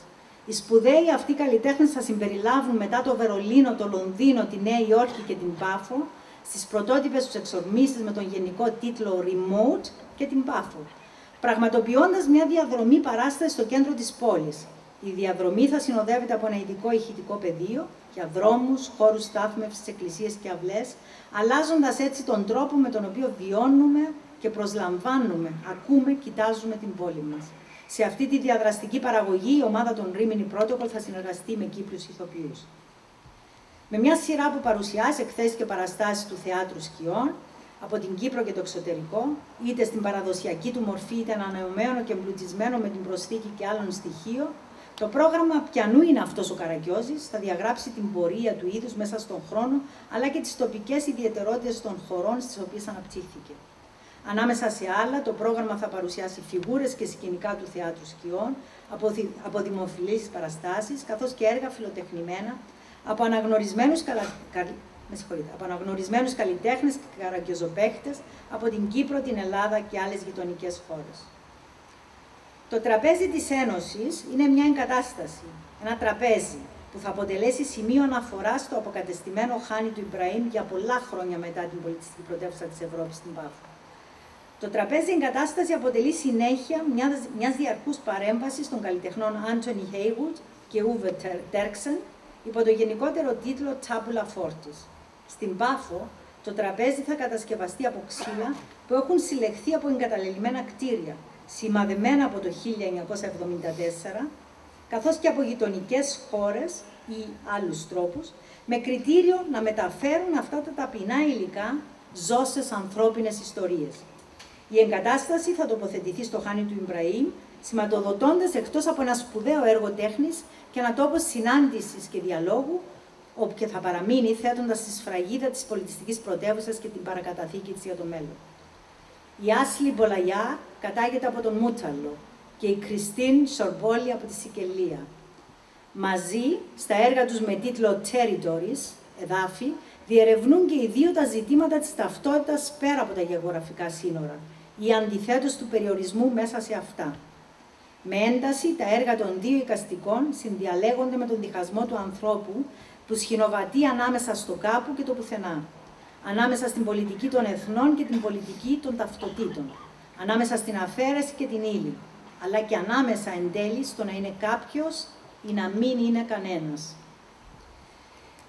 οι σπουδαίοι αυτοί καλλιτέχνες θα συμπεριλάβουν μετά το Βερολίνο, το Λονδίνο, τη Νέα Υόρκη και την Πάφο στις πρωτότυπες τους εξορμήσεις με τον γενικό τίτλο Remote και την Πάφο, πραγματοποιώντας μια διαδρομή παράσταση στο κέντρο της πόλης. Η διαδρομή θα συνοδεύεται από ένα ειδικό ηχητικό πεδίο για δρόμους, χώρους στάθμευσης, εκκλησίες και αυλές, αλλάζοντας έτσι τον τρόπο με τον οποίο βιώνουμε και προσλαμβάνουμε, ακούμε, κοιτάζουμε την πόλη μας. Σε αυτή τη διαδραστική παραγωγή, η ομάδα των Rimini Protocol θα συνεργαστεί με Κύπριους ηθοποιούς. Με μια σειρά που παρουσιάζει εκθέσεις και παραστάσεις του θεάτρου σκιών, από την Κύπρο και το εξωτερικό, είτε στην παραδοσιακή του μορφή, είτε ανανεωμένο και εμπλουτισμένο με την προσθήκη και άλλων στοιχείων, το πρόγραμμα Πιανού είναι αυτός ο Καραγκιόζης, θα διαγράψει την πορεία του είδους μέσα στον χρόνο, αλλά και τις τοπικές ιδιαιτερότητες των χωρών στις οποίες αναπτύχθηκε. Ανάμεσα σε άλλα, το πρόγραμμα θα παρουσιάσει φιγούρες και σκηνικά του θεάτρου σκιών, από, δη, από δημοφιλείς παραστάσεις, καθώς και έργα φιλοτεχνημένα από αναγνωρισμένους, καλα, με από αναγνωρισμένους καλλιτέχνες και καραγκιοζοπαίχτες από την Κύπρο, την Ελλάδα και άλλες γειτονικές χώρες. Το τραπέζι της Ένωσης είναι μια εγκατάσταση, ένα τραπέζι που θα αποτελέσει σημείο αναφοράς στο αποκατεστημένο χάνι του Ιμπραήμ για πολλά χρόνια μετά την πολιτιστική πρωτεύουσα της Ευρώπης στην Πάφο. Το τραπέζι εγκατάσταση αποτελεί συνέχεια μιας διαρκούς παρέμβασης των καλλιτεχνών Anthony Haywood και Uwe Terksen υπό το γενικότερο τίτλο Tabula Fortis. Στην Πάφο, το τραπέζι θα κατασκευαστεί από ξύλα που έχουν συλλεχθεί από εγκαταλελειμμένα κτίρια, σημαδεμένα από το 1974, καθώς και από γειτονικές χώρες ή άλλους τρόπους, με κριτήριο να μεταφέρουν αυτά τα ταπεινά υλικά ζώσες ανθρώπινες ιστορίες. Η εγκατάσταση θα τοποθετηθεί στο χάνι του Ιμπραήμ, σηματοδοτώντας εκτός από ένα σπουδαίο έργο τέχνης και ένα τόπο συνάντησης και διαλόγου, όπου και θα παραμείνει θέτοντας τη σφραγίδα της πολιτιστικής πρωτεύουσας και την παρακαταθήκη της για το μέλλον. Η Άσλι Μπολαγιά κατάγεται από τον Μούτσαλο και η Κριστίν Σορμπόλη από τη Σικελία. Μαζί, στα έργα τους με τίτλο Territories, εδάφη, διερευνούν και οι δύο τα ζητήματα της ταυτότητας πέρα από τα γεωγραφικά σύνορα, ή αντιθέτως του περιορισμού μέσα σε αυτά. Με ένταση, τα έργα των δύο οικαστικών συνδιαλέγονται με τον διχασμό του ανθρώπου που σχηνοβατεί ανάμεσα στο κάπου και το πουθενά, ανάμεσα στην πολιτική των εθνών και την πολιτική των ταυτοτήτων, ανάμεσα στην αφαίρεση και την ύλη, αλλά και ανάμεσα εν τέλει στο να είναι κάποιος ή να μην είναι κανένας.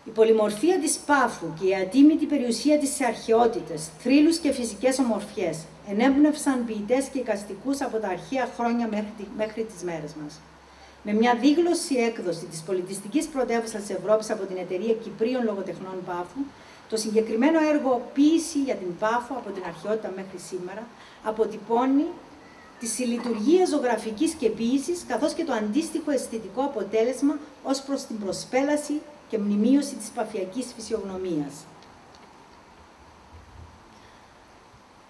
Η πολυμορφία της Πάφου και η ατίμητη περιουσία της σε αρχαιότητες, θρύλους και φυσικές ομορφιές ενέμπνευσαν ποιητές και οικαστικούς από τα αρχαία χρόνια μέχρι, μέχρι τις μέρες μας. Με μια δίγλωση έκδοση της πολιτιστικής πρωτεύουσας της Ευρώπης από την εταιρεία Κυπρίων Λογοτεχνών Πάφου, το συγκεκριμένο έργο «Ποίηση για την Πάφο από την αρχαιότητα μέχρι σήμερα» αποτυπώνει τη συλλειτουργία ζωγραφικής και ποίησης, καθώς και το αντίστοιχο αισθητικό αποτέλεσμα ως προς την προσπέλαση και μνημείωση της παφιακής φυσιογνωμίας.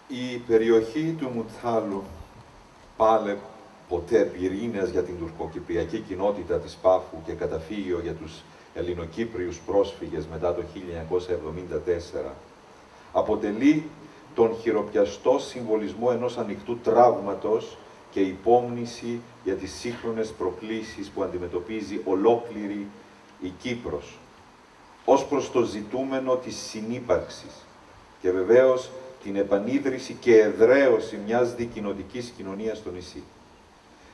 Η περιοχή του Μουθάλου πάλε ποτέ πυρήνες για την τουρκοκυπριακή κοινότητα της Πάφου και καταφύγιο για τους Ελληνοκύπριους πρόσφυγες μετά το 1974, αποτελεί τον χειροπιαστό συμβολισμό ενός ανοιχτού τραύματος και υπόμνηση για τις σύγχρονες προκλήσεις που αντιμετωπίζει ολόκληρη η Κύπρος ως προς το ζητούμενο της συνύπαρξης. Και βεβαίως την επανίδρυση και εδραίωση μιας δικοινοτικής κοινωνίας στο νησί.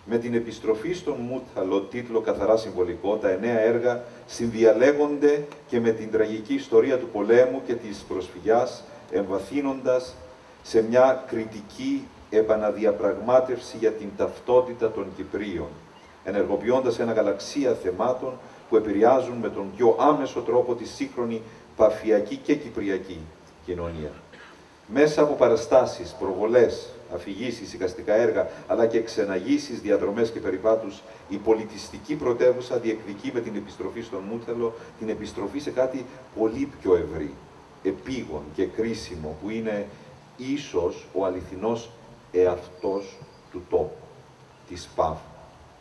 Με την επιστροφή στον Μούθαλο, τίτλο καθαρά συμβολικό, τα εννέα έργα συνδιαλέγονται και με την τραγική ιστορία του πολέμου και της προσφυγιάς, εμβαθύνοντας σε μια κριτική επαναδιαπραγμάτευση για την ταυτότητα των Κυπρίων, ενεργοποιώντας ένα γαλαξία θεμάτων που επηρεάζουν με τον πιο άμεσο τρόπο τη σύγχρονη παφιακή και κυπριακή κοινωνία. Μέσα από παραστάσεις, προβολές, αφηγήσεις, εικαστικά έργα, αλλά και ξεναγήσεις, διαδρομές και περιπάτους, η πολιτιστική πρωτεύουσα διεκδικεί με την επιστροφή στον Μούτελο την επιστροφή σε κάτι πολύ πιο ευρύ, επίγον και κρίσιμο, που είναι ίσως ο αληθινός εαυτός του τόπου, της ΠΑΒ,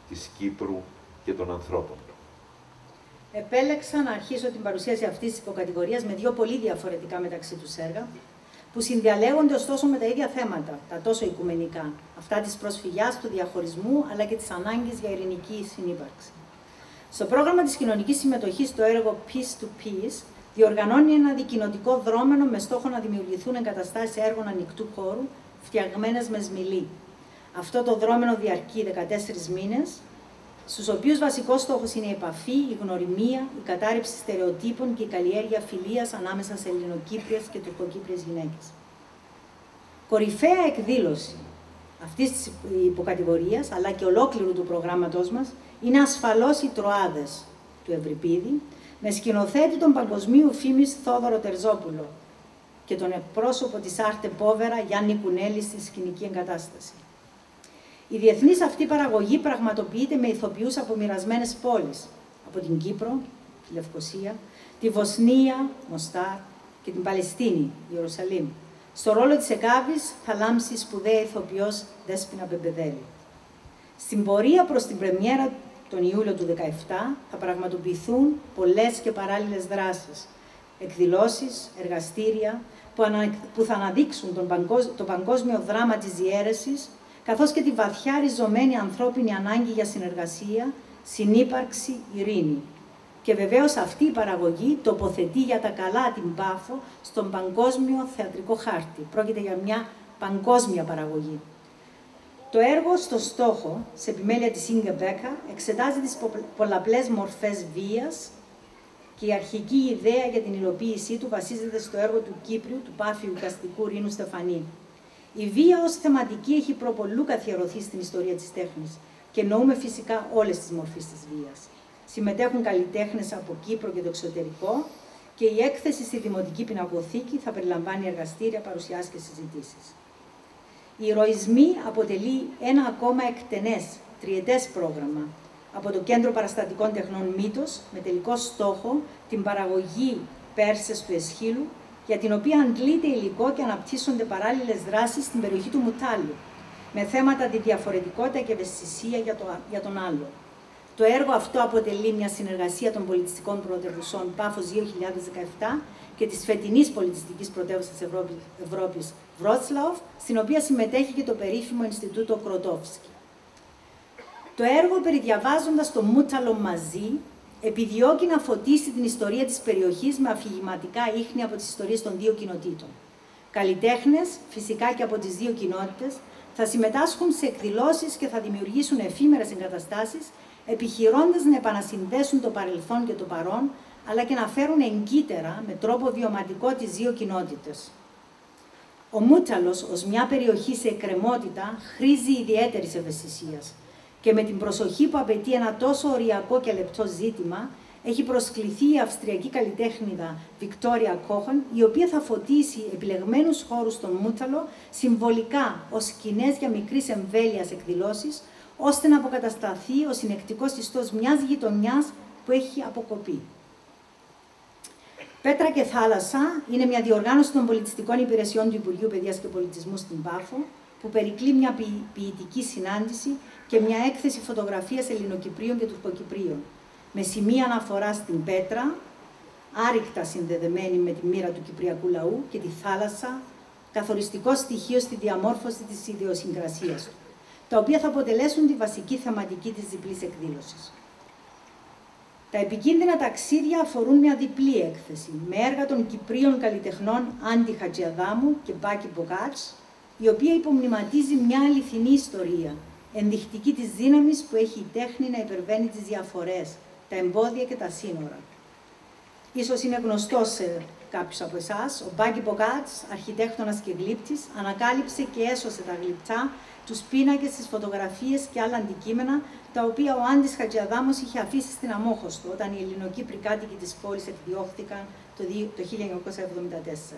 της Κύπρου και των ανθρώπων. Επέλεξα να αρχίσω την παρουσίαση αυτής της υποκατηγορίας με δύο πολύ διαφορετικά μεταξύ τους έργα, που συνδιαλέγονται ωστόσο με τα ίδια θέματα, τα τόσο οικουμενικά, αυτά της προσφυγιάς, του διαχωρισμού αλλά και της ανάγκης για ειρηνική συνύπαρξη. Στο πρόγραμμα της κοινωνικής συμμετοχής στο έργο Peace to Peace, διοργανώνει ένα δικοινοτικό δρόμενο με στόχο να δημιουργηθούν εγκαταστάσεις έργων ανοιχτού χώρου, φτιαγμένες με σμιλή. Αυτό το δρόμενο διαρκεί 14 μήνες στους οποίους βασικός στόχος είναι η επαφή, η γνωριμία, η κατάρρευση στερεοτύπων και η καλλιέργεια φιλίας ανάμεσα σε Ελληνοκύπριες και Τουρκοκύπριες γυναίκες. Κορυφαία εκδήλωση αυτής της υποκατηγορίας, αλλά και ολόκληρου του προγράμματός μας, είναι ασφαλώς οι Τροάδες του Ευρυπίδη, με σκηνοθέτη τον παγκοσμίου φήμης Θόδωρο Τερζόπουλο και τον εκπρόσωπο της Άρτε Πόβερα Γιάννη Κουνέλη στη σκηνική εγκατάσταση. Η διεθνής αυτή παραγωγή πραγματοποιείται με ηθοποιούς από μοιρασμένες πόλεις, από την Κύπρο, τη Λευκοσία, τη Βοσνία, Μοστάρ και την Παλαιστίνη, Ιερουσαλήμ. Στο ρόλο της Εκάβης θα λάμψει σπουδαία ηθοποιός Δέσποινα Μπεμπεδέλη. Στην πορεία προς την πρεμιέρα τον Ιούλιο του 2017 θα πραγματοποιηθούν πολλές και παράλληλες δράσεις, εκδηλώσεις, εργαστήρια που θα αναδείξουν τον παγκόσμιο δράμα της διαίρεσης καθώς και τη βαθιά ριζωμένη ανθρώπινη ανάγκη για συνεργασία, συνύπαρξη, ειρήνη. Και βεβαίως αυτή η παραγωγή τοποθετεί για τα καλά την Πάφο στον παγκόσμιο θεατρικό χάρτη. Πρόκειται για μια παγκόσμια παραγωγή. Το έργο στο στόχο, σε επιμέλεια της Ίνγκα Μπέκα, εξετάζει τις πολλαπλές μορφές βίας και η αρχική ιδέα για την υλοποίησή του βασίζεται στο έργο του Κύπριου, του πάφιου καστικού Ρήνου Στεφανή. Η βία ως θεματική έχει προπολού καθιερωθεί στην ιστορία της τέχνης και εννοούμε φυσικά όλες τις μορφές της βίας. Συμμετέχουν καλλιτέχνες από Κύπρο και το εξωτερικό και η έκθεση στη Δημοτική Πινακοθήκη θα περιλαμβάνει εργαστήρια, παρουσιάσεις και συζητήσεις. Η ηρωισμή αποτελεί ένα ακόμα εκτενές, τριετές πρόγραμμα από το Κέντρο Παραστατικών Τεχνών Μύτος με τελικό στόχο την παραγωγή Πέρσες του Εσχύλου για την οποία αντλείται υλικό και αναπτύσσονται παράλληλες δράσεις στην περιοχή του Μουτάλιου, με θέματα τη διαφορετικότητα και ευαισθησία για, το, για τον άλλο. Το έργο αυτό αποτελεί μια συνεργασία των πολιτιστικών πρωτεύουσών Πάφος 2017 και της φετινής πολιτιστικής πρωτεύουσας της Ευρώπης, Ευρώπης Βρότσλαοφ, στην οποία συμμετέχει και το περίφημο Ινστιτούτο Κροτόφσκι. Το έργο περιδιαβάζοντας το Μούταλο μαζί επιδιώκει να φωτίσει την ιστορία της περιοχής με αφηγηματικά ίχνη από τις ιστορίες των δύο κοινοτήτων. Καλλιτέχνες, φυσικά και από τις δύο κοινότητες, θα συμμετάσχουν σε εκδηλώσεις και θα δημιουργήσουν εφήμερες εγκαταστάσεις, επιχειρώντας να επανασυνδέσουν το παρελθόν και το παρόν, αλλά και να φέρουν εγκύτερα με τρόπο βιωματικό τις δύο κοινότητες. Ο Μούτσαλος, ως μια περιοχή σε εκκρεμότητα, χρήζει ιδιαίτερης ευαισθησίας και με την προσοχή που απαιτεί ένα τόσο οριακό και λεπτό ζήτημα, έχει προσκληθεί η Αυστριακή καλλιτέχνηδα Βικτόρια Κόχον, η οποία θα φωτίσει επιλεγμένους χώρους στον Μούτσαλο συμβολικά ως σκηνές για μικρής εμβέλειας εκδηλώσεις, ώστε να αποκατασταθεί ο συνεκτικός ιστός μιας γειτονιάς που έχει αποκοπεί. Πέτρα και θάλασσα είναι μια διοργάνωση των πολιτιστικών υπηρεσιών του Υπουργείου Παιδείας και Πολιτισμού στην Πάφο, που περικλεί μια ποιητική συνάντηση και μια έκθεση φωτογραφίας Ελληνοκυπρίων και Τουρκοκυπρίων, με σημεία αναφορά στην πέτρα, άρρηκτα συνδεδεμένη με τη μοίρα του κυπριακού λαού και τη θάλασσα, καθοριστικό στοιχείο στη διαμόρφωση της ιδιοσυγκρασίας του, τα οποία θα αποτελέσουν τη βασική θεματική της διπλής εκδήλωσης. Τα επικίνδυνα ταξίδια αφορούν μια διπλή έκθεση, με έργα των Κυπρίων καλλιτεχνών Άντι Χατζιαδάμου και Μπάκη Μποκάτς, η οποία υπομνηματίζει μια αληθινή ιστορία, ενδεικτική της δύναμης που έχει η τέχνη να υπερβαίνει τις διαφορές, τα εμπόδια και τα σύνορα. Ίσως είναι γνωστός σε κάποιους από εσάς, ο Μπάγκη Μποκάτς, αρχιτέκτονας και γλύπτης, ανακάλυψε και έσωσε τα γλυπτά, τους πίνακες, τις φωτογραφίες και άλλα αντικείμενα, τα οποία ο Άντης Χατζιαδάμος είχε αφήσει στην Αμόχωστο, όταν οι ελληνοκύπροι κάτοικοι της πόλης εκδιώχθηκαν το 1974.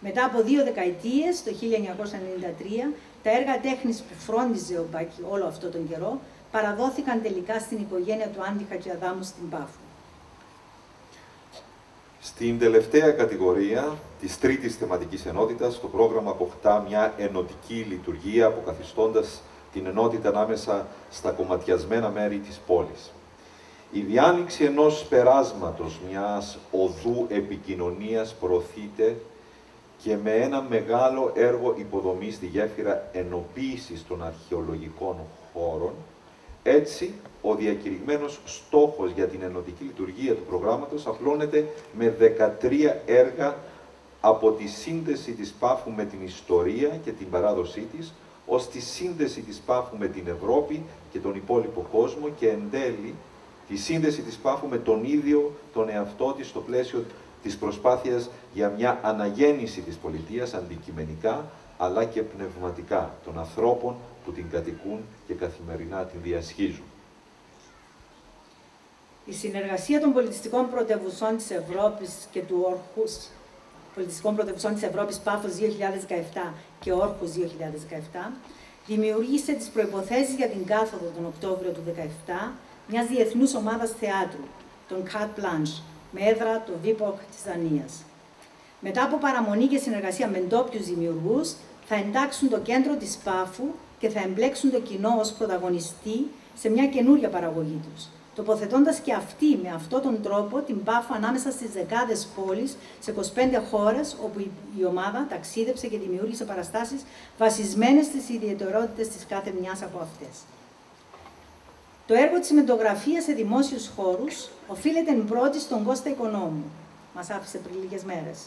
Μετά από δύο δεκαετίες, το 1993, τα έργα τέχνης που φρόντιζε ο Μπάκη όλο αυτό τον καιρό παραδόθηκαν τελικά στην οικογένεια του Άντι Χατζιαδάμου στην Πάφο. Στην τελευταία κατηγορία της τρίτης θεματικής ενότητας, το πρόγραμμα αποκτά μια ενωτική λειτουργία, αποκαθιστώντας την ενότητα ανάμεσα στα κομματιασμένα μέρη της πόλης. Η διάνοιξη ενός περάσματος μιας οδού επικοινωνίας προωθείται και με ένα μεγάλο έργο υποδομής στη γέφυρα ενοποίησης των αρχαιολογικών χώρων, έτσι ο διακηρυγμένος στόχος για την ενωτική λειτουργία του προγράμματος απλώνεται με 13 έργα από τη σύνδεση της Πάφου με την ιστορία και την παράδοσή της, ως τη σύνδεση της Πάφου με την Ευρώπη και τον υπόλοιπο κόσμο και εν τέλει τη σύνδεση της Πάφου με τον ίδιο τον εαυτό της στο πλαίσιο της προσπάθειας για μια αναγέννηση της πολιτείας αντικειμενικά αλλά και πνευματικά των ανθρώπων που την κατοικούν και καθημερινά την διασχίζουν. Η συνεργασία των πολιτιστικών πρωτευουσών της Ευρώπης και του Όρχους, πολιτιστικών πρωτευουσών της Ευρώπης Πάφος 2017 και Όρχους 2017, δημιουργήσε τις προϋποθέσεις για την κάθοδο τον Οκτώβριο του 2017 μιας διεθνούς ομάδας θεάτρου, τον Cat Blanche, με έδρα το Βίποκ της Δανίας. Μετά από παραμονή και συνεργασία με ντόπιους δημιουργούς, θα εντάξουν το κέντρο της Πάφου και θα εμπλέξουν το κοινό ως πρωταγωνιστή σε μια καινούρια παραγωγή τους, τοποθετώντας και αυτοί με αυτόν τον τρόπο την Πάφου ανάμεσα στις δεκάδες πόλεις σε 25 χώρες όπου η ομάδα ταξίδεψε και δημιούργησε παραστάσεις βασισμένες στις ιδιαιτερότητες της κάθε μιας από αυτές. Το έργο της μετογραφίας σε δημόσιους χώρους οφείλεται εν πρώτη στον Κώστα Οικονόμου, μας άφησε πριν λίγες μέρες,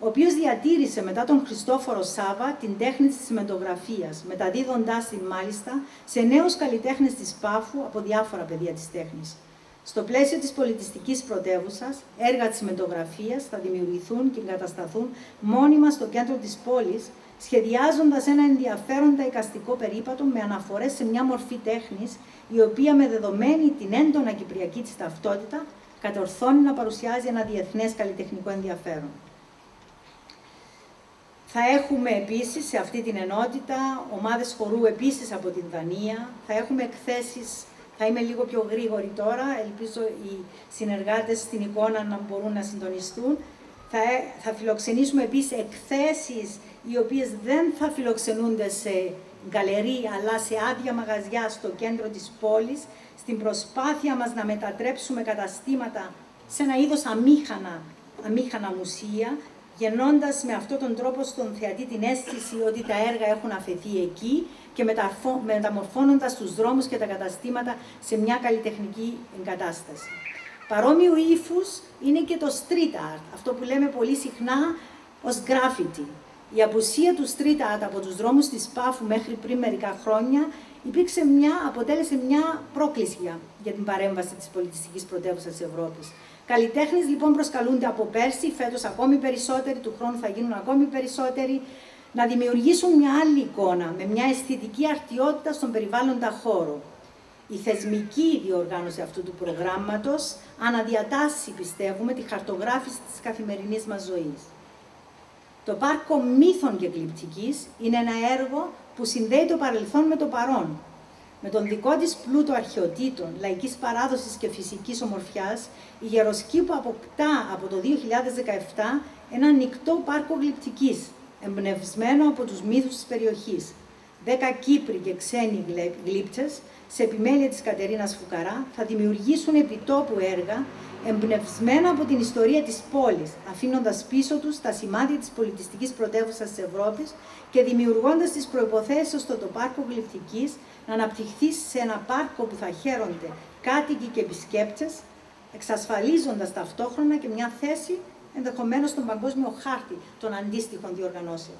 ο οποίος διατήρησε μετά τον Χριστόφορο Σάβα την τέχνη της συμμετογραφίας, μεταδίδοντάς την μάλιστα σε νέους καλλιτέχνες της Πάφου από διάφορα πεδία της τέχνης. Στο πλαίσιο της πολιτιστικής πρωτεύουσα, έργα της συμμετογραφίας θα δημιουργηθούν και εγκατασταθούν μόνιμα στο κέντρο της πόλης, σχεδιάζοντας ένα ενδιαφέροντα εικαστικό περίπατο με αναφορές σε μια μορφή τέχνης, η οποία με δεδομένη την έντονα κυπριακή της ταυτότητα, κατορθώνει να παρουσιάζει ένα διεθνές καλλιτεχνικό ενδιαφέρον. Θα έχουμε επίσης σε αυτή την ενότητα ομάδες χορού επίσης από την Δανία. Θα έχουμε εκθέσεις, θα είμαι λίγο πιο γρήγορη τώρα, ελπίζω οι συνεργάτες στην εικόνα να μπορούν να συντονιστούν. Θα, ε, θα φιλοξενήσουμε επίσης εκθέσεις οι οποίες δεν θα φιλοξενούνται σε γκαλερί αλλά σε άδεια μαγαζιά στο κέντρο της πόλης, στην προσπάθεια μας να μετατρέψουμε καταστήματα σε ένα είδος αμήχανα, αμήχανα μουσεία, γεννώντας με αυτόν τον τρόπο στον θεατή την αίσθηση ότι τα έργα έχουν αφαιθεί εκεί και μεταμορφώνοντας τους δρόμους και τα καταστήματα σε μια καλλιτεχνική εγκατάσταση. Παρόμοιο ύφου είναι και το street art, αυτό που λέμε πολύ συχνά ως graffiti. Η απουσία τους street art από τους δρόμους της Πάφου μέχρι πριν μερικά χρόνια υπήρξε μια, αποτέλεσε μια πρόκληση για την παρέμβαση της πολιτιστικής πρωτεύουσας της Ευρώπης. Καλλιτέχνες λοιπόν προσκαλούνται από πέρσι, φέτος ακόμη περισσότεροι, του χρόνου θα γίνουν ακόμη περισσότεροι, να δημιουργήσουν μια άλλη εικόνα, με μια αισθητική αρτιότητα στον περιβάλλοντα χώρο. Η θεσμική διοργάνωση αυτού του προγράμματος αναδιατάσσει, πιστεύουμε, τη χαρτογράφηση της καθημερινής μας ζωής. Το πάρκο μύθων και γλυπτικής είναι ένα έργο που συνδέει το παρελθόν με το παρόν, με τον δικό της πλούτο αρχαιοτήτων, λαϊκής παράδοσης και φυσικής ομορφιάς, η Γεροσκήπου αποκτά από το 2017 ένα ανοιχτό πάρκο γλυπτικής, εμπνευσμένο από τους μύθους της περιοχής. Δέκα Κύπροι και ξένοι γλύπτες, σε επιμέλεια της Κατερίνας Φουκαρά, θα δημιουργήσουν επιτόπου έργα εμπνευσμένα από την ιστορία της πόλης, αφήνοντας πίσω τους τα σημάδια της πολιτιστικής πρωτεύουσας της Ευρώπης και δημιουργώντας τις προϋποθέσεις ώστε το πάρκο γλυπτικής να αναπτυχθεί σε ένα πάρκο που θα χαίρονται κάτοικοι και επισκέπτες, εξασφαλίζοντας ταυτόχρονα και μια θέση ενδεχομένως στον παγκόσμιο χάρτη των αντίστοιχων διοργανώσεων.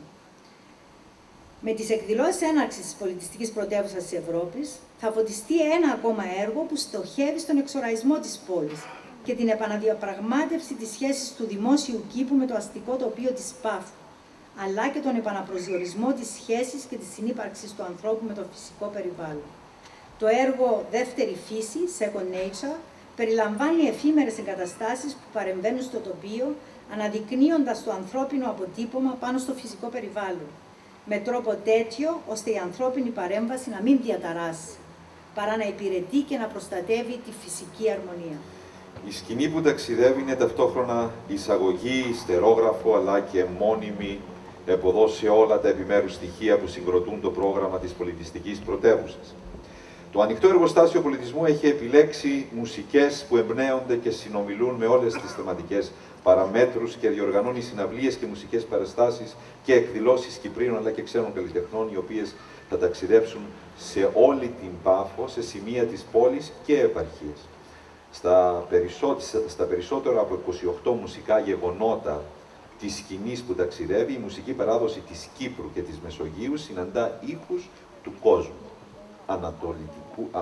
Με τις εκδηλώσεις έναρξης της πολιτιστικής πρωτεύουσας της Ευρώπης θα φωτιστεί ένα ακόμα έργο που στοχεύει στον εξοραϊσμό της πόλης και την επαναδιαπραγμάτευση της σχέσης του δημόσιου κήπου με το αστικό τοπίο της Πάφου, αλλά και τον επαναπροσδιορισμό της σχέσης και της συνύπαρξης του ανθρώπου με το φυσικό περιβάλλον. Το έργο «Δεύτερη φύση» Second Nature περιλαμβάνει εφήμερες εγκαταστάσεις που παρεμβαίνουν στο τοπίο, αναδεικνύοντας το ανθρώπινο αποτύπωμα πάνω στο φυσικό περιβάλλον. με τρόπο τέτοιο ώστε η ανθρώπινη παρέμβαση να μην διαταράσει, παρά να υπηρετεί και να προστατεύει τη φυσική αρμονία. Η σκηνή που ταξιδεύει είναι ταυτόχρονα εισαγωγή, ιστερόγραφο αλλά και μόνιμη εποδό σε όλα τα επιμέρους στοιχεία που συγκροτούν το πρόγραμμα της πολιτιστικής πρωτεύουσας. Το ανοιχτό εργοστάσιο πολιτισμού έχει επιλέξει μουσικές που εμπνέονται και συνομιλούν με όλες τις θεματικές παραμέτρους και διοργανώνει συναυλίες και μουσικές παραστάσεις και εκδηλώσεις Κυπρίων αλλά και ξένων καλλιτεχνών οι οποίες θα ταξιδέψουν σε όλη την Πάφο, σε σημεία της πόλης και επαρχίες. Στα, στα περισσότερα από 28 μουσικά γεγονότα της σκηνής που ταξιδεύει, η μουσική παράδοση της Κύπρου και της Μεσογείου συναντά ήχους του κόσμου. Ανατολικού, α,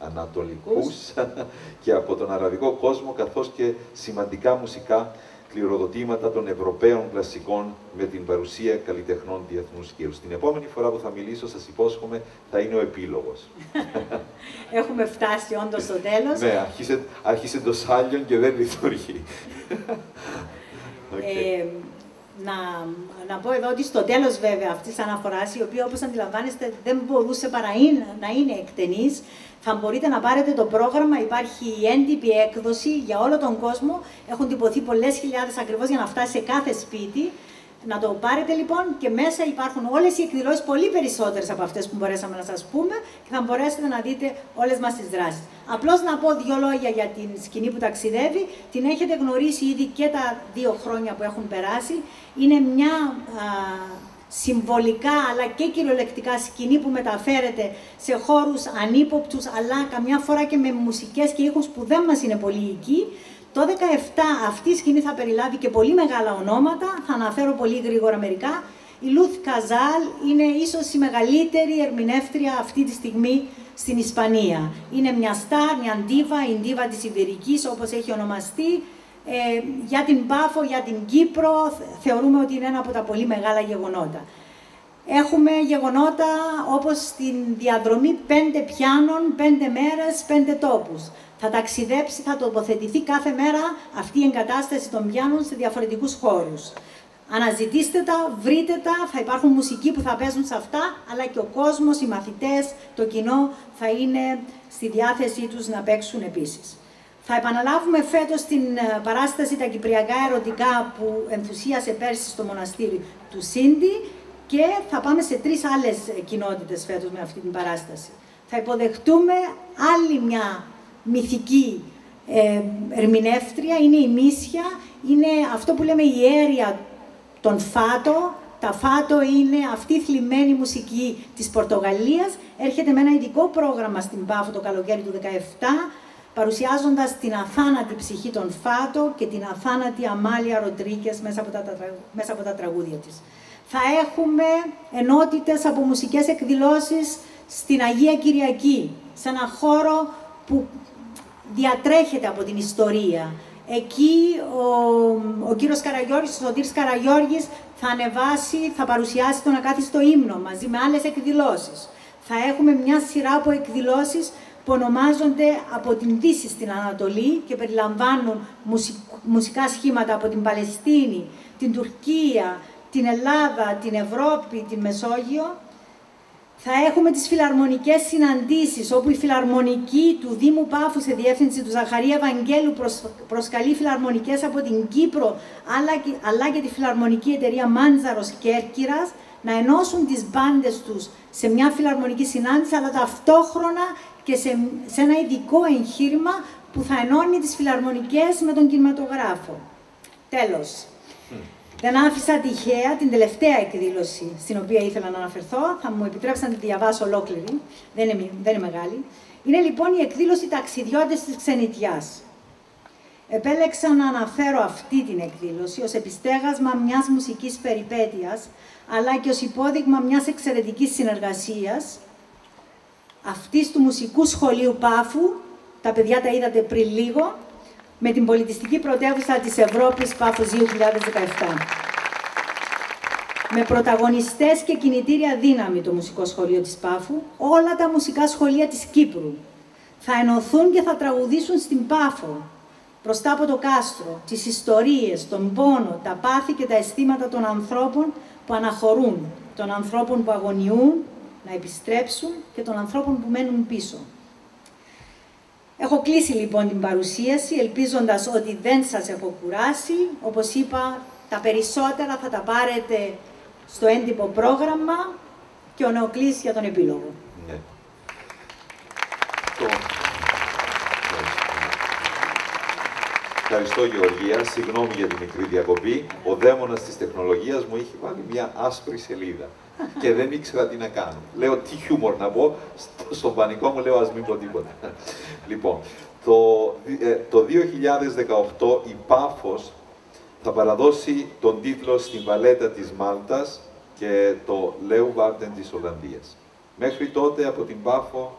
ανατολικούς. και από τον αραβικό κόσμο, καθώς και σημαντικά μουσικά κληροδοτήματα των Ευρωπαίων κλασικών με την παρουσία καλλιτεχνών διεθνούς σκύρου. Την επόμενη φορά που θα μιλήσω, σας υπόσχομαι, θα είναι ο επίλογος. Έχουμε φτάσει όντως στο τέλος. ναι, άρχισε, άρχισε το σάλιον και δεν λειτουργεί. okay. Ε, να, να πω εδώ ότι στο τέλος βέβαια αυτής της αναφοράς, η οποία όπως αντιλαμβάνεστε δεν μπορούσε παρά να είναι εκτενής, θα μπορείτε να πάρετε το πρόγραμμα, υπάρχει η έντυπη έκδοση για όλο τον κόσμο, έχουν τυπωθεί πολλές χιλιάδες ακριβώς για να φτάσει σε κάθε σπίτι. Να το πάρετε λοιπόν και μέσα υπάρχουν όλες οι εκδηλώσεις, πολύ περισσότερες από αυτές που μπορέσαμε να σας πούμε και θα μπορέσετε να δείτε όλες μας τις δράσεις. Απλώς να πω δύο λόγια για την σκηνή που ταξιδεύει. Την έχετε γνωρίσει ήδη και τα δύο χρόνια που έχουν περάσει. Είναι μια α, συμβολικά αλλά και κυριολεκτικά σκηνή που μεταφέρεται σε χώρους ανύποπτους αλλά καμιά φορά και με μουσικές και ήχους που δεν μας είναι πολύ εκεί. Το 17 αυτή η σκηνή θα περιλάβει και πολύ μεγάλα ονόματα, θα αναφέρω πολύ γρήγορα μερικά. Η Λουθ Καζάλ είναι ίσως η μεγαλύτερη ερμηνεύτρια αυτή τη στιγμή στην Ισπανία. Είναι μια σταρ, μια ντίβα, η ντίβα της Ιβερικής όπως έχει ονομαστεί. Ε, για την Πάφο, για την Κύπρο, θεωρούμε ότι είναι ένα από τα πολύ μεγάλα γεγονότα. Έχουμε γεγονότα όπως την διαδρομή πέντε πιάνων, πέντε μέρες, πέντε τόπους θα ταξιδέψει, θα τοποθετηθεί κάθε μέρα αυτή η εγκατάσταση των πιάνων σε διαφορετικούς χώρους. Αναζητήστε τα, βρείτε τα, θα υπάρχουν μουσικοί που θα παίζουν σε αυτά, αλλά και ο κόσμος, οι μαθητές, το κοινό θα είναι στη διάθεσή τους να παίξουν επίσης. Θα επαναλάβουμε φέτος την ε, παράσταση «Τα Κυπριακά Ερωτικά» που ενθουσίασε πέρσι στο μοναστήρι του Σίντι και θα πάμε σε τρεις άλλες ε, κοινότητες φέτος με αυτή την παράσταση. Θα υποδεχτούμε άλλη μια μυθική ε, ερμηνεύτρια, είναι η Μίσια, είναι αυτό που λέμε η αίρια των Φάτο. Τα Φάτο είναι αυτή η θλιμμένη μουσική της Πορτογαλίας. Έρχεται με ένα ειδικό πρόγραμμα στην Πάφο το καλοκαίρι του 2017, παρουσιάζοντας την αθάνατη ψυχή των Φάτο και την αθάνατη Αμάλια Ροντρίκες μέσα από τα, μέσα από τα τραγούδια της. Θα έχουμε ενότητες από μουσικές εκδηλώσεις στην Αγία Κυριακή, σε ένα χώρο που διατρέχεται από την ιστορία. Εκεί ο, ο κύριος Καραγιώργης, ο Σωτήρης Καραγιώργης θα ανεβάσει, θα παρουσιάσει τον ακάθιστο ύμνο μαζί με άλλες εκδηλώσεις. Θα έχουμε μια σειρά από εκδηλώσεις που ονομάζονται από την Δύση στην Ανατολή και περιλαμβάνουν μουσικά σχήματα από την Παλαιστίνη, την Τουρκία, την Ελλάδα, την Ευρώπη, την Μεσόγειο. Θα έχουμε τις φιλαρμονικές συναντήσεις, όπου η φιλαρμονική του Δήμου Πάφου σε διεύθυνση του Ζαχαρία Βαγγέλου προσκαλεί φιλαρμονικές από την Κύπρο, αλλά και, αλλά και τη φιλαρμονική εταιρεία Μάντζαρος Κέρκυρας, να ενώσουν τις μπάντες τους σε μια φιλαρμονική συνάντηση, αλλά ταυτόχρονα και σε, σε ένα ειδικό εγχείρημα που θα ενώνει τις φιλαρμονικές με τον κινηματογράφο. Τέλος, δεν άφησα τυχαία την τελευταία εκδήλωση στην οποία ήθελα να αναφερθώ. Θα μου επιτρέψετε να τη διαβάσω ολόκληρη. Δεν είναι, δεν είναι μεγάλη. Είναι λοιπόν η εκδήλωση Ταξιδιώτες της Ξενιτιάς. Επέλεξα να αναφέρω αυτή την εκδήλωση ως επιστέγασμα μιας μουσικής περιπέτειας, αλλά και ως υπόδειγμα μιας εξαιρετικής συνεργασίας αυτής του μουσικού σχολείου Πάφου, τα παιδιά τα είδατε πριν λίγο, με την πολιτιστική πρωτεύουσα της Ευρώπης Πάφος 2017. Με πρωταγωνιστές και κινητήρια δύναμη το Μουσικό Σχολείο της Πάφου, όλα τα μουσικά σχολεία της Κύπρου θα ενωθούν και θα τραγουδήσουν στην Πάφο, μπροστά από το κάστρο, τις ιστορίες, τον πόνο, τα πάθη και τα αισθήματα των ανθρώπων που αναχωρούν των ανθρώπων που αγωνιούν να επιστρέψουν και των ανθρώπων που μένουν πίσω. Έχω κλείσει λοιπόν την παρουσίαση, ελπίζοντας ότι δεν σας έχω κουράσει. Όπως είπα, τα περισσότερα θα τα πάρετε στο έντυπο πρόγραμμα και ο Νεοκλής για τον επίλογο. Ναι. Ευχαριστώ Γεωργία, συγγνώμη για τη μικρή διακοπή. Ο δαίμονας της τεχνολογίας μου έχει βάλει μια άσπρη σελίδα και δεν ήξερα τι να κάνω. Λέω τι χιούμορ να πω, στον πανικό μου λέω ας μην πω τίποτα. λοιπόν, το, ε, το 2018 η Πάφος θα παραδώσει τον τίτλο στην Βαλέτα της Μάλτας και το Λέου Βάρτεν της Ολλανδίας. Μέχρι τότε από την Πάφο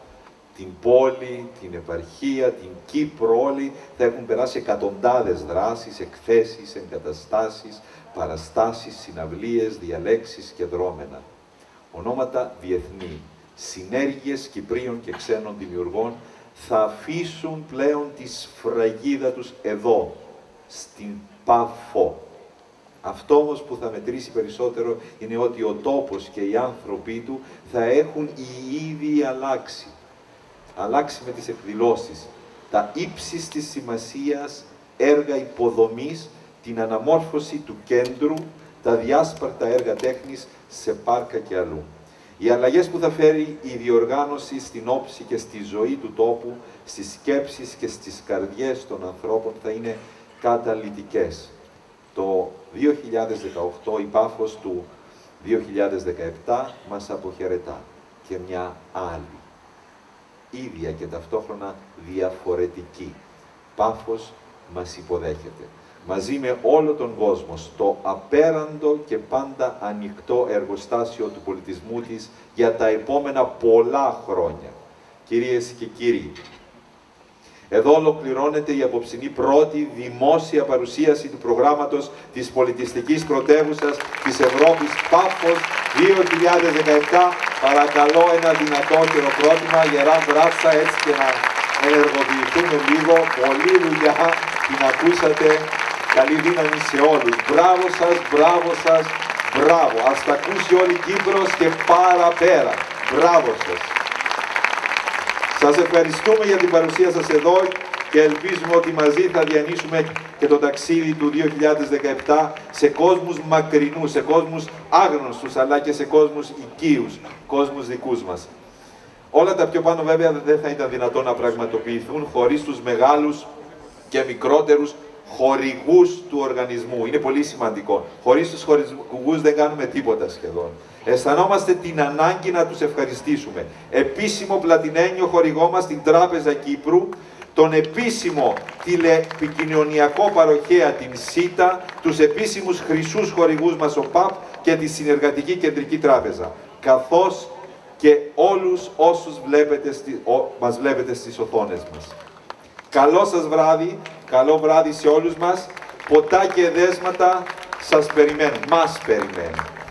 την πόλη, την επαρχία, την Κύπρο όλη θα έχουν περάσει εκατοντάδες δράσεις, εκθέσεις, εγκαταστάσεις, παραστάσεις, συναυλίες, διαλέξεις και δρόμενα. Ονόματα διεθνή, συνέργειες Κυπρίων και ξένων δημιουργών θα αφήσουν πλέον τη σφραγίδα τους εδώ, στην Πάφο. Αυτό όμως που θα μετρήσει περισσότερο είναι ότι ο τόπος και οι άνθρωποι του θα έχουν ήδη αλλάξει αλλάξει με τις εκδηλώσεις, τα ύψης της σημασίας έργα υποδομής, την αναμόρφωση του κέντρου, τα διάσπαρτα έργα τέχνης σε πάρκα και αλλού. Οι αλλαγές που θα φέρει η διοργάνωση στην όψη και στη ζωή του τόπου, στις σκέψεις και στις καρδιές των ανθρώπων θα είναι καταλυτικές. Το 2018 η πάφος του 2017 μας αποχαιρετά και μια άλλη ίδια και ταυτόχρονα διαφορετική. Πάφος μας υποδέχεται. Μαζί με όλο τον κόσμο, στο απέραντο και πάντα ανοιχτό εργοστάσιο του πολιτισμού της για τα επόμενα πολλά χρόνια. Κυρίες και κύριοι, εδώ ολοκληρώνεται η απόψινή πρώτη δημόσια παρουσίαση του προγράμματος της πολιτιστικής πρωτεύουσας της Ευρώπης Πάφος 2017. Παρακαλώ ένα δυνατό χειροκρότημα, γερά μπράτσα έτσι και να ενεργοποιηθούμε λίγο. Πολλή δουλειά, την ακούσατε. Καλή δύναμη σε όλους. Μπράβο σας, μπράβο σας, μπράβο. Ας τα ακούσει όλη η Κύπρος και παραπέρα. Μπράβο σας. Σας ευχαριστούμε για την παρουσία σας εδώ και ελπίζουμε ότι μαζί θα διανύσουμε και το ταξίδι του 2017 σε κόσμους μακρινούς, σε κόσμους άγνωστους, αλλά και σε κόσμους οικείους, κόσμους δικούς μας. Όλα τα πιο πάνω βέβαια δεν θα ήταν δυνατόν να πραγματοποιηθούν χωρίς τους μεγάλους και μικρότερους χορηγούς του οργανισμού. Είναι πολύ σημαντικό. Χωρίς τους χορηγούς δεν κάνουμε τίποτα σχεδόν. Αισθανόμαστε την ανάγκη να τους ευχαριστήσουμε. Επίσημο πλατινένιο χορηγό μας την Τράπεζα Κύπρου, τον επίσημο τηλεπικοινωνιακό παροχέα την ΣΥΤΑ, τους επίσημους χρυσούς χορηγούς μας ο ΠΑΠ και τη Συνεργατική Κεντρική Τράπεζα, καθώς και όλους όσους βλέπετε, ο, μας βλέπετε στις οθόνες μας. Καλό σας βράδυ, καλό βράδυ σε όλους μας, ποτά και δέσματα σας περιμένουν, μας περιμένουν.